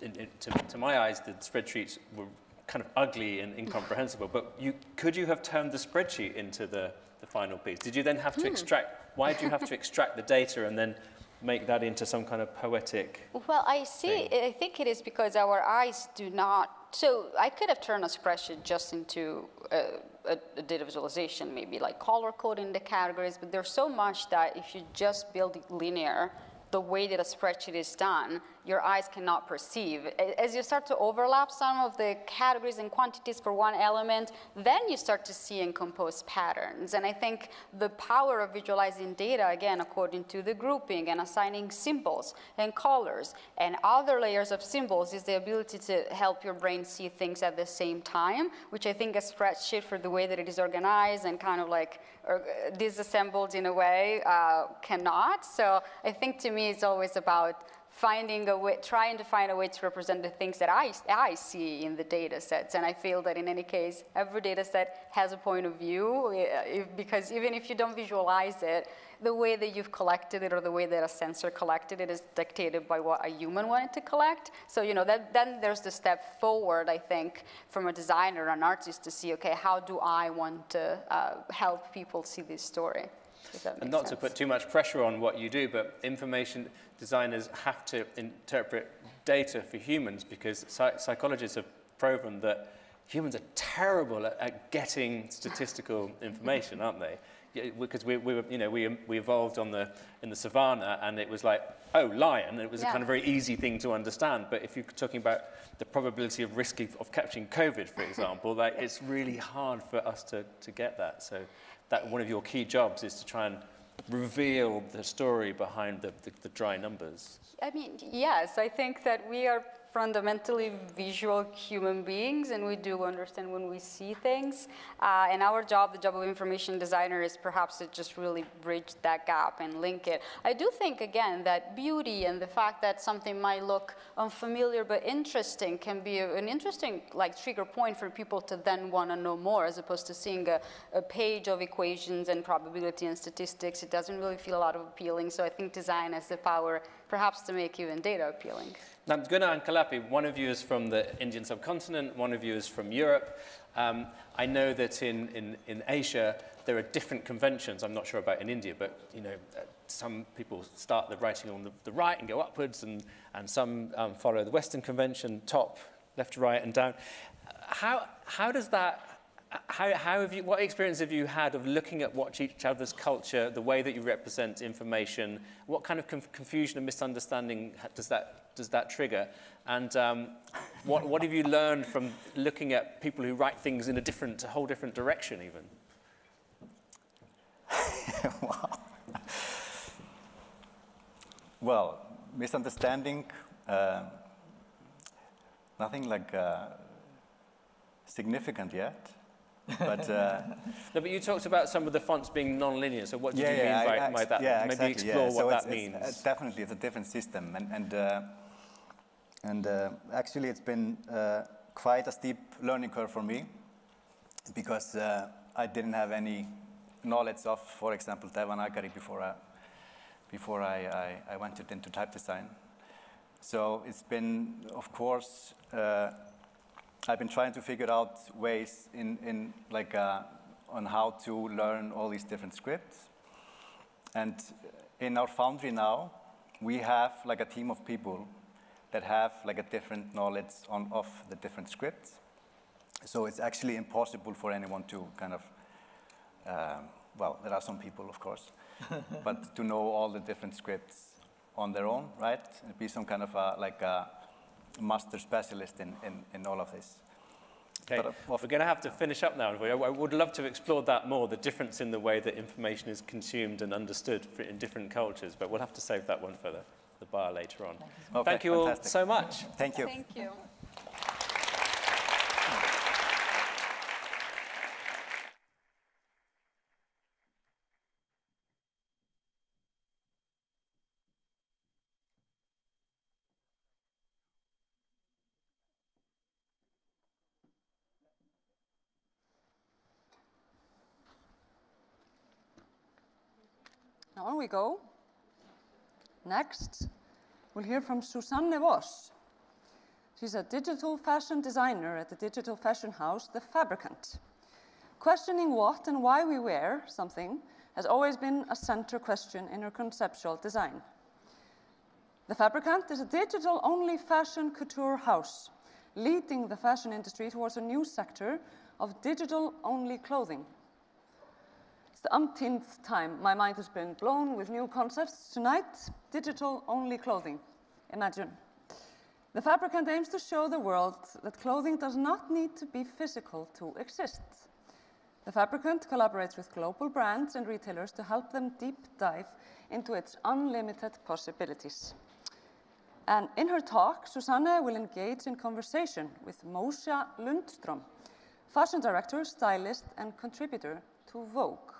Speaker 11: It, it, to, to my eyes, the spreadsheets were kind of ugly and incomprehensible, but you, could you have turned the spreadsheet into the, the final piece? Did you then have to hmm. extract, why did you have to extract the data and then make that into some kind of poetic
Speaker 10: Well, I see, thing? I think it is because our eyes do not, so I could have turned a spreadsheet just into a, a, a, data visualization, maybe like color coding the categories, but there's so much that if you just build it linear, the way that a spreadsheet is done, your eyes cannot perceive. As you start to overlap some of the categories and quantities for one element, then you start to see and compose patterns. And I think the power of visualizing data, again, according to the grouping and assigning symbols and colors and other layers of symbols is the ability to help your brain see things at the same time, which I think a spreadsheet for the way that it is organized and kind of like disassembled in a way uh, cannot. So I think to me it's always about finding a way, trying to find a way to represent the things that I, I see in the data sets. And I feel that in any case, every data set has a point of view if, because even if you don't visualize it, the way that you've collected it or the way that a sensor collected it is dictated by what a human wanted to collect. So, you know, that, then there's the step forward, I think, from a designer, or an artist to see, okay, how do I want to uh, help people see this story?
Speaker 11: And not
Speaker 10: sense.
Speaker 11: to put too much pressure on what you do, but information designers have to interpret data for humans because psych psychologists have proven that humans are terrible at, at getting statistical information, aren't they? because we, we, were, you know, we, we evolved on the, in the savannah and it was like, oh, lion. It was yeah. a kind of very easy thing to understand. But if you're talking about the probability of risk of catching COVID, for example, like, it's really hard for us to, to get that. So that one of your key jobs is to try and reveal the story behind the, the, the dry numbers.
Speaker 10: I mean, yes, I think that we are fundamentally visual human beings and we do understand when we see things. Uh, and our job, the job of information designer, is perhaps to just really bridge that gap and link it. I do think, again, that beauty and the fact that something might look unfamiliar but interesting can be an interesting like trigger point for people to then want to know more as opposed to seeing a, a page of equations and probability and statistics. It doesn't really feel a lot of appealing. So I think design has the power perhaps to make even data appealing.
Speaker 11: Gunnar and Kalapi, one of you is from the Indian subcontinent, one of you is from Europe. Um, I know that in, in, in Asia, there are different conventions. I'm not sure about in India, but you know, uh, some people start the writing on the, the right and go upwards, and, and some um, follow the Western convention, top, left, to right, and down. How, how does that how, how have you, what experience have you had of looking at what each other's culture, the way that you represent information, what kind of conf confusion and misunderstanding does that does that trigger? And um, what, what have you learned from looking at people who write things in a different, a whole different direction even?
Speaker 8: Well, misunderstanding, uh, nothing like uh, significant yet. But uh,
Speaker 11: no, but you talked about some of the fonts being non-linear. So what do
Speaker 8: yeah,
Speaker 11: you mean
Speaker 8: yeah,
Speaker 11: by,
Speaker 8: I,
Speaker 11: by that?
Speaker 8: Yeah,
Speaker 11: Maybe
Speaker 8: exactly,
Speaker 11: explore
Speaker 8: yeah.
Speaker 11: what
Speaker 8: so
Speaker 11: that
Speaker 8: it's,
Speaker 11: means.
Speaker 8: It's, definitely, it's a different system, and and uh, and uh, actually, it's been uh, quite a steep learning curve for me because uh, I didn't have any knowledge of, for example, Devanagari before I, before I, I, I went into type design. So it's been, of course, uh, I've been trying to figure out ways in, in like uh, on how to learn all these different scripts. And in our foundry now, we have like a team of people that have like a different knowledge on, of the different scripts. So it's actually impossible for anyone to kind of, um, well, there are some people, of course, but to know all the different scripts on their own, right? And be some kind of a, like a master specialist in, in, in all of this.
Speaker 11: Okay, uh, Well, we're going to have to finish up now. I would love to explore that more, the difference in the way that information is consumed and understood in different cultures, but we'll have to save that one for the the bar later on. Okay, Thank you fantastic. all so much.
Speaker 8: Thank you.
Speaker 10: Thank you.
Speaker 1: We go. Next, we'll hear from Susanne Voss. She's a digital fashion designer at the digital fashion house, The Fabricant. Questioning what and why we wear something has always been a center question in her conceptual design. The Fabricant is a digital-only fashion couture house, leading the fashion industry towards a new sector of digital-only clothing the umpteenth time my mind has been blown with new concepts. Tonight, digital-only clothing. Imagine The Fabricant aims to show the world that clothing does not need to be physical to exist. The Fabricant collaborates with global brands and retailers to help them deep dive into its unlimited possibilities. And in her talk, Susanne will engage in conversation with Mosha Lundstrom, fashion director, stylist, and contributor to Vogue.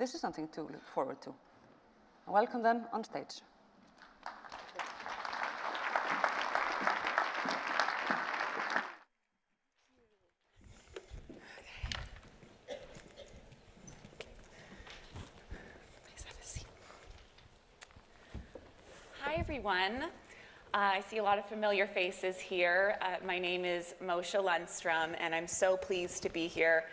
Speaker 1: This is something to look forward to. Welcome them on stage.
Speaker 12: Everyone. Uh, I see a lot of familiar faces here. Uh, my name is Mosha Lundstrom, and I'm so pleased to be here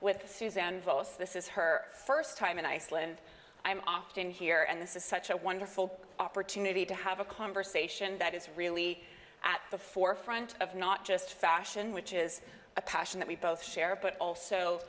Speaker 12: with Suzanne Voss. This is her first time in Iceland. I'm often here, and this is such a wonderful opportunity to have a conversation that is really at the forefront of not just fashion, which is a passion that we both share, but also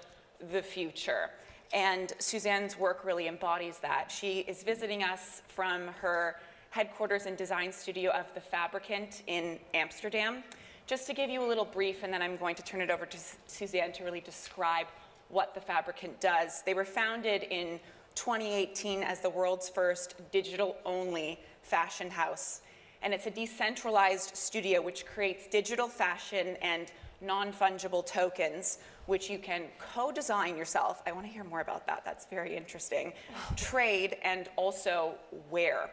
Speaker 12: the future. And Suzanne's work really embodies that. She is visiting us from her headquarters and design studio of the Fabricant in Amsterdam. Just to give you a little brief, and then I'm going to turn it over to Suzanne to really describe what the Fabricant does. They were founded in 2018 as the world's first digital-only fashion house. And it's a decentralized studio which creates digital fashion and non-fungible tokens, which you can co-design yourself. I want to hear more about that. That's very interesting. Trade and also wear.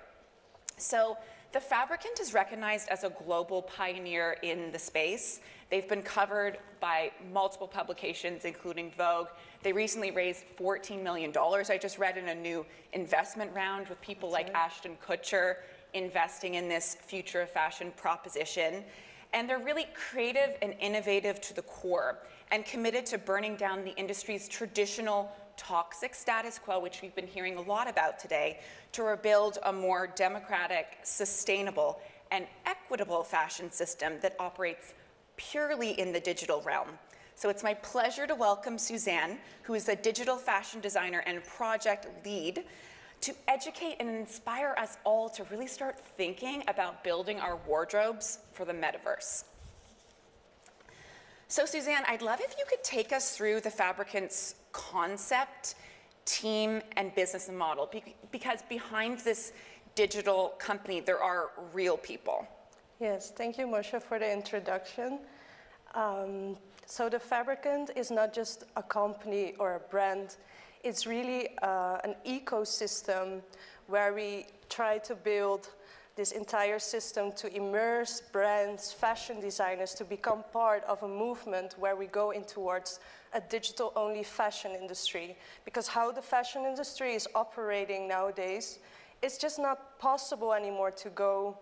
Speaker 12: So the Fabricant is recognized as a global pioneer in the space. They've been covered by multiple publications, including Vogue. They recently raised $14 million. I just read in a new investment round with people like Ashton Kutcher investing in this future of fashion proposition. And they're really creative and innovative to the core and committed to burning down the industry's traditional toxic status quo, which we've been hearing a lot about today, to rebuild a more democratic, sustainable, and equitable fashion system that operates purely in the digital realm. So it's my pleasure to welcome Suzanne, who is a digital fashion designer and project lead, to educate and inspire us all to really start thinking about building our wardrobes for the metaverse. So Suzanne, I'd love if you could take us through the Fabricant's concept, team, and business model, be- because behind this digital company, there are real people.
Speaker 13: Yes, thank you, Mosha, for the introduction. Um, so the Fabricant is not just a company or a brand, it's really uh, an ecosystem where we try to build this entire system to immerse brands, fashion designers to become part of a movement where we go in towards a digital only fashion industry. Because how the fashion industry is operating nowadays, it's just not possible anymore to go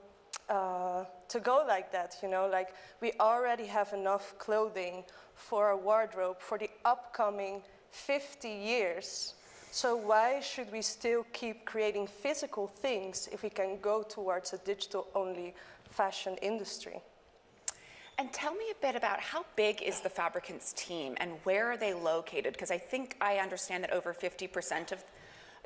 Speaker 13: uh, to go like that, you know, like we already have enough clothing for a wardrobe for the upcoming 50 years. So why should we still keep creating physical things if we can go towards a digital only fashion industry?
Speaker 12: And tell me a bit about how big is the Fabricants team and where are they located? Because I think I understand that over 50% of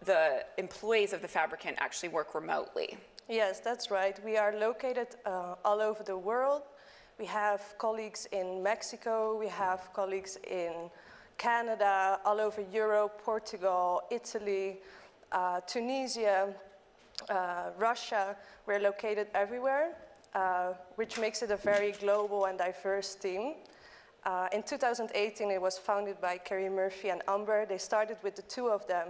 Speaker 12: the employees of the Fabricant actually work remotely.
Speaker 13: Yes, that's right. We are located uh, all over the world. We have colleagues in Mexico, we have colleagues in Canada, all over Europe, Portugal, Italy, uh, Tunisia, uh, Russia. We're located everywhere, uh, which makes it a very global and diverse team. Uh, in 2018, it was founded by Kerry Murphy and Amber. They started with the two of them.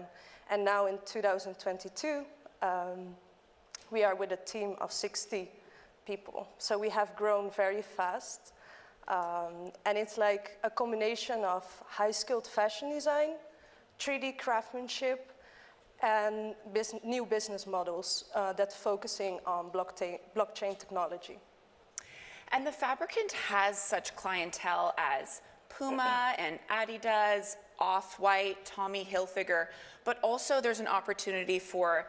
Speaker 13: And now in 2022, um, we are with a team of 60 people. So we have grown very fast. Um, and it's like a combination of high skilled fashion design, 3D craftsmanship, and new business models uh, that focusing on blockchain technology.
Speaker 12: And the Fabricant has such clientele as Puma and Adidas, Off-White, Tommy Hilfiger, but also there's an opportunity for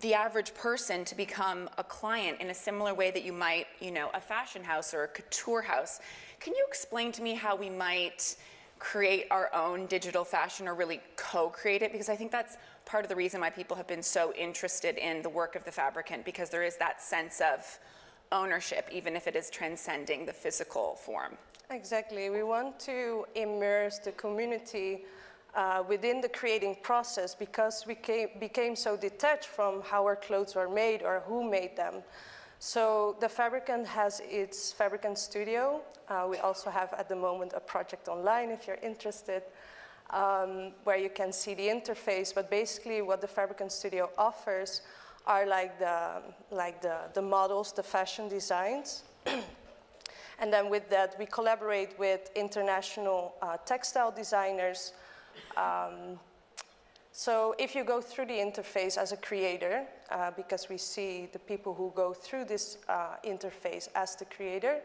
Speaker 12: the average person to become a client in a similar way that you might, you know, a fashion house or a couture house. Can you explain to me how we might create our own digital fashion or really co-create it? Because I think that's part of the reason why people have been so interested in the work of the Fabricant because there is that sense of ownership, even if it is transcending the physical form.
Speaker 13: Exactly. We want to immerse the community uh, within the creating process because we came, became so detached from how our clothes were made or who made them. So the Fabricant has its Fabricant studio. Uh, we also have at the moment a project online if you're interested, um, where you can see the interface. But basically what the Fabricant studio offers are like the, like the, the models, the fashion designs. and then with that, we collaborate with international uh, textile designers. Um, so if you go through the interface as a creator, uh, because we see the people who go through this uh, interface as the creator,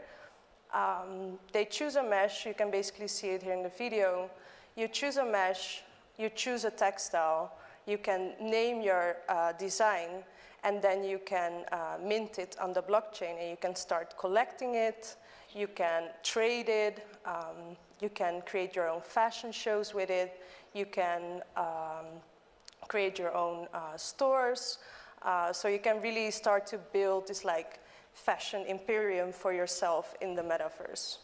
Speaker 13: um, they choose a mesh. You can basically see it here in the video. You choose a mesh, you choose a textile, you can name your uh, design, and then you can uh, mint it on the blockchain and you can start collecting it, you can trade it, um, you can create your own fashion shows with it, you can um, create your own uh, stores, uh, so you can really start to build this like fashion imperium for yourself in the metaverse.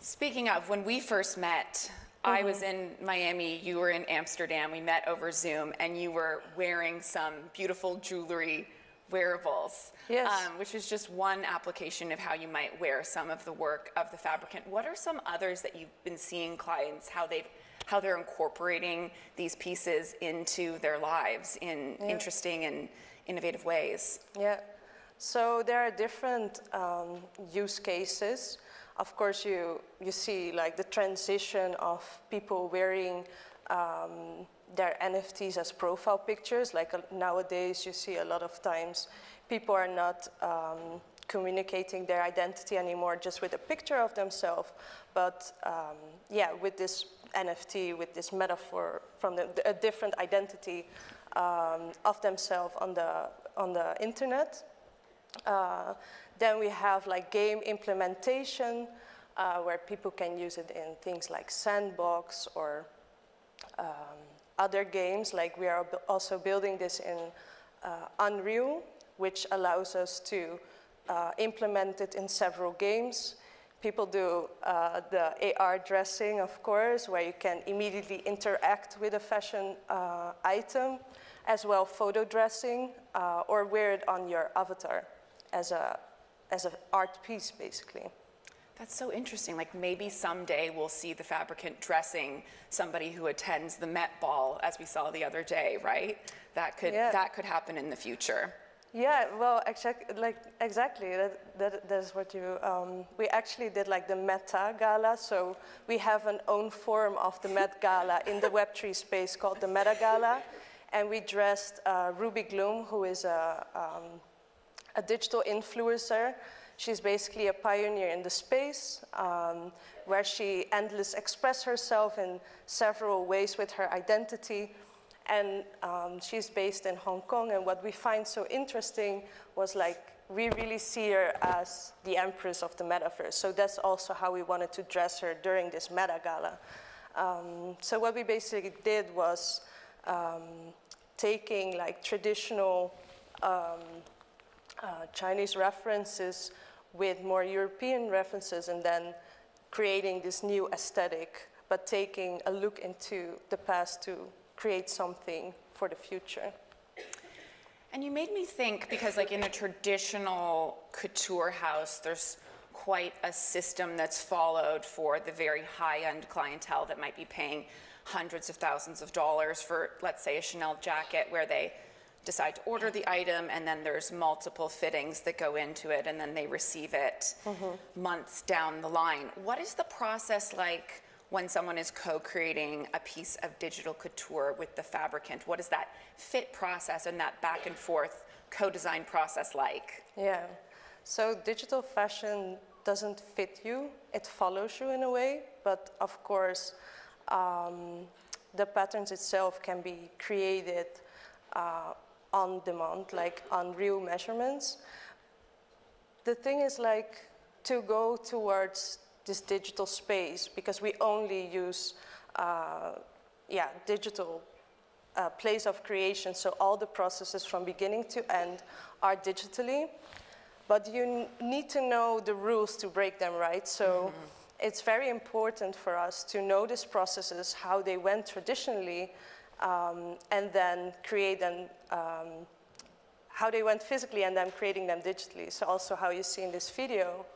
Speaker 12: Speaking of, when we first met, I was in Miami, you were in Amsterdam, we met over Zoom, and you were wearing some beautiful jewelry wearables,
Speaker 13: Yes.
Speaker 12: um, which is just one application of how you might wear some of the work of the fabricant. What are some others that you've been seeing clients, how they've how they're incorporating these pieces into their lives in
Speaker 13: Yeah.
Speaker 12: interesting and innovative ways?
Speaker 13: Yeah. So there are different um, use cases. Of course, you, you see like the transition of people wearing um, their NFTs as profile pictures. Like uh, nowadays, you see a lot of times people are not um, communicating their identity anymore just with a picture of themselves, but um, yeah, with this NFT, with this metaphor from the, a different identity um, of themselves on the, on the internet. Uh, then we have like game implementation, uh, where people can use it in things like Sandbox or um, other games. Like we are also building this in uh, Unreal, which allows us to uh, implement it in several games. People do uh, the AR dressing, of course, where you can immediately interact with a fashion uh, item, as well photo dressing, uh, or wear it on your avatar as a as an art piece, basically.
Speaker 12: That's so interesting. Like maybe someday we'll see the fabricant dressing somebody who attends the Met Ball, as we saw the other day, right? That could
Speaker 13: Yeah.
Speaker 12: that could happen in the future.
Speaker 13: Yeah, well, exact, like exactly. That, that, that is what you. Um, we actually did like the Meta Gala, so we have an own form of the Met Gala in the Web3 space called the Meta Gala, and we dressed uh, Ruby Gloom, who is a, um, a digital influencer. She's basically a pioneer in the space, um, where she endless express herself in several ways with her identity. And um, she's based in Hong Kong. And what we find so interesting was like we really see her as the empress of the metaverse. So that's also how we wanted to dress her during this Meta Gala. Um, so what we basically did was um, taking like traditional um, uh, Chinese references with more European references and then creating this new aesthetic, but taking a look into the past to create something for the future.
Speaker 12: And you made me think because, like in a traditional couture house, there's quite a system that's followed for the very high-end clientele that might be paying hundreds of thousands of dollars for, let's say, a Chanel jacket, where they decide to order the item, and then there's multiple fittings that go into it, and then they receive it months down the line. What is the process like when someone is co-creating a piece of digital couture with the fabricant? What is that fit process and that back and forth co-design process like?
Speaker 13: Yeah. So digital fashion doesn't fit you, it follows you in a way, but of course, um, the patterns itself can be created uh, on demand, like on real measurements. The thing is like to go towards this digital space because we only use, uh, yeah, digital uh, place of creation. So all the processes from beginning to end are digitally. but you need to know the rules to break them, right? So it's very important for us to know these processes, how they went traditionally, um, and then create them, um, how they went physically and then creating them digitally. So also how you see in this video,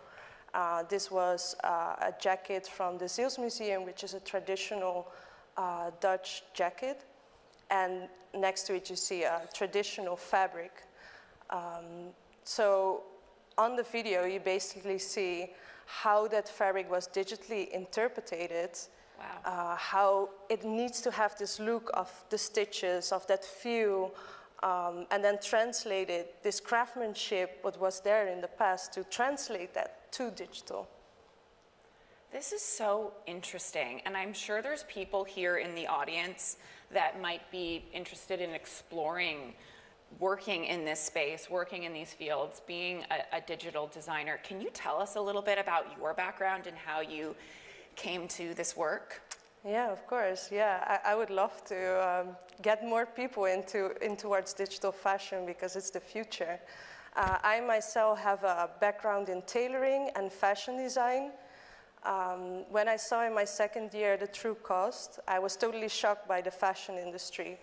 Speaker 13: uh, this was uh, a jacket from the Zeeuws Museum, which is a traditional uh, Dutch jacket. And next to it, you see a traditional fabric. Um, so on the video, you basically see how that fabric was digitally interpreted, uh, how it needs to have this look of the stitches, of that feel, um, and then translated this craftsmanship, what was there in the past, to translate that to digital.
Speaker 12: This is so interesting, and I'm sure there's people here in the audience that might be interested in exploring working in this space, working in these fields, being a, a, digital designer. Can you tell us a little bit about your background and how you came to this work?
Speaker 13: Yeah, of course. Yeah, I, I would love to um, get more people into in towards digital fashion because it's the future. Uh, I myself have a background in tailoring and fashion design. Um, when I saw in my second year the true cost, I was totally shocked by the fashion industry.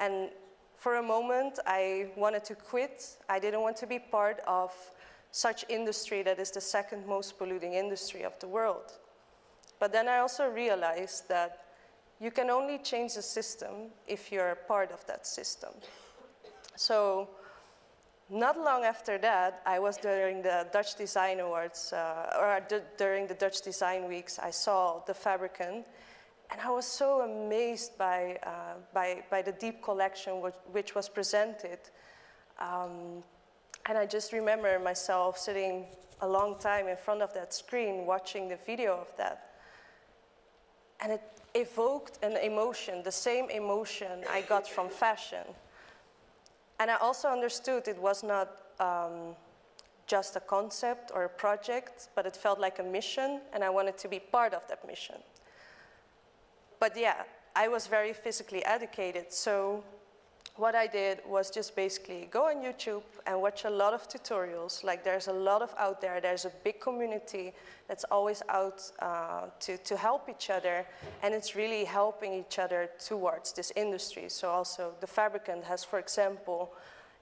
Speaker 13: And for a moment, I wanted to quit. I didn't want to be part of such industry that is the second most polluting industry of the world. But then I also realized that you can only change the system if you're part of that system. So not long after that, I was during the Dutch Design Awards, uh, or during the Dutch Design Weeks, I saw the Fabricant, and I was so amazed by, uh, by, by the deep collection which, which was presented. Um, and I just remember myself sitting a long time in front of that screen watching the video of that. And it evoked an emotion, the same emotion I got from fashion. And I also understood it was not um, just a concept or a project, but it felt like a mission, and I wanted to be part of that mission. But yeah, I was very physically educated, so what I did was just basically go on YouTube and watch a lot of tutorials. Like there's a lot of out there. There's a big community that's always out uh, to, to help each other. And it's really helping each other towards this industry. So also the Fabricant has, for example,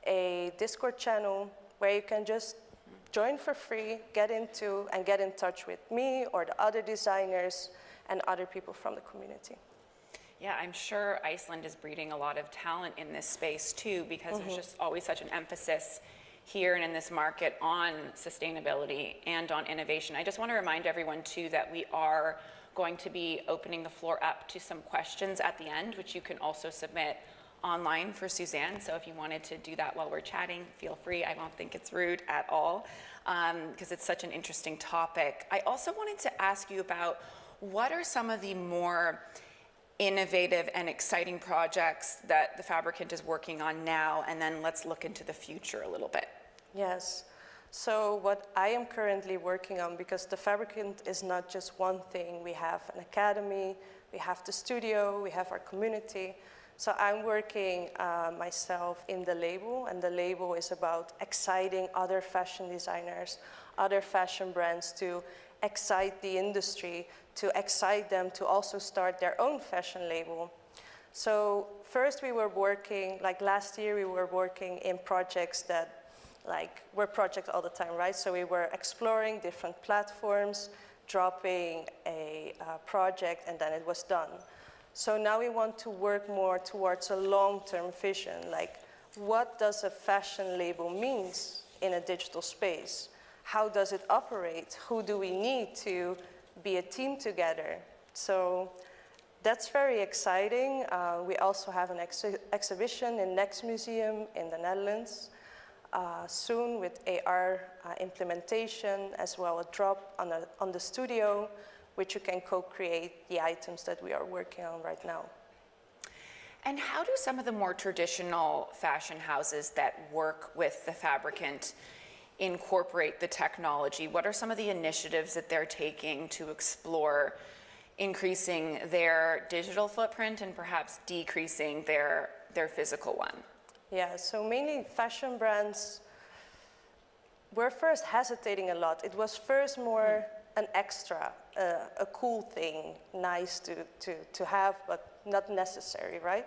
Speaker 13: a Discord channel where you can just join for free, get into and get in touch with me or the other designers and other people from the community.
Speaker 12: Yeah, I'm sure Iceland is breeding a lot of talent in this space too, because mm-hmm. there's just always such an emphasis here and in this market on sustainability and on innovation. I just want to remind everyone too that we are going to be opening the floor up to some questions at the end, which you can also submit online for Suzanne. So if you wanted to do that while we're chatting, feel free. I don't think it's rude at all because um, it's such an interesting topic. I also wanted to ask you about what are some of the more innovative and exciting projects that the Fabricant is working on now, and then let's look into the future a little bit.
Speaker 13: Yes. So what I am currently working on, because the Fabricant is not just one thing, we have an academy, we have the studio, we have our community. So I'm working uh, myself in the label, and the label is about exciting other fashion designers, other fashion brands to excite the industry to excite them to also start their own fashion label. So first we were working, like last year we were working in projects that like were projects all the time, right? So we were exploring different platforms, dropping a uh, project and then it was done. So now we want to work more towards a long-term vision, like what does a fashion label means in a digital space? How does it operate? Who do we need to be a team together. So that's very exciting. Uh, we also have an ex exhibition in Nxt Museum in the Netherlands uh, soon with AR uh, implementation as well a drop on, on the studio, which you can co-create the items that we are working on right now.
Speaker 12: And how do some of the more traditional fashion houses that work with the fabricant incorporate the technology? What are some of the initiatives that they're taking to explore increasing their digital footprint and perhaps decreasing their, their physical one?
Speaker 13: Yeah, so mainly fashion brands were first hesitating a lot. It was first more an extra, uh, a cool thing, nice to, to, to have, but not necessary, right?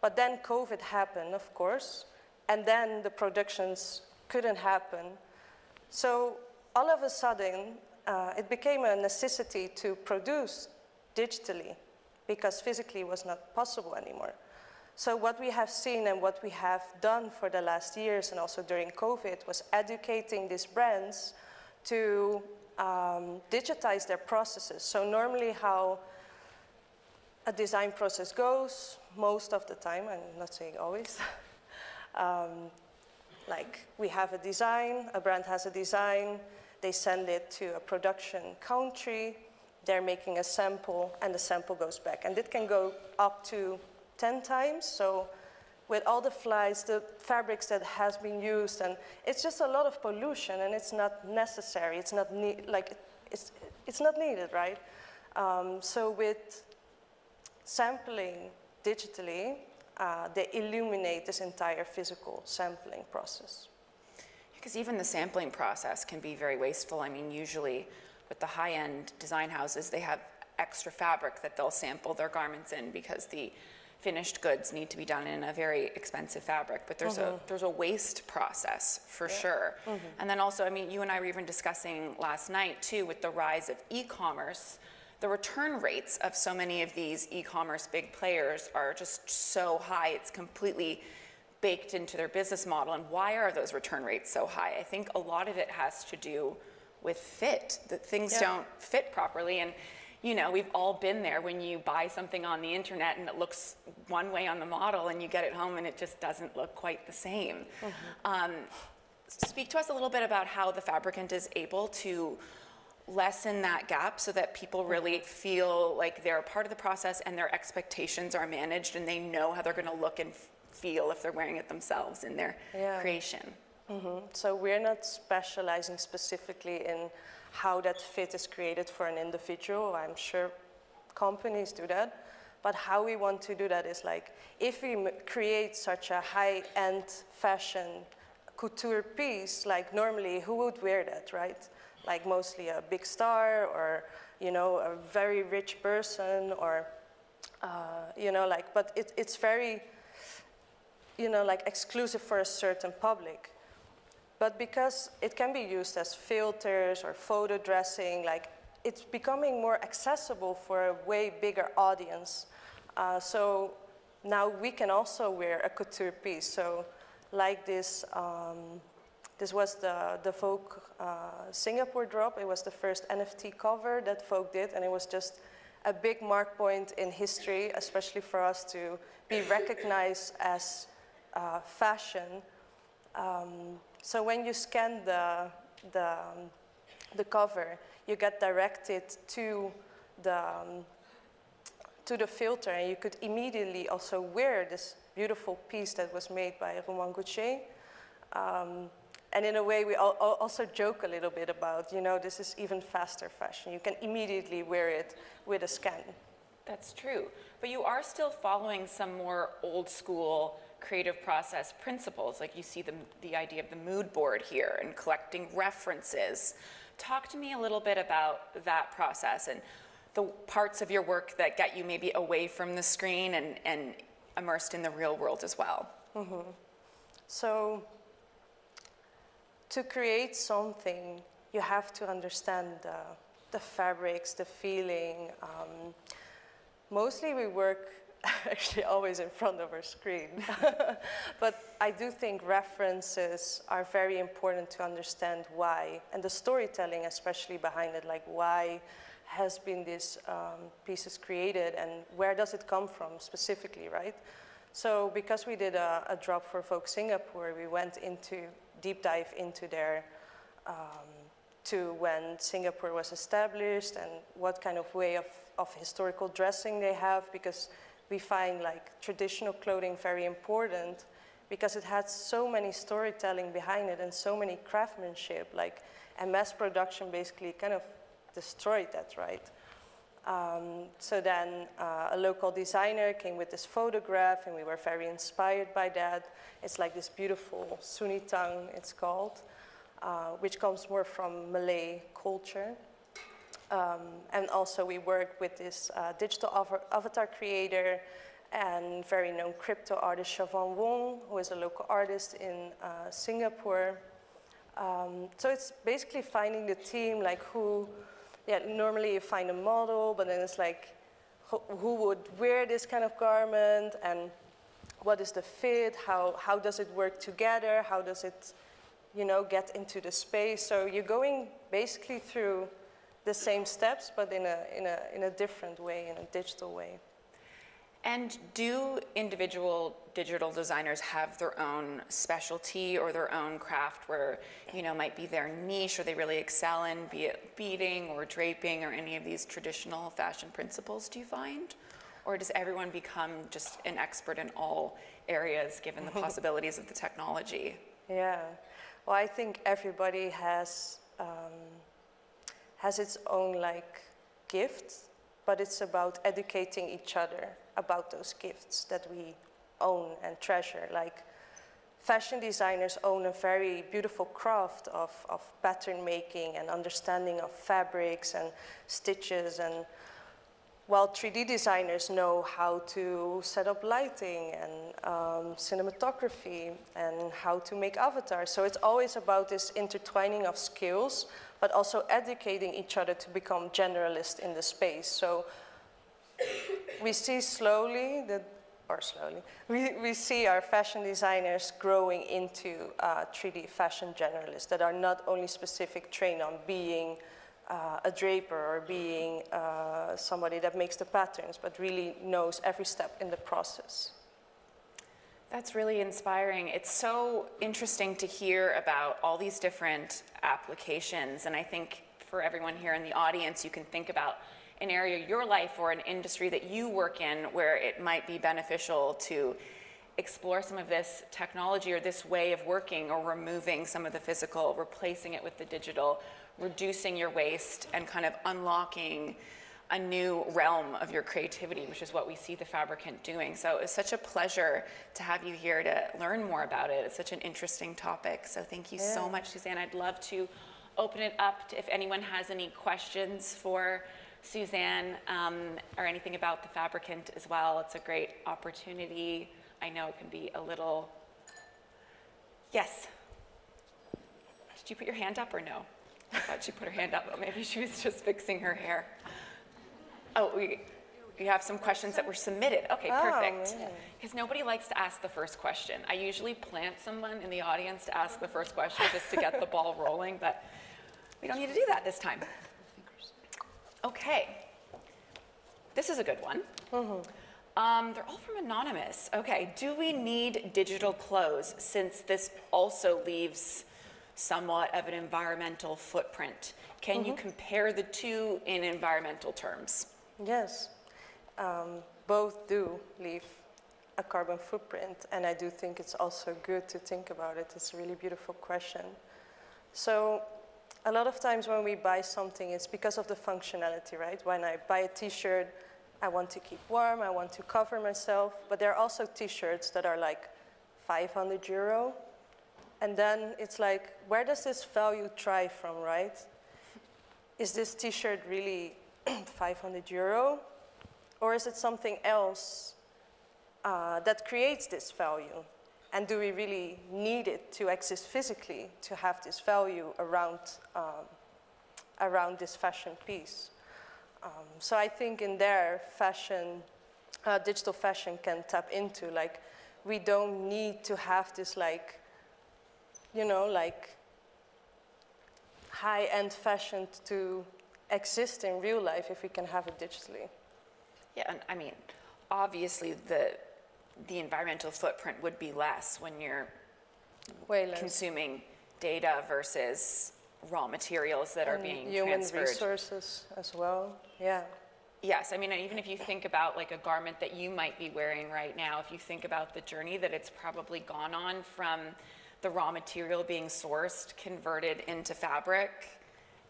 Speaker 13: But then COVID happened, of course, and then the productions couldn't happen. So all of a sudden, uh, it became a necessity to produce digitally because physically was not possible anymore. So what we have seen and what we have done for the last years and also during COVID was educating these brands to um, digitize their processes. So normally how a design process goes, most of the time, I'm not saying always, um, like we have a design, a brand has a design, they send it to a production country, they're making a sample, and the sample goes back. And it can go up to 10 times, so with all the flies, the fabrics that has been used, and it's just a lot of pollution, and it's not necessary. It's not like it's it's not needed, right? Um, so with sampling digitally, uh, they illuminate this entire physical sampling process.
Speaker 12: Because even the sampling process can be very wasteful. I mean, usually with the high-end design houses, they have extra fabric that they'll sample their garments in because the finished goods need to be done in a very expensive fabric, but there's mm-hmm. a there's a waste process for yeah. sure. Mm-hmm. And then also, I mean, you and I were even discussing last night too with the rise of e-commerce the return rates of so many of these e-commerce big players are just so high. It's completely baked into their business model. And why are those return rates so high? I think a lot of it has to do with fit, that things yeah. don't fit properly. And you know, we've all been there when you buy something on the internet and it looks one way on the model and you get it home and it just doesn't look quite the same. Mm-hmm. Um, speak to us a little bit about how the fabricant is able to lessen that gap so that people really feel like they're a part of the process and their expectations are managed and they know how they're going to look and feel if they're wearing it themselves in their yeah. creation.
Speaker 13: Mm-hmm. So we're not specializing specifically in how that fit is created for an individual. I'm sure companies do that. But how we want to do that is like if we m- create such a high end fashion couture piece, like normally who would wear that, right? Like mostly a big star or you know a very rich person or uh, you know like but it, it's very you know like exclusive for a certain public. But because it can be used as filters or photo dressing like it's becoming more accessible for a way bigger audience. Uh, so now we can also wear a couture piece. So like this um, this was the, the Vogue uh, Singapore drop. It was the first NFT cover that Vogue did, and it was just a big mark point in history, especially for us to be recognized as uh, fashion. Um, so when you scan the, the, um, the cover, you get directed to the, um, to the filter, and you could immediately also wear this beautiful piece that was made by Romain Gauthier. Um, and in a way, we also joke a little bit about, you know, this is even faster fashion. You can immediately wear it with a scan.
Speaker 12: That's true. But you are still following some more old school creative process principles. Like you see the, the idea of the mood board here and collecting references. Talk to me a little bit about that process and the parts of your work that get you maybe away from the screen and, and immersed in the real world as well. Mm-hmm.
Speaker 13: So, to create something, you have to understand the, the fabrics, the feeling. Um, mostly we work actually always in front of our screen. but I do think references are very important to understand why, and the storytelling especially behind it, like why has been this um, pieces created and where does it come from specifically, right? So because we did a, a drop for Vogue Singapore, we went into deep dive into their um, to when Singapore was established and what kind of way of, of historical dressing they have because we find like traditional clothing very important because it has so many storytelling behind it and so many craftsmanship like and mass production basically kind of destroyed that right um, so then uh, a local designer came with this photograph, and we were very inspired by that. It's like this beautiful Sunitang, it's called. uh, which comes more from Malay culture. Um, and also we work with this uh, digital avatar creator and very known crypto artist Siobhan Wong, who is a local artist in uh, Singapore. Um, so it's basically finding the team, like who, yeah, normally you find a model, but then it's like who, would wear this kind of garment and what is the fit, how, how does it work together, how does it, you know, get into the space. So you're going basically through the same steps, but in a, in a, in a different way, in a digital way.
Speaker 12: And do individual digital designers have their own specialty or their own craft where, you know, might be their niche or they really excel in, be it beading or draping or any of these traditional fashion principles, do you find? Or does everyone become just an expert in all areas given the possibilities of the technology?
Speaker 13: Yeah. Well, I think everybody has um, has its own like gift, but it's about educating each other about those gifts that we own and treasure. Like fashion designers own a very beautiful craft of, of pattern making and understanding of fabrics and stitches and while 3D designers know how to set up lighting and um, cinematography and how to make avatars. So it's always about this intertwining of skills, but also educating each other to become generalists in the space. So we see slowly that, or slowly, we, we see our fashion designers growing into uh, 3D fashion generalists that are not only specific trained on being uh, a draper or being uh, somebody that makes the patterns, but really knows every step in the process.
Speaker 12: That's really inspiring. It's so interesting to hear about all these different applications. And I think for everyone here in the audience, you can think about an area of your life or an industry that you work in where it might be beneficial to explore some of this technology or this way of working or removing some of the physical, replacing it with the digital, reducing your waste, and kind of unlocking a new realm of your creativity, which is what we see the Fabricant doing. So it's such a pleasure to have you here to learn more about it. It's such an interesting topic. So thank you yeah. so much, Suzanne. I'd love to open it up to if anyone has any questions for Suzanne um, or anything about the Fabricant as well. It's a great opportunity. I know it can be a little. Yes. Did you put your hand up or no? I thought she put her hand up, but maybe she was just fixing her hair. Oh, we, we have some questions that were submitted. Okay,
Speaker 13: Oh,
Speaker 12: perfect. Because nobody likes to ask the first question. I usually plant someone in the audience to ask the first question just to get the ball rolling, but we don't need to do that this time. Okay. This is a good one. Um, they're all from Anonymous. Okay, do we need digital clothes since this also leaves somewhat of an environmental footprint? Can you compare the two in environmental terms?
Speaker 13: Yes, um, both do leave a carbon footprint, and I do think it's also good to think about it. It's a really beautiful question. So, a lot of times when we buy something, it's because of the functionality, right? When I buy a t shirt, I want to keep warm, I want to cover myself, but there are also t shirts that are like 500 euro. And then it's like, where does this value thrive from, right? Is this t shirt really 500 euro? Or is it something else uh, that creates this value? And do we really need it to exist physically to have this value around, um, around this fashion piece? Um, so I think in there, fashion, uh, digital fashion can tap into like, we don't need to have this like, you know, like high-end fashion to exist in real life if we can have it digitally.
Speaker 12: Yeah, and I mean, obviously the the environmental footprint would be less when you're
Speaker 13: Way less.
Speaker 12: consuming data versus raw materials that are being
Speaker 13: human
Speaker 12: transferred.
Speaker 13: resources as well. Yeah.
Speaker 12: Yes, I mean, even if you think about like a garment that you might be wearing right now, if you think about the journey that it's probably gone on from the raw material being sourced, converted into fabric,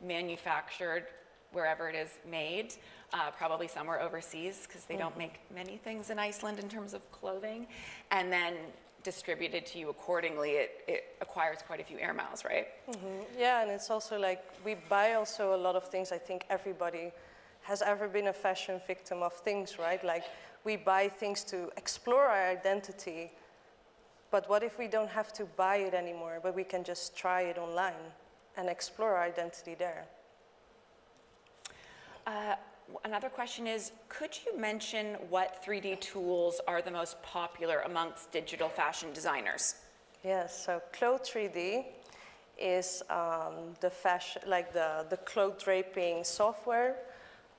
Speaker 12: manufactured wherever it is made, uh, probably somewhere overseas because they don't make many things in Iceland in terms of clothing, and then distributed to you accordingly, it, it acquires quite a few air miles, right?
Speaker 13: Mhm. Yeah, and it's also like we buy also a lot of things. I think everybody has ever been a fashion victim of things, right? Like we buy things to explore our identity. But what if we don't have to buy it anymore, but we can just try it online and explore our identity there?
Speaker 12: Uh, another question is, could you mention what 3D tools are the most popular amongst digital fashion designers?
Speaker 13: Yes, so CLO 3D is um, the fashion, like the, the cloth draping software.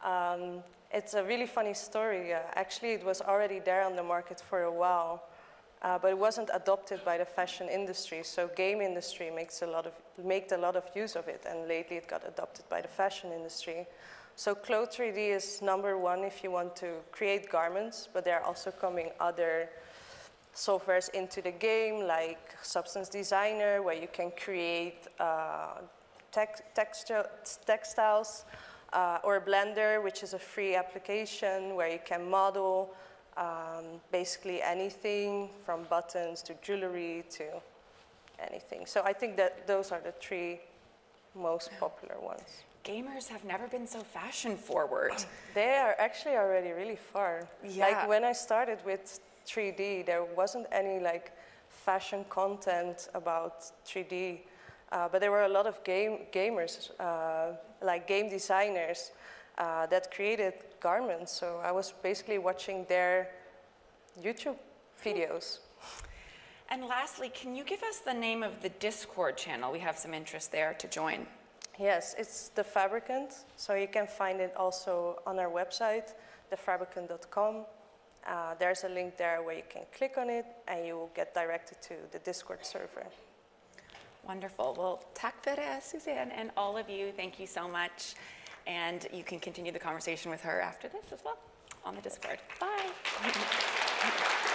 Speaker 13: Um, it's a really funny story. Uh, actually, it was already there on the market for a while, uh, but it wasn't adopted by the fashion industry. So game industry makes a lot of, made a lot of use of it, and lately it got adopted by the fashion industry. So CLO 3D is number one if you want to create garments, but there are also coming other softwares into the game, like Substance Designer, where you can create uh, textiles, uh, or Blender, which is a free application where you can model um, basically anything from buttons to jewelry to anything. So I think that those are the three most popular ones.
Speaker 12: Gamers have never been so fashion forward.
Speaker 13: They are actually already really far.
Speaker 12: Yeah.
Speaker 13: Like when I started with 3D, there wasn't any like fashion content about 3D, uh, but there were a lot of game gamers, uh, like game designers, uh, that created garments. So I was basically watching their YouTube videos.
Speaker 12: And lastly, can you give us the name of the Discord channel? We have some interest there to join.
Speaker 13: Yes, it's the Fabricant. So you can find it also on our website, thefabricant.com. Uh, there's a link there where you can click on it and you will get directed to the Discord server.
Speaker 12: Wonderful. Well, för Suzanne, and all of you, thank you so much. And you can continue the conversation with her after this as well on the Discord. Bye.